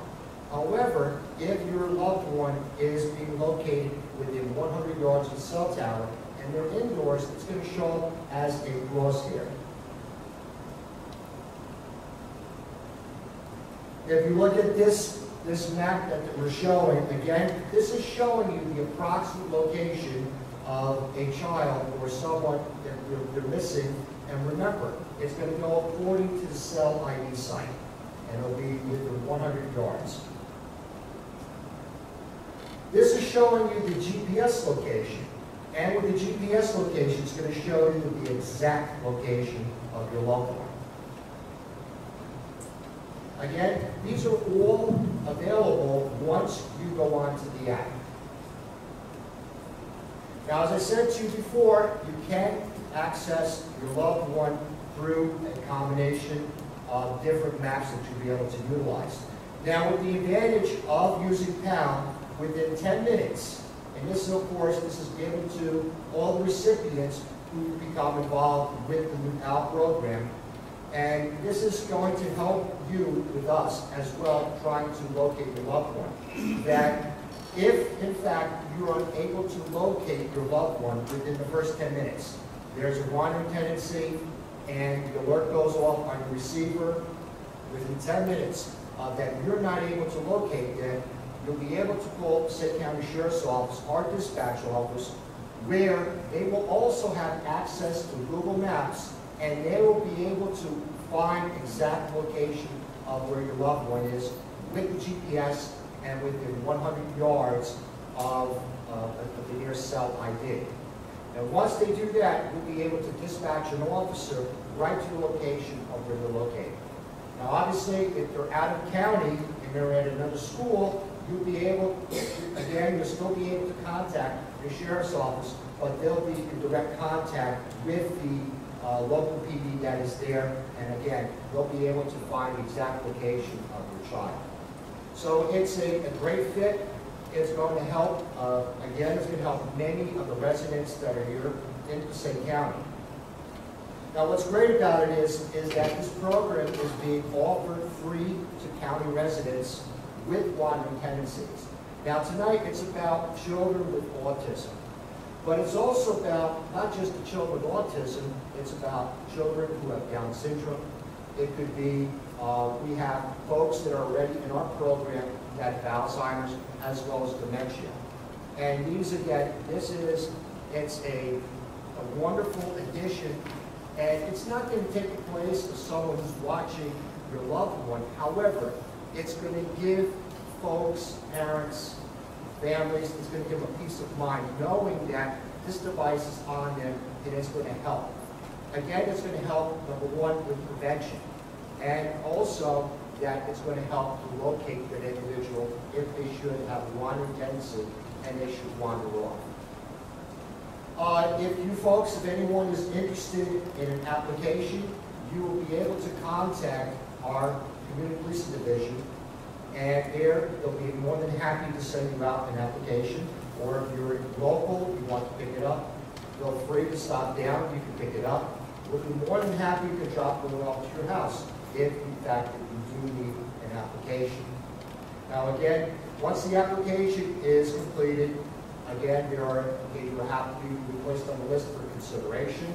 However, if your loved one is being located within 100 yards of the cell tower and they're indoors, it's going to show up as a crosshair. If you look at this, this map that we're showing, again, this is showing you the approximate location of a child or someone that they're missing. And remember, it's going to go according to the cell ID site, and it'll be within 100 yards. This is showing you the GPS location. And with the GPS location, it's going to show you the exact location of your loved one. Again, these are all available once you go onto the app. Now, as I said to you before, you can access your loved one through a combination of different maps that you'll be able to utilize. Now, with the advantage of using PAL, within 10 minutes, and this is, of course, this is given to all the recipients who become involved with the new PAL program, and this is going to help you with us as well trying to locate your loved one. That if, in fact, you are unable to locate your loved one within the first 10 minutes, there's a wandering tendency and the alert goes off on the receiver within 10 minutes uh, that you're not able to locate them, you'll be able to call Passaic County Sheriff's Office, our dispatch office, where they will also have access to Google Maps and they will be able to find exact location of where your loved one is with the GPS and within 100 yards of, uh, of the nearest cell ID. And once they do that, we'll be able to dispatch an officer right to the location of where they're located. Now, obviously, if they're out of county and they're at another school, you'll be able, again, you'll still be able to contact the sheriff's office, but they'll be in direct contact with the uh, local PD that is there, and again, they'll be able to find the exact location of your child. So it's a, a great fit. It's going to help, uh, again, it's going to help many of the residents that are here in Passaic County. Now, what's great about it is, is that this program is being offered free to county residents with wandering tendencies. Now, tonight, it's about children with autism. But it's also about not just the children with autism, it's about children who have Down syndrome. It could be, uh, we have folks that are already in our program that have Alzheimer's as well as dementia. And these, again, this is, it's a, a wonderful addition, and it's not going to take the place of someone who's watching your loved one. However, it's going to give folks, parents, families, it's going to give them a peace of mind knowing that this device is on them and it's going to help. Again, it's going to help, number one, with prevention. And also that it's going to help to locate that individual if they should have wandering tendency and they should wander off. Uh, if you folks, if anyone is interested in an application, you will be able to contact our Community Policing Division and there, they'll be more than happy to send you out an application. Or if you're local, you want to pick it up, feel free to stop down, you can pick it up. We'll be more than happy to drop it off to your house if, in fact, you need an application. Now again, once the application is completed, again, there are, you will have to be placed on the list for consideration.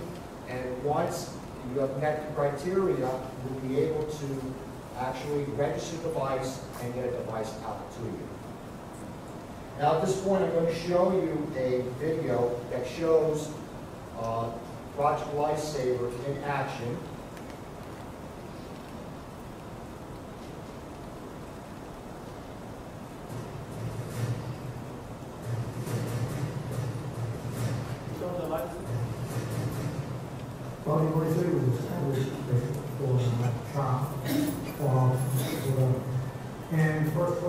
And once you have met the criteria, you'll be able to actually register the device and get a device out to you. Now at this point I'm going to show you a video that shows uh, Project Lifesaver in action. And first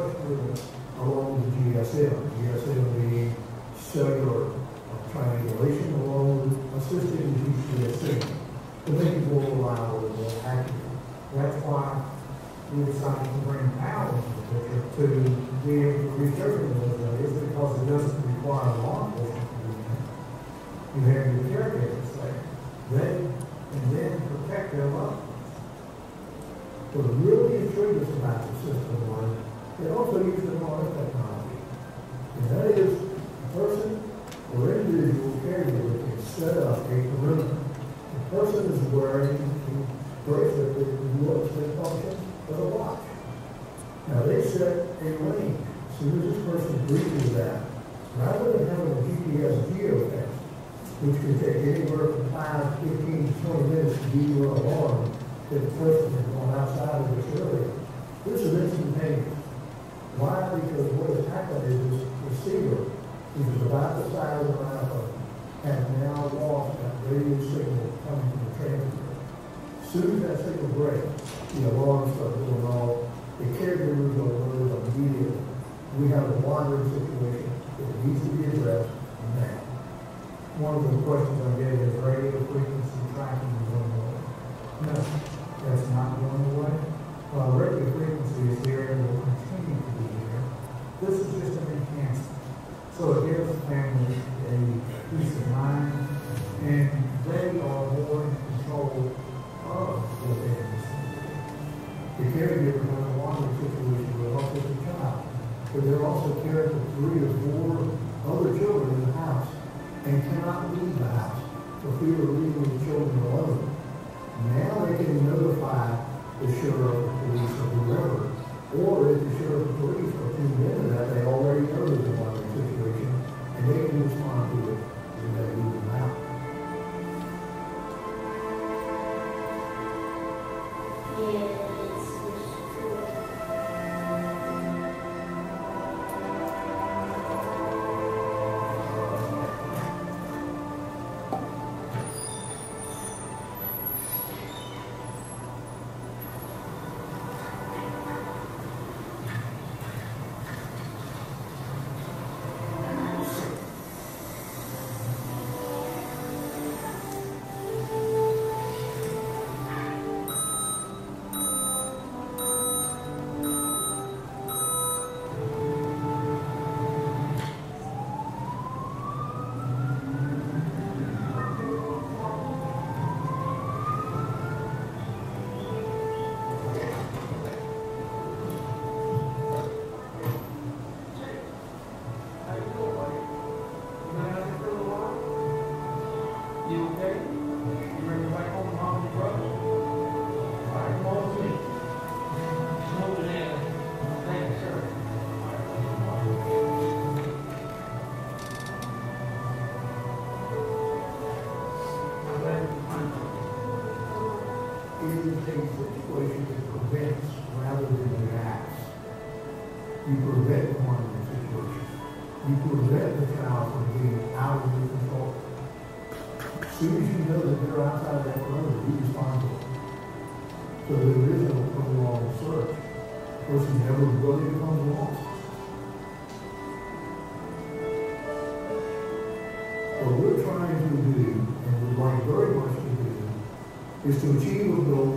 along the GSL, GSL being cellular triangulation along with assisted GPSing to make it more reliable and more accurate. That's why we decided to bring power to be able to everyone those areas because it doesn't require law enforcement. You have your caregivers there. They can then protect their ones. What really intrigued about the system was it also used lot of technology. And that is a person or individual caregiver can set up a perimeter. The person is wearing looks and functions as a watch. Now they set a lane. As this person breaches that, rather than having a GPS geotest, which can take anywhere from 5, 15 to 20 minutes to give you an alarm that the person gone outside of this area, this is instantaneous. Why? Because what has happened is this receiver, which is about the size of an iPhone, has now lost that radio signal coming from the transmitter. Soon as that signal breaks, the alarm starts going off, the caregivers are alerted immediately. We have a wandering situation that needs to be addressed. One of the questions I get is radio frequency tracking is going away. No, that's not going away. While radio frequency is here and will continue to be here, this is just an enhancement. So it gives families a peace of mind, and they are more in control of what they. The caregiver has a longer situation with with the child, but they're also caring for three or four can notify the sheriff, the police, or whoever, or if the sheriff or police are tuned into that, they already know there's a violent situation, and they can respond to it is to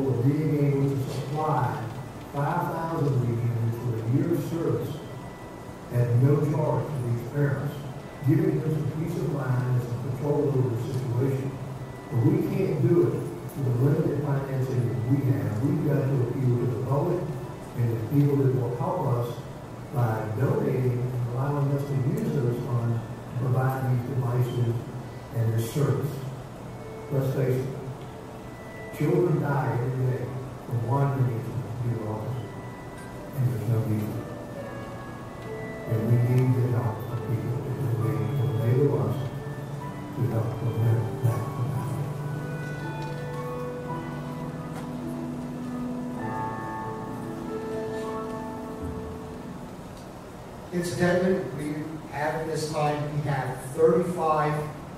Incidentally, we have this time, we have 35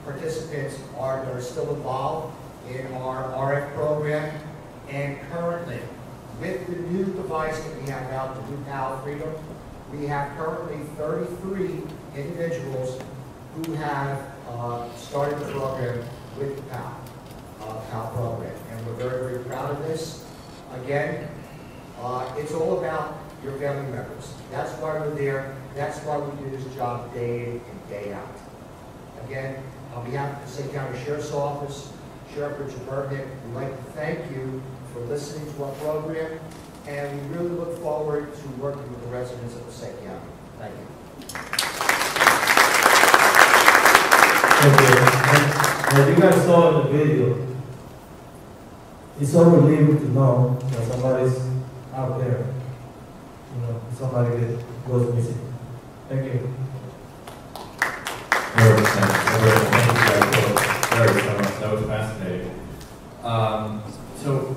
participants are, that are still involved in our RF program. And currently, with the new device that we have out, the new PAL Freedom, we have currently 33 individuals who have uh, started the program with the PAL, uh, PAL program. And we're very, very proud of this. Again, uh, it's all about your family members. That's why we're there. That's why we do this job day in and day out. Again, on behalf of the St. County Sheriff's Office, Sheriff Richard Berdnik, we'd like to thank you for listening to our program, and we really look forward to working with the residents of the St. County. Thank you. Okay, as as you guys saw in the video, it's so relieving to know that somebody's out there. You know, somebody that goes missing. Thank you. Very exciting. Very- Thank you guys both very so much. That was fascinating. Um, so,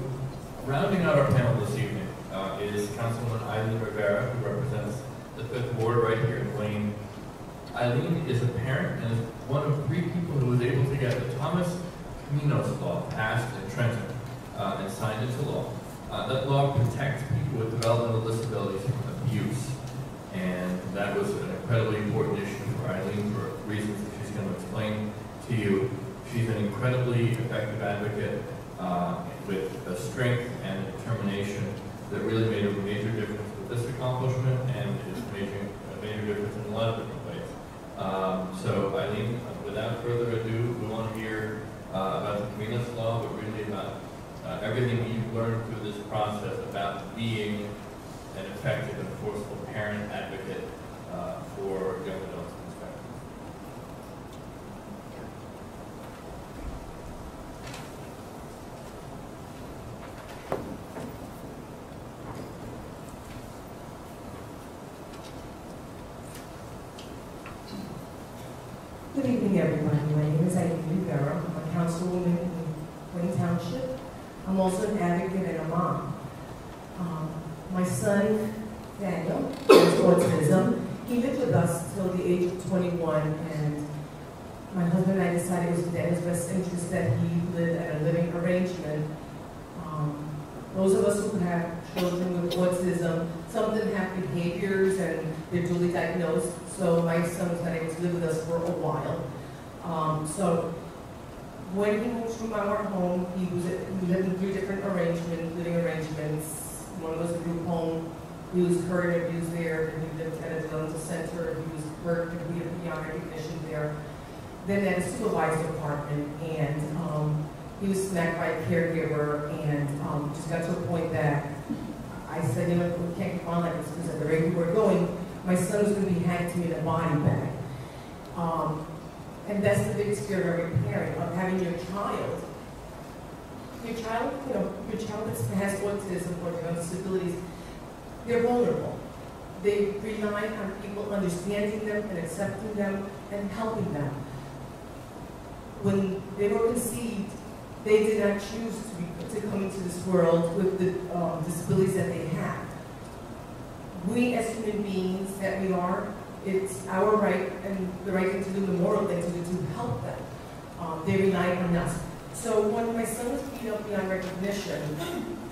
rounding out our panel this evening uh, is Councilwoman Eileen Rivera, who represents the Fifth Ward right here in Wayne. Eileen is a parent and is one of three people who was able to get the Thomas Komninos Law passed in Trenton uh, and signed into law. Uh, that law protects people with developmental disabilities from abuse. And that was an incredibly important issue for Eileen for reasons that she's going to explain to you. She's an incredibly effective advocate uh, with a strength and determination that really made a major difference with this accomplishment and is making a major difference in a lot of different ways. Um, so Eileen, uh, without further ado, we want to hear uh, about the Komninos Law, but really about uh, everything you've learned through this process about being an effective and forceful parent advocate uh, for young adults on the spectrum. Good evening, everybody. My name is Eileen Rivera. I'm a councilwoman in Wayne Township. I'm also an advocate and a mom. Um, My son, Daniel, has autism. He lived with us till the age of 21, and my husband and I decided it was in Daniel's best interest that he live at a living arrangement. Um, Those of us who have children with autism, some of them have behaviors and they're duly diagnosed, so my son was not able to live with us for a while. Um, so when he moved from our home, he was, we lived in three different arrangements, living arrangements. One was a group home, he was hurt and abused there, he lived at a developmental center, he was hurt and we had beyond recognition there. Then at a supervised apartment, and, um, he was smacked by a caregiver, and, um, just got to a point that I said, you know, we can't keep on like this, because at the rate we were going, my son was gonna be handed to me in a body bag. Um, and that's the biggest fear of every parent, of having your child. Your child, you know, your child has autism or you know, disabilities, they're vulnerable. They rely on people understanding them and accepting them and helping them. When they were conceived, they did not choose to, be, to come into this world with the um, disabilities that they have. We as human beings that we are, it's our right and the right thing to do, the moral thing to do, to help them. Um, they rely on us. So when my son was beat up beyond recognition,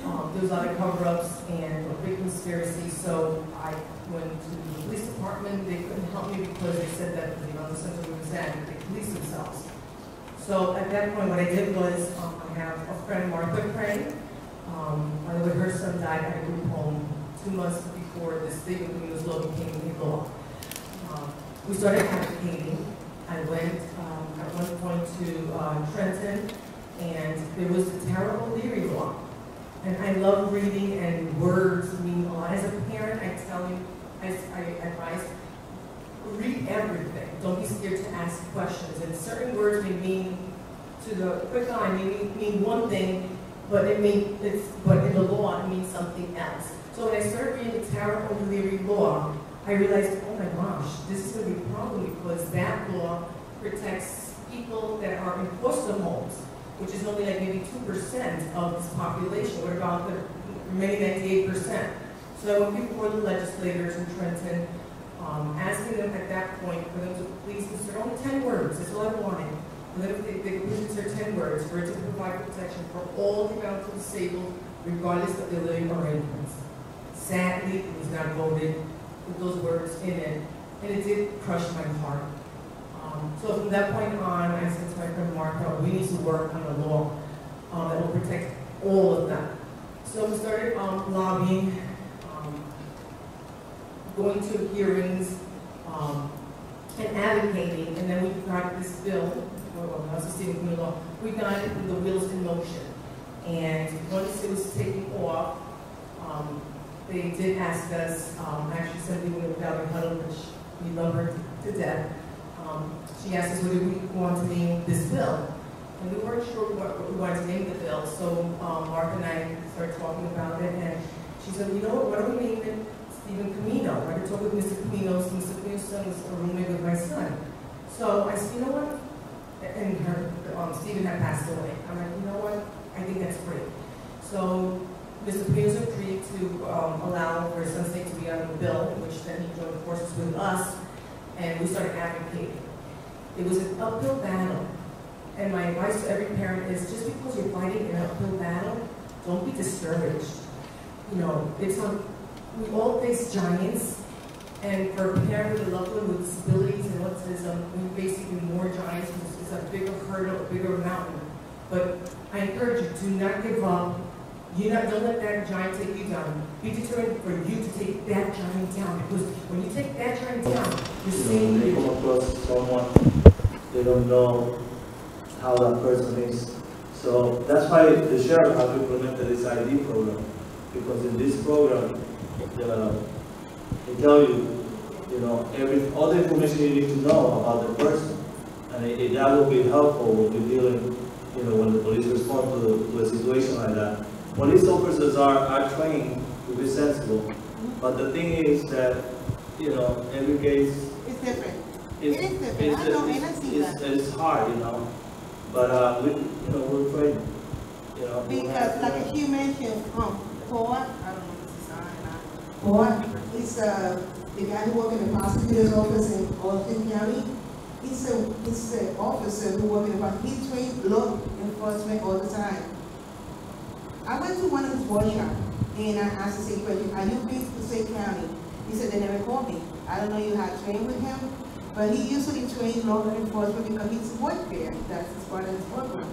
um, there was a lot of cover-ups and a big conspiracy, so I went to the police department, they couldn't help me because they said that, you know, the center was at, they police themselves. So at that point, what I did was, um, I have a friend, Martha Crane, um, way, her son died at a group home two months before this big news law became legal. We started advocating. I went um, at one point to uh, Trenton, and there was the Tara O'Leary law. And I love reading, and words mean a lot. As a parent, I tell you, as I advise, read everything. Don't be scared to ask questions. And certain words may mean, to the quick eye, may mean, one thing, but it mean it's but in the law it means something else. So when I started reading the Tara O'Leary law, I realized, oh my gosh, this is going to be a problem because that law protects people that are in foster homes, which is only like maybe 2% of this population. What about the remaining 98%? So I went before the legislators in Trenton, um, asking them at that point for them to please insert only ten words, that's all I wanted. And then they, they could please insert ten words for it to provide protection for all developmental disabled, regardless of their living arrangements. Sadly, it was not voted with those words in it, and it did crush my heart. Um, so from that point on, I said to my friend Martha, we need to work on a law um, that will protect all of that. So we started um, lobbying, um, going to hearings, um, and advocating, and then we got this bill, well, law, we got it with the wheels in motion. And once it was taken off, um, they did ask us, um, actually said somebody with Valerie Huttle, which we love her to death, um, she asked us whether we want to name this bill. And we weren't sure what, what we wanted to name the bill, so, um, Mark and I started talking about it, and she said, you know what, why don't we name it Stephen Komninos? I could talk with Mr. Komninos, Mr. Komninos's son was a roommate with my son. So I said, you know what? And her, um, Stephen had passed away. I'm like, you know what? I think that's great. So Mr. Komninos agreed to, um, allow for name to be on the bill, which then he joined forces with us, and we started advocating. It was an uphill battle. And my advice to every parent is just because you're fighting an uphill battle, don't be discouraged. You know, it's on, we all face giants, and for a parent with a loved one with disabilities and autism, we face even more giants, it's a bigger hurdle, a bigger mountain. But I encourage you, do not give up. You not, don't let that giant take you down. Be determined for you to take that giant down, because when you take that giant down, you're You know, they come across someone, they don't know how that person is. So that's why the sheriff have implemented this ID program, because in this program, uh, they tell you, you know, every, all the information you need to know about the person. And it, it- that will be helpful when you're dealing, you know, when the police respond to, the- to a situation like that. Police officers are, are trained to be sensible, but the thing is that, you know, every case It's different. it's, It is different. it's, I know, and I it's, see it's, that. it's hard, you know, but, uh, we, you know, we're trained, you know. have Because like as you mentioned, um, Paul, I don't know if this is on or not. Is, uh, the guy who work in the prosecutor's office in Austin County. He's a, he's an officer who work in the, pros- he trained law enforcement all the time. I went to one of his workshops and I asked the same question, are you been to St. County? He said, they never called me. I don't know you had trained with him, but he usually trained law enforcement because he's worked there. That's his part of his program.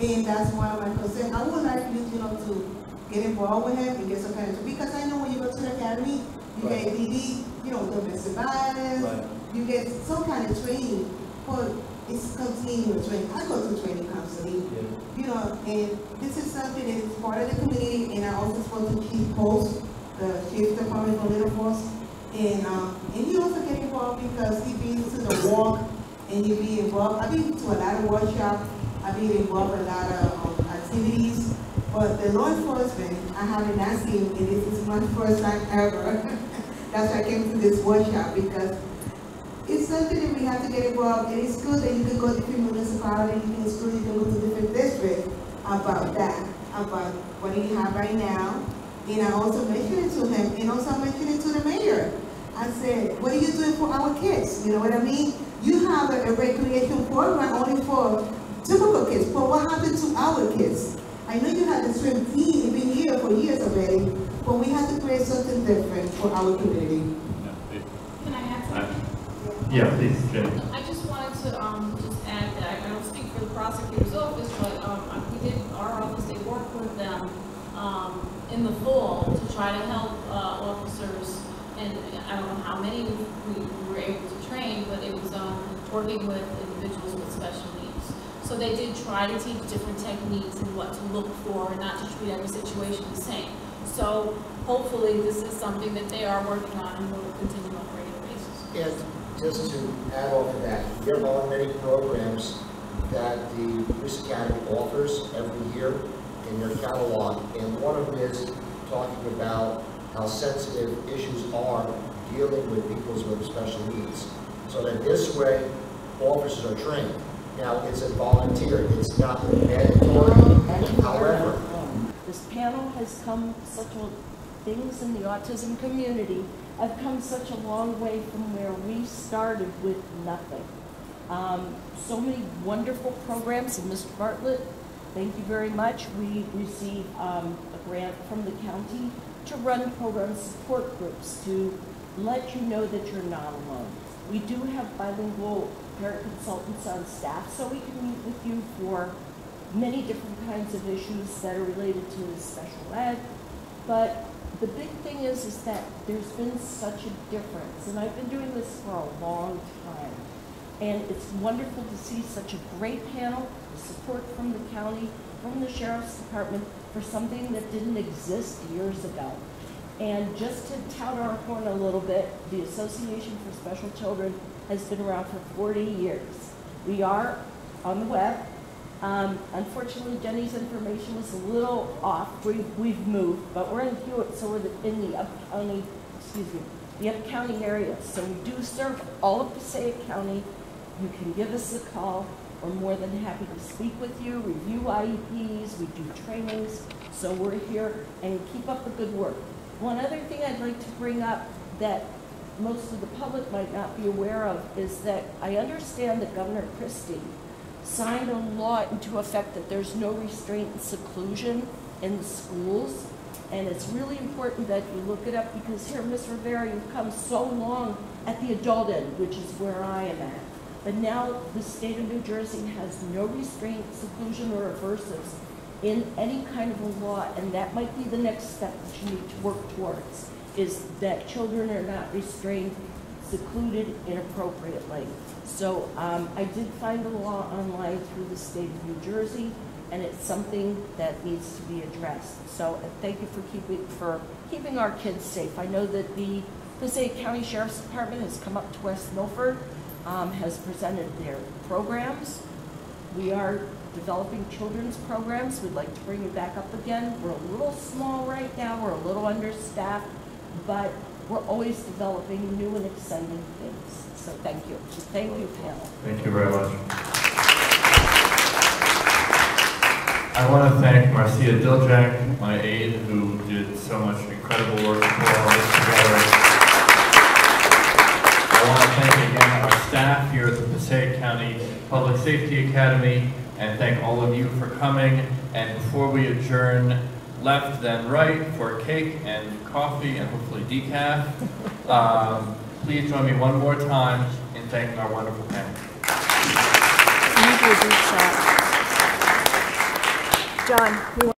And that's one of my concerns. I would like you, you know, to get involved with him and get some kind of, because I know when you go to the academy, you get DD, you know, domestic violence, Right. you get some kind of training, but it's continuous training. I go to training counseling, Yeah. you know, and this is something that is part of the community, and I also spoke to Chief Post, the Chief Department of Little Force, and, um, and he also get involved because he been to the walk, and he be involved, I've been to a lot of workshops, I've been involved in a lot of, um, activities, but the law enforcement, I haven't asked him, and this is my first time ever. That's why I came to this workshop, because it's something that we have to get involved, and it's good that you can go to different municipalities, it's good you can go to different districts about that, about what you have right now. And I also mentioned it to him, and also I mentioned it to the mayor. I said, what are you doing for our kids? You know what I mean? You have a, a recreation program only for typical kids, but what happened to our kids? I know you had the swim team, you've been here for years already, but we have to create something different for our community. Can I add something? Yeah, please, Jim. I just wanted to, um, just add that, I don't speak for the prosecutor's office, but, um, we did, our office did work with them, um, in the fall to try to help, uh, officers, and I don't know how many we, we were able to train, but it was, um, working with individuals with special needs. So they did try to teach different techniques and what to look for, and not to treat every situation the same. So hopefully, this is something that they are working on and will continue on a regular basis. And just to add on to that, there are many programs that the Police Academy offers every year in their catalog, and one of them is talking about how sensitive issues are dealing with people with special needs. So that this way, officers are trained. Now, it's a volunteer, it's not mandatory, however, This panel has come such things in the autism community have come such a long way from where we started with nothing. Um, so many wonderful programs, and Mr. Bartlett, thank you very much. We received um, a grant from the county to run program support groups to let you know that you're not alone. We do have bilingual parent consultants on staff, so we can meet with you for many different kinds of issues that are related to special ed. But the big thing is, is that there's been such a difference, and I've been doing this for a long time. And it's wonderful to see such a great panel, the support from the county, from the sheriff's department for something that didn't exist years ago. And just to tout our horn a little bit, the Association for Special Children has been around for 40 years. We are on the web. Um, unfortunately, Jenny's information was a little off. We, we've moved, but we're in Hewitt, so we're in the up county, excuse me, the up county area. So we do serve all of Passaic County. You can give us a call. We're more than happy to speak with you, review IEPs, we do trainings. So we're here and keep up the good work. One other thing I'd like to bring up that most of the public might not be aware of is that I understand that Governor Christie signed a law into effect that there's no restraint and seclusion in the schools. And it's really important that you look it up because here, Ms. Rivera, you've come so long at the adult end, which is where I am at. But now the state of New Jersey has no restraint, seclusion, or aversives in any kind of a law, and that might be the next step that you need to work towards, is that children are not restrained, secluded inappropriately. So um, I did find the law online through the state of New Jersey, and it's something that needs to be addressed. So uh, thank you for keeping for keeping our kids safe. I know that the Passaic County Sheriff's Department has come up to West Milford, um, has presented their programs. We are developing children's programs. We'd like to bring it back up again. We're a little small right now. We're a little understaffed, but we're always developing new and exciting things. So thank you. Thank you, panel. Thank you very much. I want to thank Marcia Diljak, my aide, who did so much incredible work to put all this together. I want to thank again our staff here at the Passaic County Public Safety Academy, and thank all of you for coming. And before we adjourn, left then right for cake and coffee and hopefully decaf. Um, please join me one more time in thanking our wonderful panel. Can you? John,